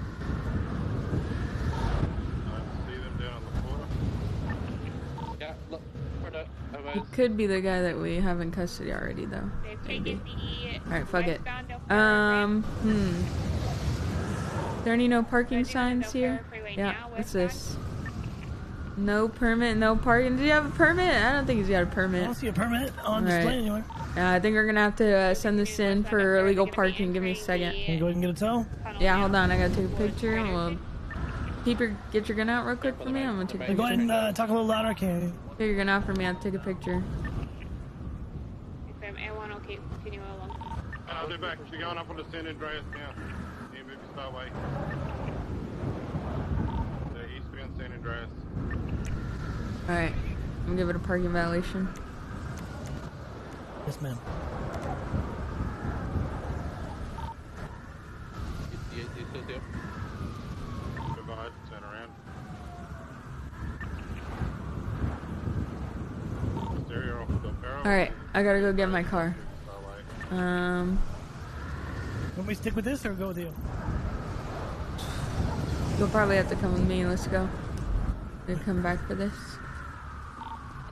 Yeah, look, border. He could be the guy that we have in custody already, though. Maybe. Alright, fuck it. Um, hmm. There any no parking signs here? Yeah, what's this? No permit, no parking. Does he have a permit? I don't think he's got a permit. I don't see a permit on Alright. display anywhere. Yeah, I think we're gonna have to uh, send this in for illegal parking. Give me a second. Can you go ahead and get a tow? Yeah, hold on. I gotta take a picture and we'll keep your get your gun out real quick for me. I'm gonna take a picture. go ahead and uh, talk a little louder, can you? Get your gun out for me. I'll take a picture. From A1, will keep continue along. I'll be back. She's going up on the San Andreas now. Near Movie Star Way. The eastbound San Andreas. Alright. I'm gonna give it a parking violation. Yes, ma'am. You, you still there? Divide, turn around. Stereo off the barrel. Alright, I gotta go get my car. Um, Want me to stick with this or go with you? you'll probably have to come with me. Let's go. Gonna come back for this.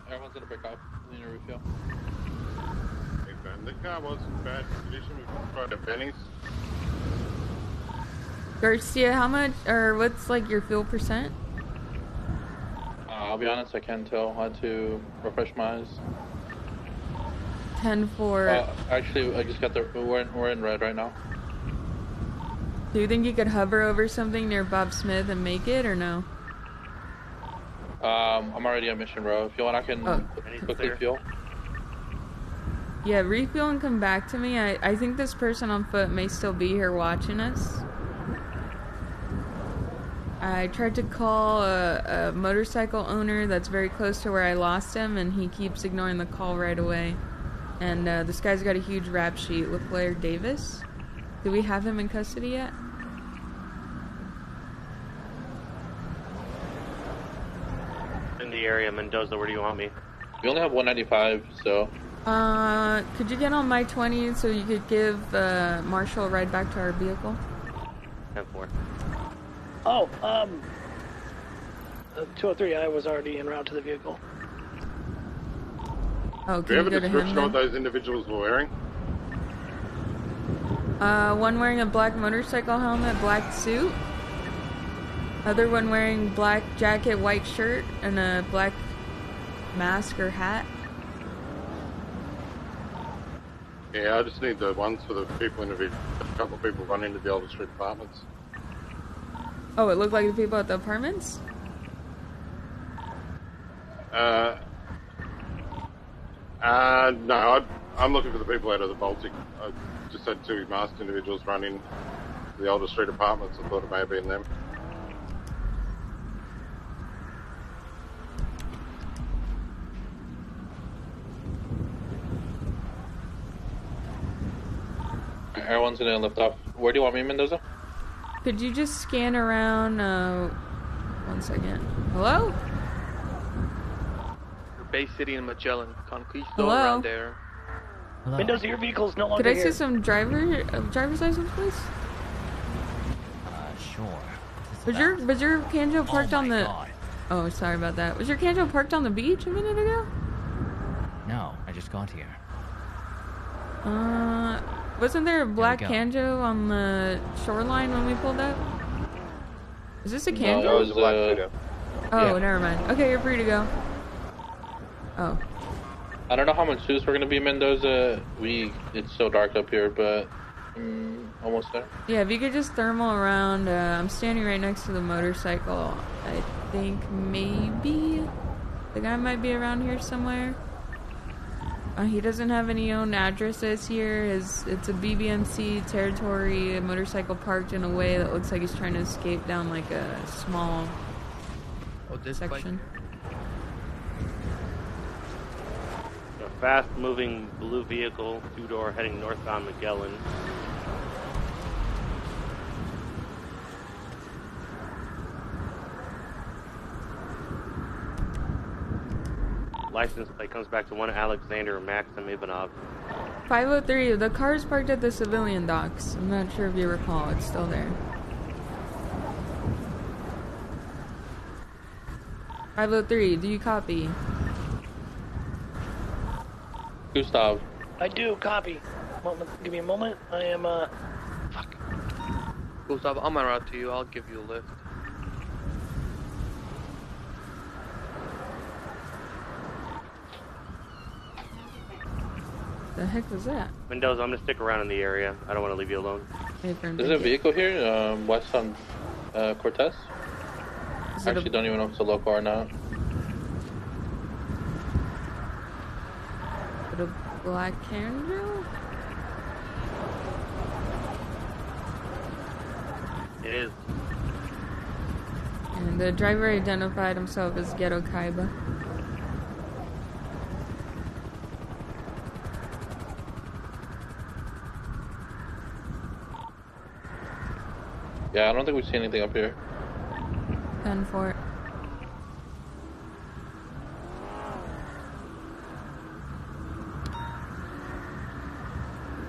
Everyone's gonna break off. Need a refill. Hey, Ben, the car was in bad condition. We tried the pennies. Garcia, how much or what's like your fuel percent? Uh, I'll be honest, I can't tell. I had to refresh my eyes. Ten for. Uh, actually, I just got the. We're in, we're in red right now. Do you think you could hover over something near Bob Smith and make it, or no? Um, I'm already on mission, bro. If you want, I can Oh. quickly fuel. Yeah, refuel and come back to me. I, I think this person on foot may still be here watching us. I tried to call a, a motorcycle owner that's very close to where I lost him, and he keeps ignoring the call right away. And uh, this guy's got a huge rap sheet. with LeClaire Davis. Do we have him in custody yet? In the area, Mendoza, where do you want me? We only have 195, so Uh, could you get on my 20 so you could give uh, Marshall a ride back to our vehicle? 10 4. Oh, um, uh, 203, I was already en route to the vehicle. Oh, Do can you you have a go to description of what those individuals were wearing? Uh, one wearing a black motorcycle helmet, black suit. Other one wearing black jacket, white shirt, and a black mask or hat. Yeah, I just need the ones for the people in the video. A couple of people run into the Elder Street apartments. Oh, it looked like the people at the apartments? Uh, uh, no, I, I'm looking for the people out of the Baltic. I just had two masked individuals run in the Elder Street apartments. I thought it may have been them. Everyone's gonna lift off. Where do you want me, Mendoza? Could you just scan around, uh, one second. Hello? Your base City in Magellan. Conquistador Hello? around there. Mendoza, your vehicle is no longer Could I here. see some driver, uh, driver's license, please? Uh, sure. Was your, was your Kanjo parked on the... Oh, sorry about that. Was your Kanjo parked on the beach a minute ago? No, I just got here. Uh, wasn't there a black go. Kanjo on the shoreline when we pulled up? Is this a No, Kanjo? it was, uh, oh, yeah. never mind. Okay, you're free to go. Oh, I don't know how much juice we're gonna be, Mendoza. We it's so dark up here, but mm, almost there. yeah. If you could just thermal around. Uh, I'm standing right next to the motorcycle. I think maybe the guy might be around here somewhere. Uh, he doesn't have any own addresses here. His, it's a BBMC territory, a motorcycle parked in a way that looks like he's trying to escape down like a small Oh, this section. A fast moving blue vehicle, two door heading northbound Magellan. License plate comes back to one Alexander Maxim Ivanov. 503, the car is parked at the civilian docks. I'm not sure if you recall, it's still there. 503, do you copy? Gustav. I do, copy. Moment, give me a moment. I am, uh, Fuck. Gustav, I'm en route to you. I'll give you a lift. The heck was that? Mendoza, I'm gonna stick around in the area. I don't want to leave you alone. There's a vehicle here, um, west on uh, Cortez. Is I it a- actually don't even know if it's a local or not. Is it a black Kanjo? It is. And the driver identified himself as Ghetto Kaiba. Yeah, I don't think we see anything up here. Gun for it.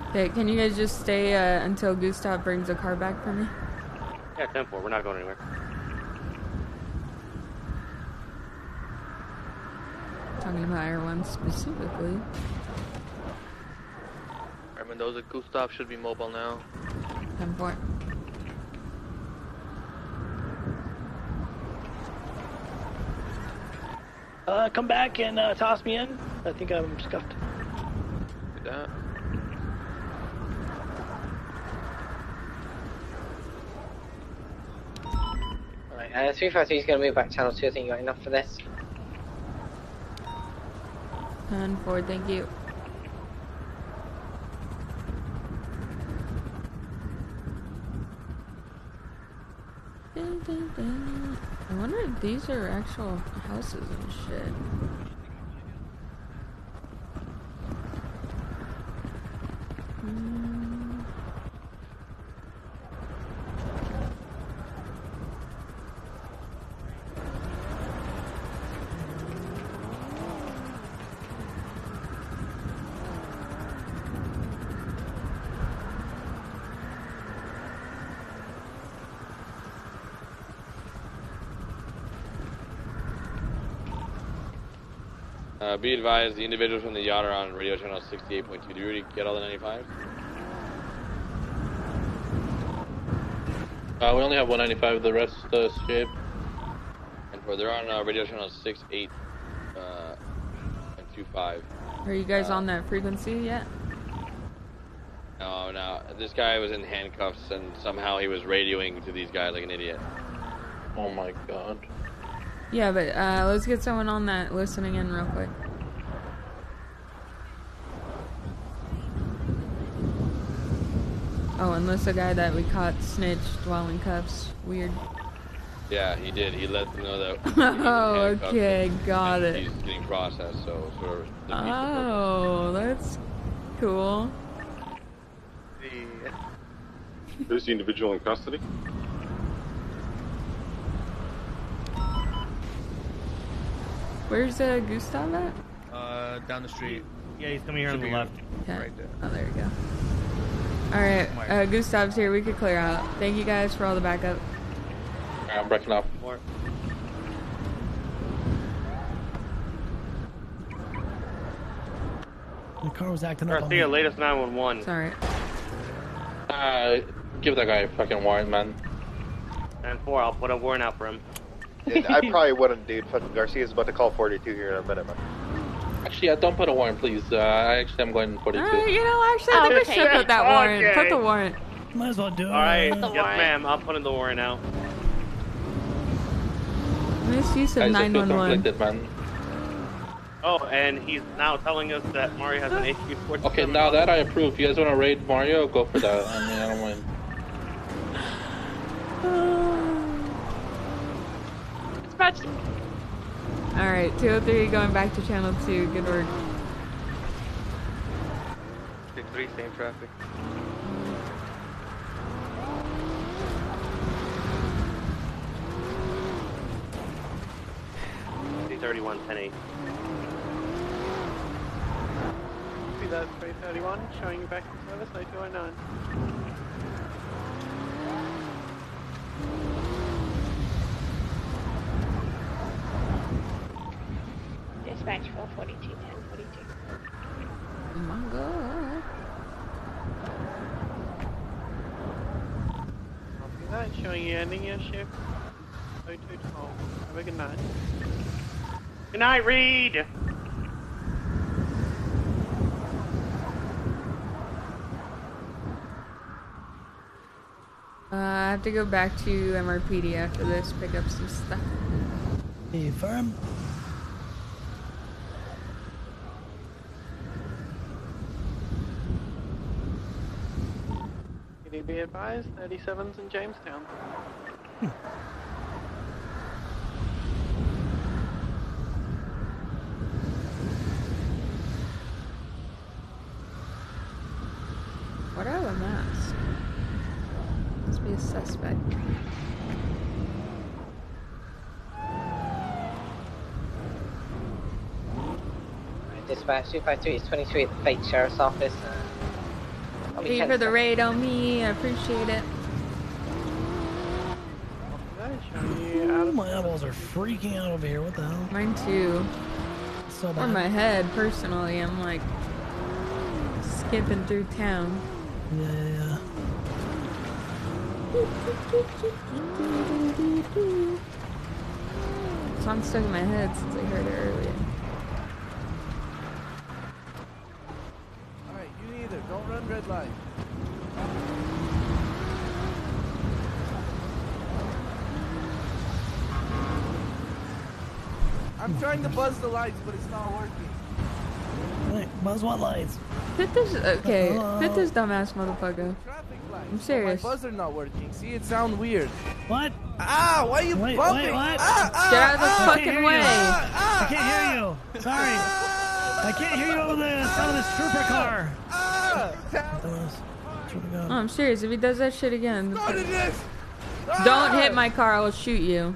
Okay, can you guys just stay uh, until Gustav brings a car back for me? Yeah, 10 4. We're not going anywhere. Talking about Air 1 specifically. Alright, Mendoza, Gustav should be mobile now. 10 4. Uh, come back and uh, toss me in. I think I'm scuffed. Do that. Right, uh, 353 is going to move back channel 2. I think you got enough for this. 10 for thank you. Dun, dun, dun. I wonder if these are actual houses and shit. Hmm. Uh, be advised, the individuals from the yacht are on radio channel 68.2. Did you already get all the 95? Uh, we only have 195. The rest uh, escape. And for they're on uh, radio channel 68 uh, and 25. Are you guys on that frequency yet? No, no. This guy was in handcuffs and somehow he was radioing to these guys like an idiot. Oh my god. Yeah, but uh, let's get someone on that listening in real quick. Oh, unless the guy that we caught snitched while in cuffs. Weird. Yeah, he did. He let them know that. he was in Oh, okay, got it. He's getting processed, so sort of. the. Oh, that's cool. Who's the individual in custody? Where's uh, Gustav at? Uh, down the street. Yeah, he's coming here on the left. Okay. Right there. Oh, there we go. All right, uh, Gustav's here. We could clear out. Thank you guys for all the backup. I'm breaking up. The car was acting up. on Garcia, latest 911. Sorry. Uh, give that guy a fucking warrant, man. And four, I'll put a warrant out for him. I probably wouldn't, dude. Fucking Garcia's about to call 42 here in a minute, man. Actually, uh, don't put a warrant, please. Uh, I actually am going 42. Uh, you know, actually, I think I Okay. should put that warrant. Okay. Put the warrant. Might as well do it. All right, Put yes, ma'am. I'll put in the warrant out. Misuse of Guys, I feel 911. conflicted, man. Oh, and he's now telling us that Mario has an HQ-47. Okay, now that I approve, you guys want to raid Mario? Go for that. I mean, I don't mind. Dispatch. All right, 203 going back to channel 2. Good work. Six three, same traffic. Thirty-one, ten eight. See that 331 showing you back in service 0209. Dispatch 442, 1042. Oh my god. Copy that, showing you ending your shift 0212. Have a good night. Good night, Reed. Uh, I have to go back to MRPD after this, pick up some stuff. Hey, firm. Be advised? 37's in Jamestown. What are the masks? Must be a suspect. Dispatch 253 is 23 at the Fate Sheriff's Office. I'll be Thank you for the raid on me. I appreciate it. That showing you out Oh, my eyeballs are freaking out over here. What the hell? Mine too. So Or bad. my head, personally. I'm like skipping through town. Yeah, yeah, yeah. Song stuck in my head since I heard it earlier. Alright, you neither. Don't run red light. I'm trying to buzz the lights, but it's not working. Wait, buzz what lights? Fit this, okay, Uh, fit this dumbass motherfucker. I'm serious. My buzzer not working. See, it sound weird. What? Ah, why are you Wait, bumping? wait, what? Ah, ah, Get out of the ah, fucking I can't hear way. You. I can't hear you. Sorry. I can't hear you over the sound of this trooper car. Oh, I'm serious. If he does that shit again, this. don't hit my car. I will shoot you.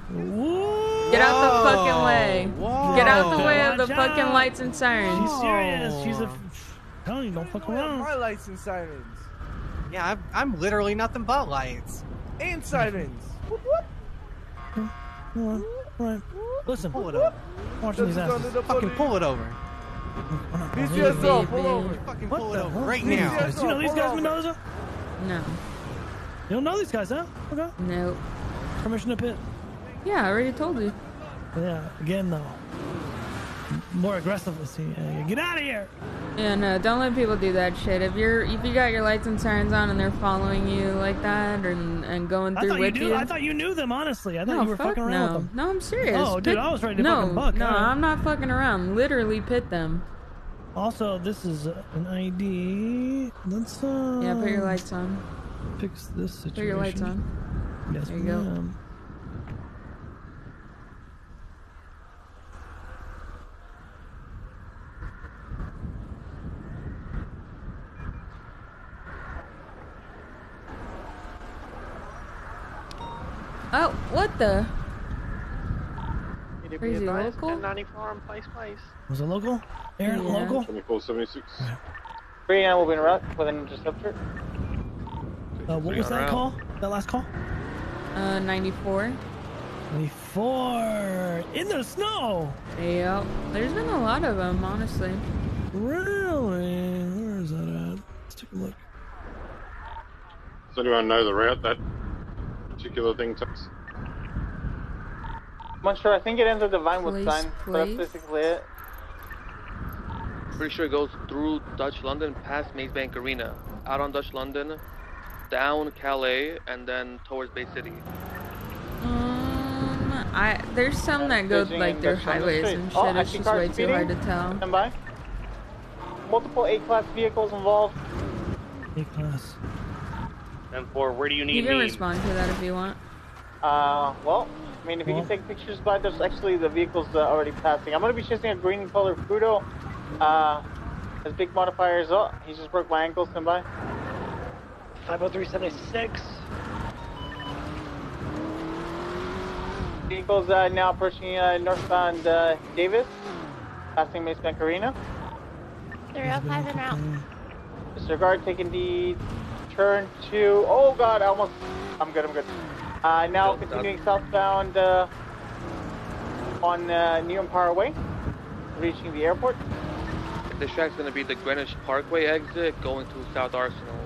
Get out the fucking way. Whoa. Get out the way of the fucking lights and sirens. She's serious. She's a. Telling you, don't fuck around. my lights and sirens. Yeah, I'm, I'm literally nothing but lights. And sirens. Whoop, whoop. All right. Listen. Pull it over. Watching these Let's go to asses. Fucking pull it over. BCSO, pull over. Fucking pull it over right now. You guys, you know these guys, over. Mendoza? No. You don't know these guys, huh? Okay. No. Permission to pit. Yeah, I already told you. Yeah. Again, though. More aggressive. Let's. Uh, get out of here. Yeah, no, don't let people do that shit. If you're if you got your lights and sirens on and they're following you like that and and going I through you with knew. I thought you knew them. Honestly, I thought no, you were fuck fucking around no. with them. No, I'm serious. Oh, dude, I was ready to no, fucking buck. No. I'm not fucking around. Literally pit them. Also, this is an ID. Let's uh. Yeah, put your lights on. Fix this situation. Put your lights on. Yes, There you go. Oh, what the? Need to Crazy advised, local? 1094 on place place. Was it local? Aaron, Yeah. local? 2476. Three and will be in route with an interceptor. Uh, what was that call? That last call? Uh, 94. 24 in the snow. Yep. There's been a lot of them, honestly. Really? Where is that at? Let's take a look. Does anyone know the route that particular thing takes? I'm not sure. I think it ends at the Vinewood Place, sign. But that's basically it. Pretty sure it goes through Dutch London, past Maze Bank Arena, out on Dutch London, down Calais, and then towards Bay City. Um, I there's some that go like in through Dutch highways Street. and shit. Oh, I it's see just cars way too hard to tell. Stand by. Multiple A-class vehicles involved. A-class. Then for where do you need You need can me? respond to that if you want. Uh, well, I mean, if you can take pictures, but there's actually the vehicles uh, already passing. I'm gonna be chasing a green color Futo. Uh, his big modifiers. Oh, he just broke my ankle. Stand by. 50376. Vehicles uh, now approaching uh, northbound uh, Davis, passing Maze Bank Arena. 305 en route. Disregard taking the turn to. Oh God, I almost. I'm good. I'm good. Uh, now continuing southbound uh, on uh, New Empire Way, reaching the airport. This track's gonna be the Greenwich Parkway exit going to South Arsenal.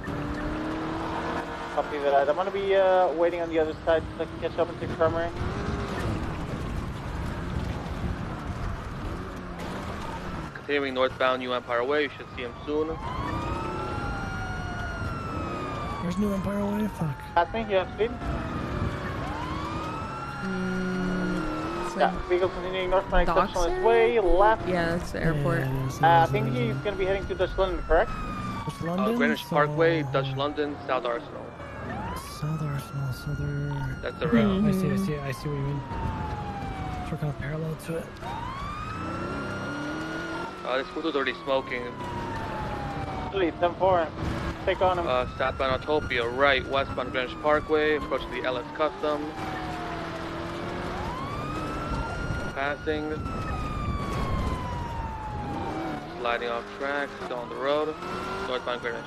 Copy that. I'm gonna be uh, waiting on the other side so I can catch up and take primary. Continuing northbound New Empire Way, you should see him soon. Where's New Empire Way? Fuck. Pass me. You have speed. Mm, Yeah, vehicle continuing northbound exceptionalist way, left. Yeah, that's the airport. Uh, I think he's gonna be heading to Dutch London, correct? Dutch London? Uh, Greenwich Parkway, Dutch London, South Arsenal. South Arsenal, southern. That's the route. I see, I see, I see what you mean. It's kind of parallel to it. Uh, this Futo's already smoking. Please, 10-4. Take on him. Uh, southbound Autopia, right, westbound Greenwich Parkway, approaching the LS Custom. Passing. Sliding off track, still on the road. Northbound Greenwich.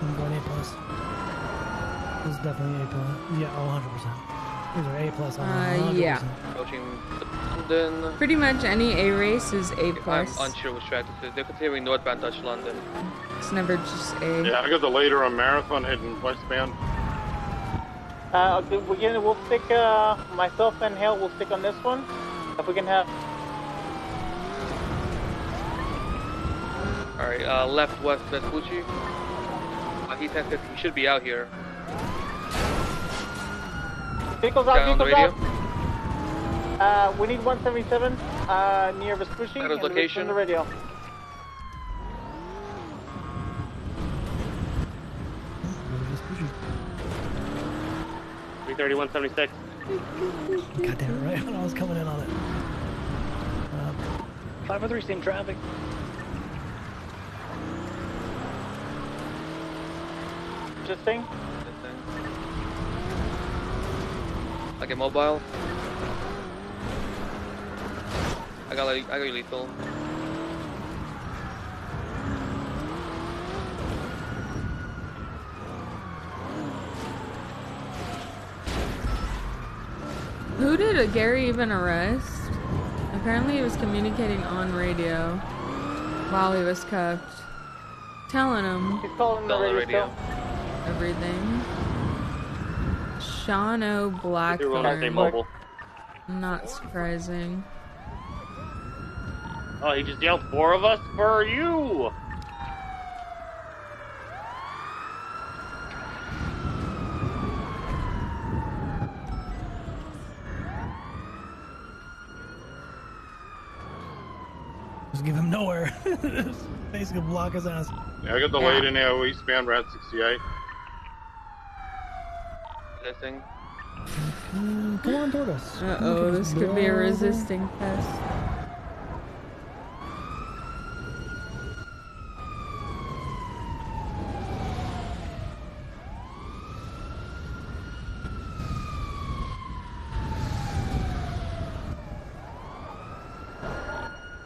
I'm going A plus. This is definitely A plus. Yeah, oh, 100%. These are A plus. Uh, yeah. Approaching London. Pretty much any A race is A plus. I'm unsure which track this is. They're continuing northbound Dutch London. It's never just A. Yeah, I got the later on Marathon heading westbound. Uh, okay, we're gonna, we'll stick, uh, myself and Hale will stick on this one. If we can have, Alright, uh, left west Vespucci. Uh, he's at he should be out here. Vehicles out, Down vehicles radio. out. Uh, we need 177, uh, near Vespucci. At his location. On the radio. Three thirty-one seventy-six. God damn it, right when I was coming in on it. 503 same traffic. Just thing. I get mobile. I got like, I got lethal. Who did Gary even arrest? Apparently he was communicating on radio while he was cuffed. Telling him He's calling the radio. radio. everything. Sean O. You're Blackburn. Not surprising. Oh, he just yelled four of us for you. Just give him nowhere. Basically, block his ass. Yeah, I got the lead in now, eastbound Route 68. That thing. Mm, come on toward us. Uh oh, this could be a resisting test.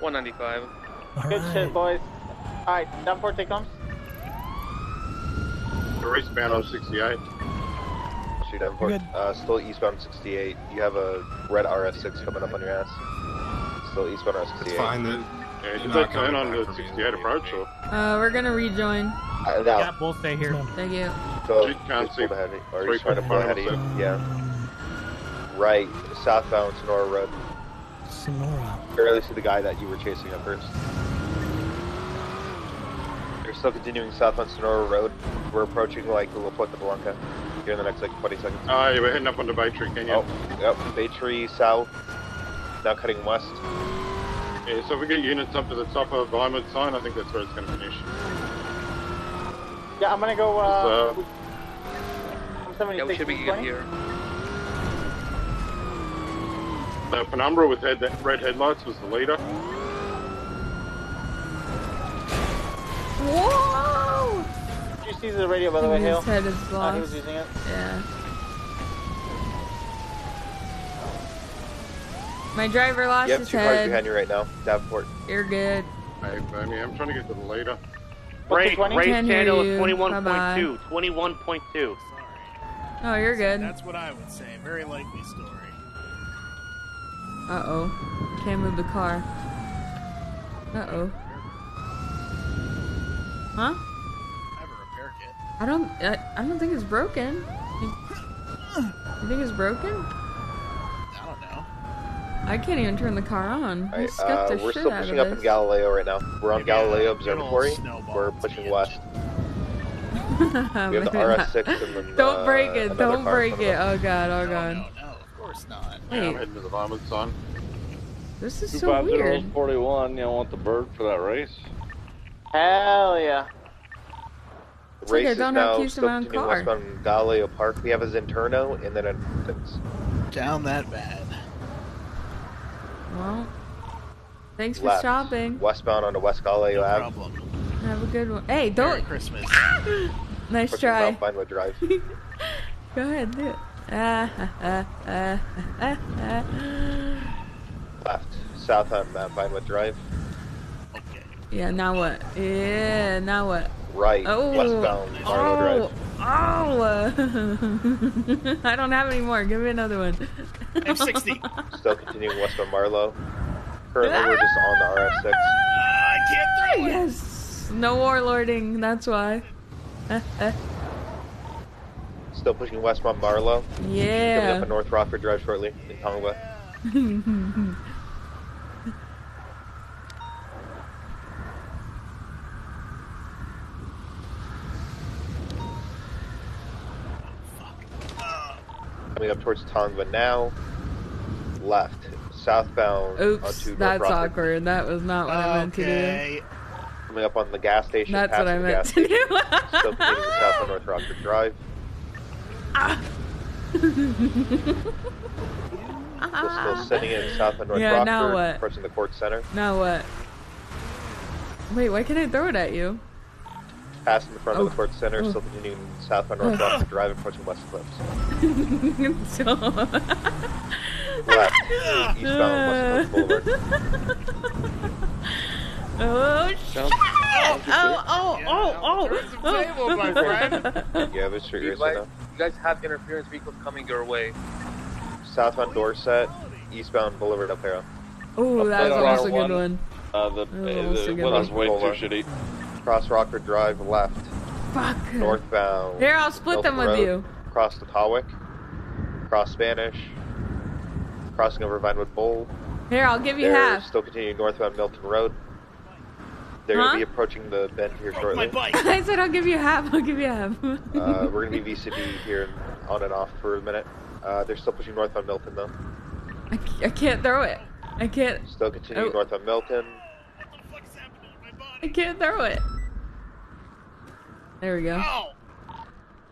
One ninety five. Good shit, boys. Alright, down for take comes. We're eastbound on 68. Shoot Davenport. Uh, still eastbound 68. You have a red RS6 coming up on your ass. Still eastbound RS68. It's fine, then. Yeah, you better turn on the 68 approach, or... Uh, we're gonna rejoin. Uh, now, Yeah, we'll stay here. Thank you. So, You can't see pulled ahead, or three he's trying to pull ahead of you. Yeah. Right, southbound Senora Road. Senora. Barely see the guy that you were chasing at first. You're still continuing southbound Senora Road. We're approaching like La Puerta Blanca here in the next like 20 seconds. Oh, yeah, we're heading up on the Bay Tree Canyon. Oh, yep, Bay Tree south. Now cutting west. Yeah, so if we get units up to the top of Vinewood sign, I think that's where it's going to finish. Yeah, I'm gonna go. Uh, So- I'm 76. Yeah, we should be good 20. here. The Penumbra with head, red headlights was the leader. Whoa! Did you see the radio, by the way, His Hale? head is Uh, he was using it. Yeah. My driver lost You have his two cars head. behind you right now. Davenport. You're good. Hey, Bernie, I'm trying to get to the later. Race, the 20? race Can't hear channel is 21.2. Bye-bye. 21.2. Oh, you're good. That's what I would say. Very likely story. Uh oh. Can't move the car. Uh oh. Huh? I have a repair kit. I don't. I, I don't think it's broken. You, you think it's broken? I don't know. I can't even turn the car on. I Alright, scuffed uh, the we're shit still out pushing of up in. Galileo right now. We're on Maybe Galileo Observatory. We're pushing west. We have the RS6 and then Don't uh, break it. Don't break it. Oh god. Oh god. No, no, of course not. Yeah, I'm Wait. heading to the Vinewood sign. This is so weird. 41. You don't want the bird for that race? Hell yeah. The race is don't now to use still my own continuing car. westbound Galileo Park. We have a Zentorno and then a Vince. Down that bad. Well, thanks for Left. stopping. Westbound onto West Galileo No Ave. problem. Have a good one. Hey, don't. Christmas. Nice Pushing try. South Vinewood Drive. Go ahead, do it. Ah, ah, ah, ah, ah. Left. South on Mount Vinewood Drive. Okay. Yeah, now what? Yeah, now what? Right. Oh, Westbound Barlow oh, Drive. oh. I don't have any more. Give me another one. M60. Still continuing westbound Marlow. Currently, we're just on the RS6. Ah, I can't throw it. yes. No warlording. That's why. Still pushing westbound Marlow. Yeah. Coming up yeah. on North Rockford Drive shortly in Tongva. Coming up towards Tongva now. Left. Southbound Oops, onto North that's Rockford. awkward. That was not what I meant to do. Okay. Coming up on the gas station. That's what I meant to station. do. Still continuing south on North Rockford Drive. We're still sitting in south on North Yeah, Rockford, now what? approaching the court center. Now what? Wait, why can't I throw it at you? Passing in front Oh. of the court center, Oh. still continuing south on North Oh. Rockford Drive, approaching West Eclipse. so... Left. Eastbound West Eclipse Boulevard. Oh, shit! Oh, oh, oh, oh, Turn some tables, my friend. You have a street You racer guys, you guys have interference vehicles coming your way. southbound Dorset, eastbound Boulevard Del Perro. Ooh, that was almost a good one. Uh, the, Oh, that's a the good one was way too shitty. Cross Rockford Drive left, Fuck. northbound. Here, I'll split them with Road, Cross the Tawick, cross Spanish, crossing over Vinewood Bowl. Here, I'll give you They're half. still continuing northbound Milton Road. They're Huh? going to be approaching the bend here shortly. I said I'll give you half. I'll give you half. uh, we're going to be VCD here on and off for a minute. Uh, they're still pushing northbound Milton though. I, c- I can't throw it. I can't. Still continuing Oh. northbound Milton. I can't throw it. There we go.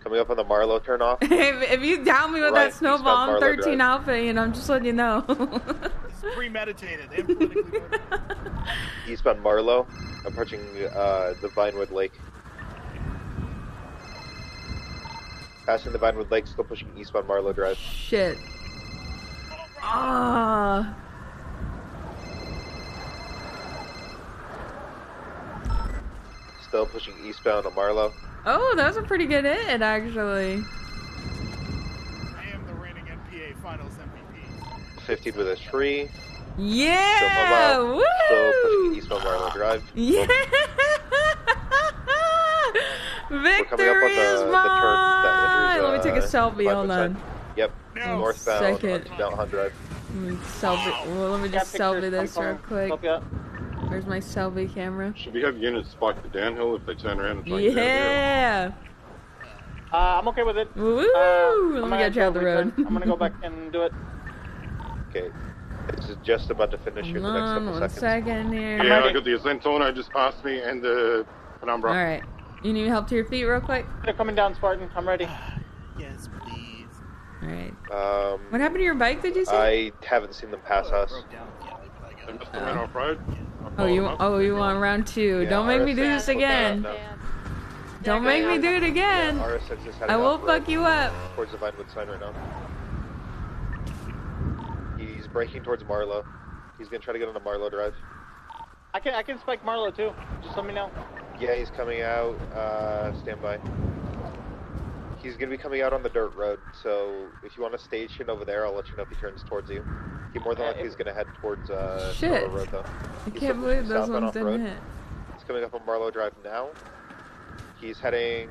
Coming up on the Marlow turnoff. if, if you down me with Right, that snowball, I'm 13 Drive. alpha, and I'm just letting you know. It's premeditated and politically motivated. Eastbound Marlow, approaching uh, the Vinewood Lake. Passing the Vinewood Lake, still pushing eastbound Marlow Drive. Shit. Ah. Still pushing eastbound on Marlow. Oh, that was a pretty good hit, actually. I am the reigning NPA Finals MVP. 15 with a tree. Yeah! Still, Woo! still pushing eastbound Marlow Drive. Yeah! We're coming up Victory on the, is the turn mine! that enters. Let me take a uh, selfie. Vinewood Hold side. on. Yep. Northbound Second. on Mount Hunt Drive. Let me selfie. Well, let me just selfie this real quick. Where's my selfie camera? Should we have units spot the downhill if they turn around and try and Yeah! Uh, I'm okay with it. Woo! Uh, Let I'm me gonna get you out the go road. I'm gonna go back and do it. Okay. This is just about to finish here in Hold the next on couple one seconds. second here. Yeah, I got the Zentorno just past me and the Penumbra. Alright. You need help to your feet real quick? They're coming down, Spartan. I'm ready. Yes, please. Alright. Um, What happened to your bike, did you say? I haven't seen them pass us. They must have went off road. Oh, you oh you want round two? Don't make me do this again. Don't make me do it again. RSX is heading I will fuck you up. Towards the Vinewood sign right now. He's braking towards Marlow. He's gonna try to get on the Marlow Drive. I can I can spike Marlow too. Just let me know. Yeah, he's coming out. Uh, stand by. He's gonna be coming out on the dirt road, so if you want to station over there, I'll let you know if he turns towards you. He more than likely is gonna head towards uh, Shit. Road though. I He's can't believe those ones didn't hit. He's coming up on Marlow Drive now. He's heading